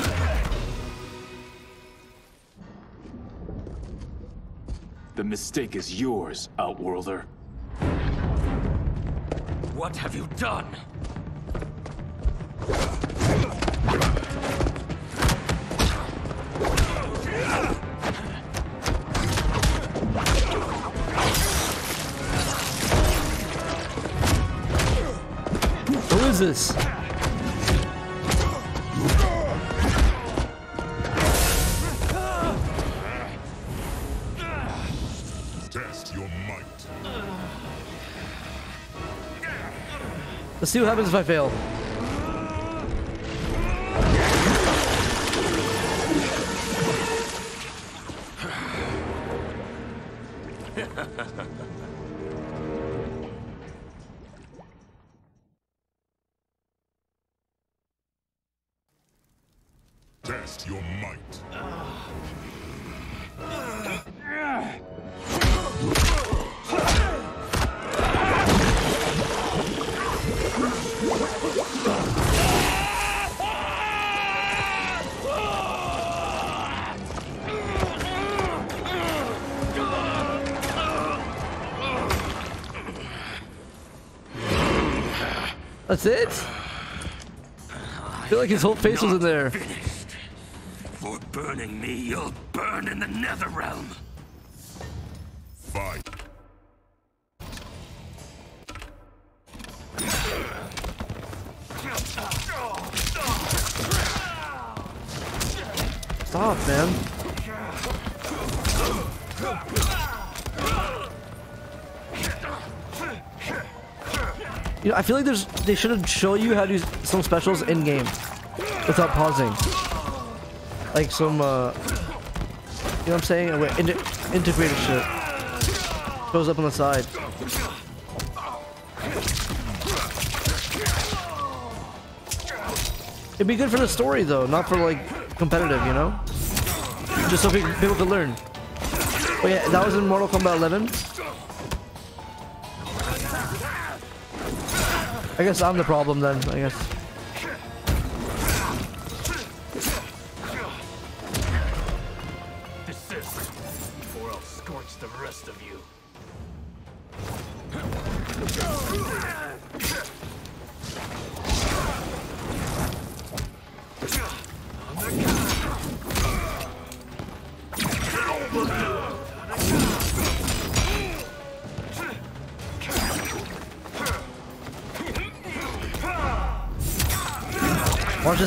The mistake is yours, Outworlder. What have you done? Test your might. Let's see what happens if I fail. That's it? I feel like his whole face was in there. For burning me, you'll burn in the Nether Realm. Fight. Stop, man. You know, I feel like there's they should show you how to do some specials in game without pausing. Like some, uh, you know what I'm saying? Wait, inte integrated shit goes up on the side. It'd be good for the story though, not for like competitive, you know? Just so pe- people could learn. Oh yeah, that was in Mortal Kombat 11. I guess I'm the problem then, I guess.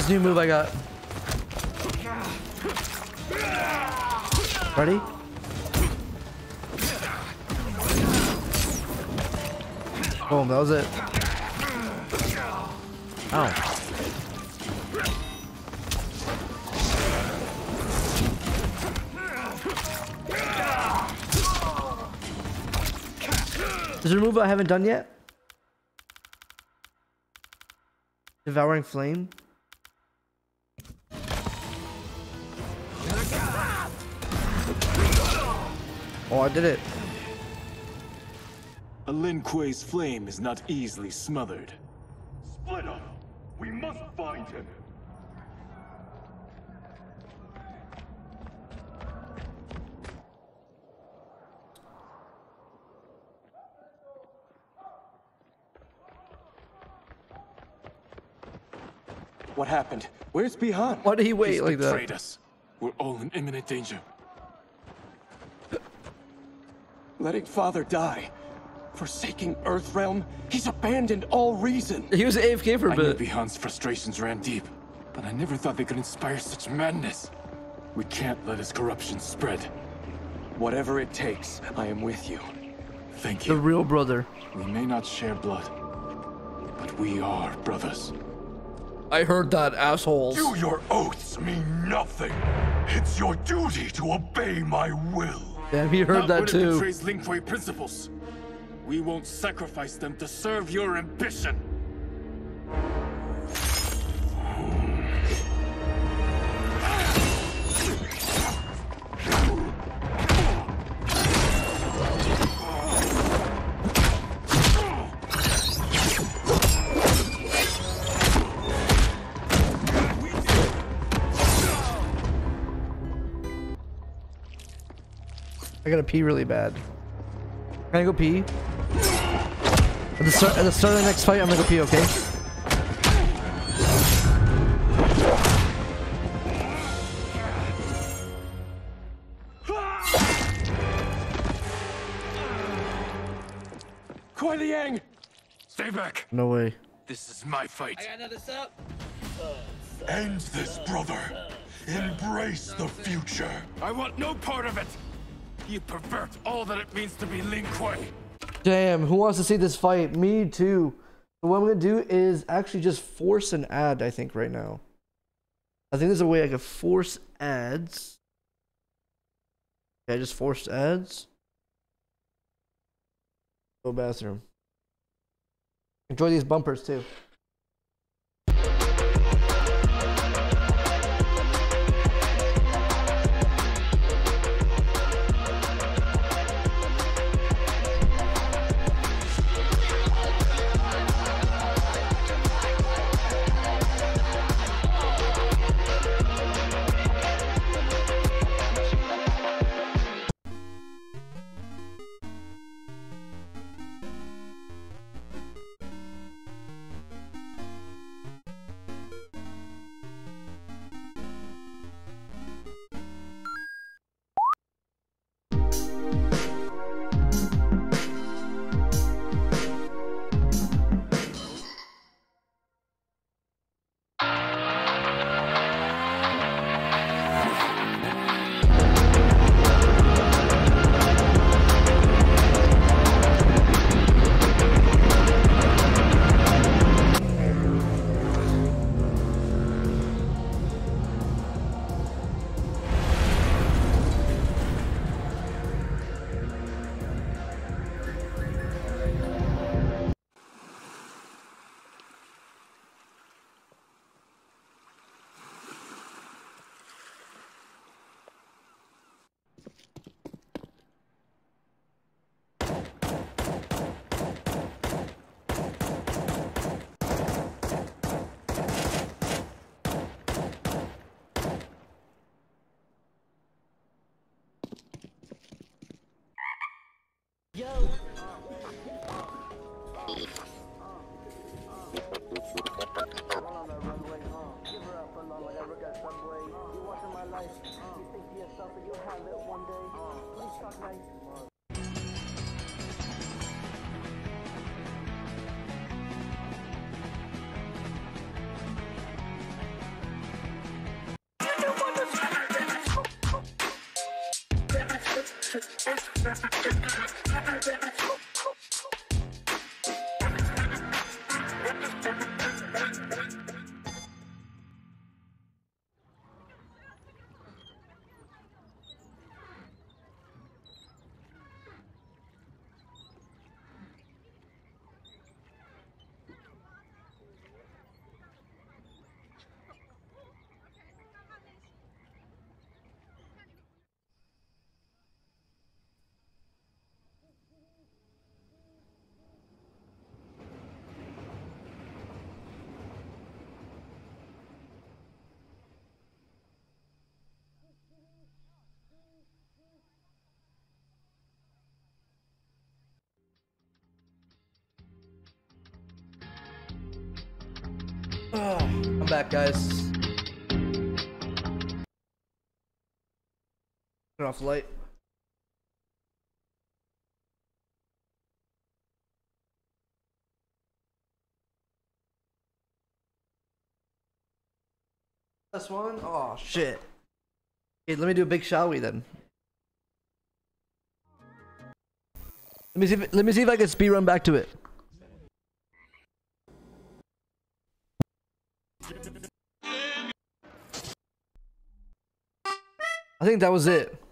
This new move I got. Ready? Boom, that was it. Ow. Is there a move I haven't done yet? Devouring Flame? I did it. A Lin Kuei's flame is not easily smothered. Split up! We must find him! What happened? Where's Bi-Han? Why did he wait He's like that? betrayed us. We're all in imminent danger. Letting father die. Forsaking Earthrealm. He's abandoned all reason. He was AFK for a I knew bit. Bi-Han's frustrations ran deep, but I never thought they could inspire such madness. We can't let his corruption spread. Whatever it takes, I am with you. Thank you. The real brother. We may not share blood, but we are brothers. I heard that, assholes. Do your oaths mean nothing? It's your duty to obey my will. Damn, he heard that it too. betrays Lin Kuei principles. We won't sacrifice them to serve your ambition. I gotta pee really bad. Can I go pee? At the start, at the start of the next fight, I'm gonna go pee, okay? Kuai Liang! Stay back! No way. This is my fight. I got another sub. End this, brother. Embrace the future. I want no part of it. You pervert all that it means to be Lin Kuei. Damn, who wants to see this fight? Me too. So what I'm gonna do is actually just force an ad. I think right now. I think there's a way I could force ads. I just forced ads. Go bathroom. Enjoy these bumpers too. I'm back, guys. Turn off the light. Last one? Oh shit. Okay, let me do a big shall we then. Let me see if, let me see if I can speed run back to it. I think that was it.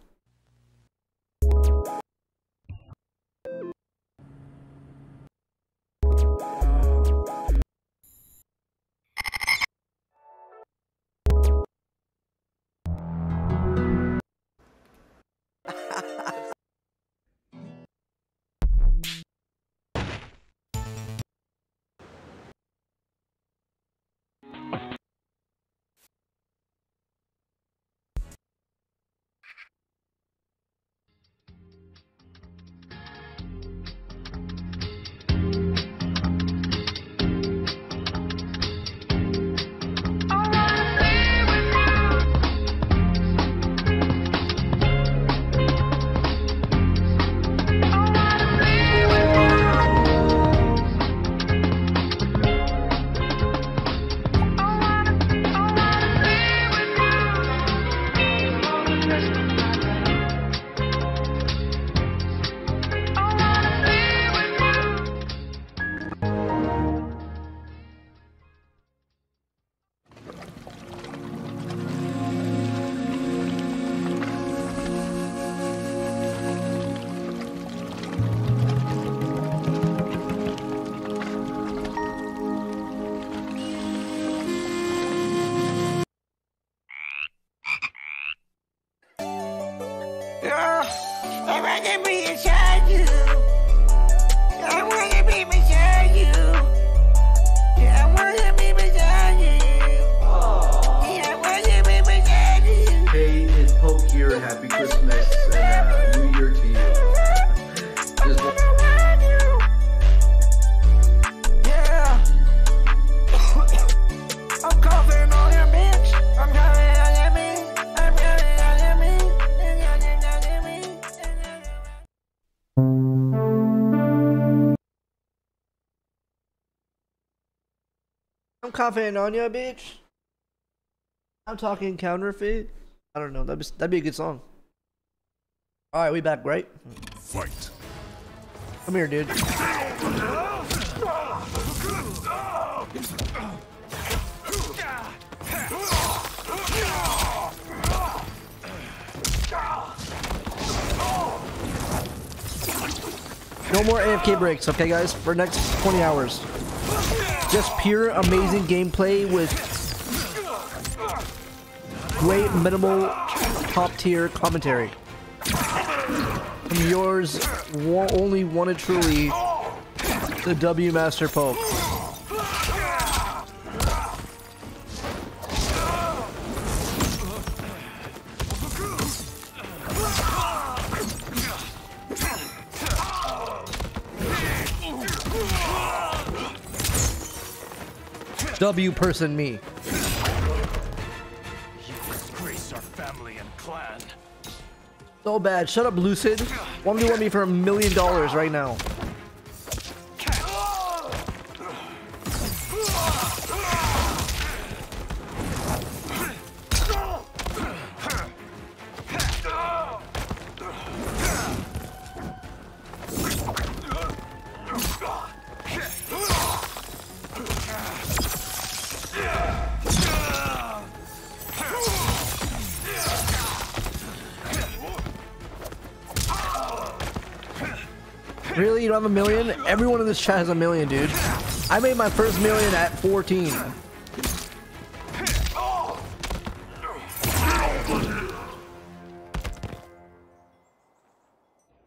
I'm confident on you, bitch. I'm talking counterfeit. I don't know. That'd be, that'd be a good song. All right, we back, right? Fight. Come here, dude. No more AFK breaks, okay, guys? For next 20 hours. Just pure amazing gameplay with great minimal top tier commentary. From yours, only one and truly, the W Master Poke. W person me. Disgrace our family and clan. So bad. Shut up, Lucid. 1v1 me for a million dollars right now. Don't have a million? Everyone in this chat has a million, dude. I made my first million at 14.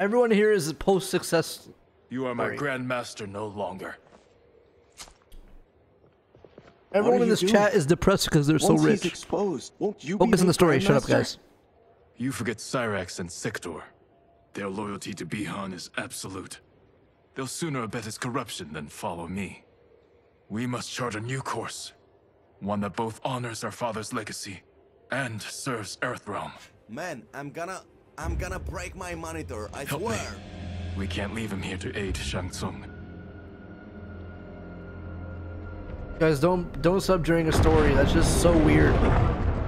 Everyone here is post success. You are my Sorry. grandmaster no longer. Everyone in this doing? chat is depressed because they're so Once he's rich. exposed, won't you Focus on the story. Shut up, guys. You forget Cyrax and Sector. Their loyalty to Bi-Han is absolute. They'll sooner abet his corruption than follow me. We must chart a new course. One that both honors our father's legacy and serves Earthrealm. Man, I'm gonna... I'm gonna break my monitor, I Help me. swear. We can't leave him here to aid Shang Tsung. Guys, don't don't sub during a story. That's just so weird.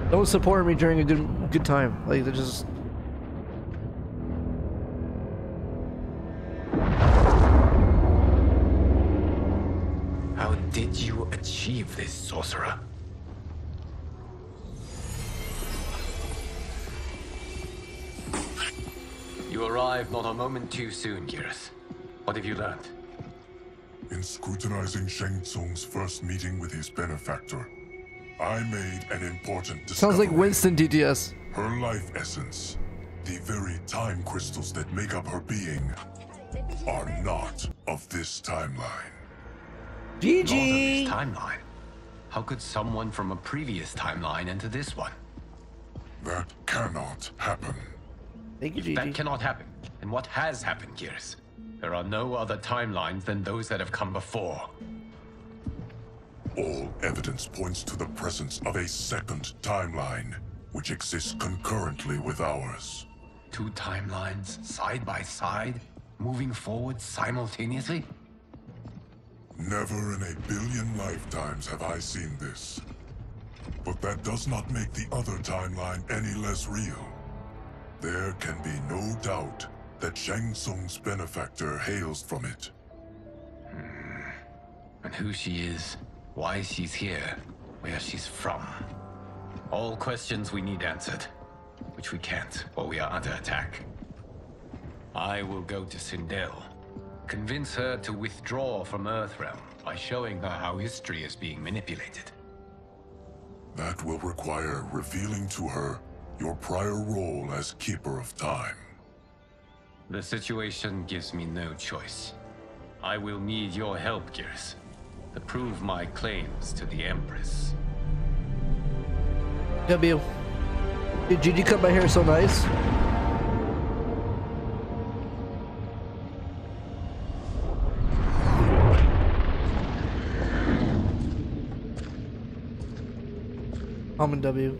Don't support me during a good good time. Like they're just did you achieve this, sorcerer? You arrived not a moment too soon, Kirith. What have you learned? In scrutinizing Shang Tsung's first meeting with his benefactor, I made an important discovery. sounds like Winston DTS. Her life essence, the very time crystals that make up her being, are not of this timeline. Not of this timeline. How could someone from a previous timeline enter this one? That cannot happen. Thank you, If that cannot happen, then what has happened, Geras? There are no other timelines than those that have come before. All evidence points to the presence of a second timeline, which exists concurrently with ours. Two timelines, side by side, moving forward simultaneously? Never in a billion lifetimes have I seen this. But that does not make the other timeline any less real. There can be no doubt that Shang Tsung's benefactor hails from it. Hmm. And who she is, why she's here, where she's from. All questions we need answered, which we can't while we are under attack. I will go to Sindel, convince her to withdraw from Earthrealm by showing her how history is being manipulated. That will require revealing to her your prior role as Keeper of Time. The situation gives me no choice. I will need your help, Geras, to prove my claims to the Empress. W. Dude, GG cut my hair so nice. Almond W.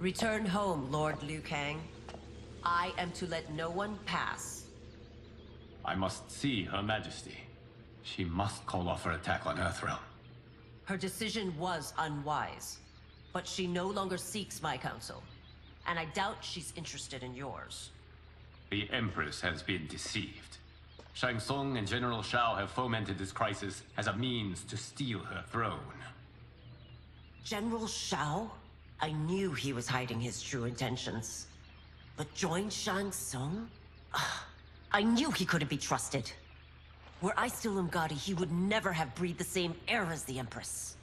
Return home, Lord Liu Kang. I am to let no one pass. I must see Her Majesty. She must call off her attack on Earthrealm. Her decision was unwise, but she no longer seeks my counsel, and I doubt she's interested in yours. The Empress has been deceived. Shang Tsung and General Shao have fomented this crisis as a means to steal her throne. General Shao? I knew he was hiding his true intentions. But join Shang Tsung? I knew he couldn't be trusted. Were I still Umgadi, he would never have breathed the same air as the Empress.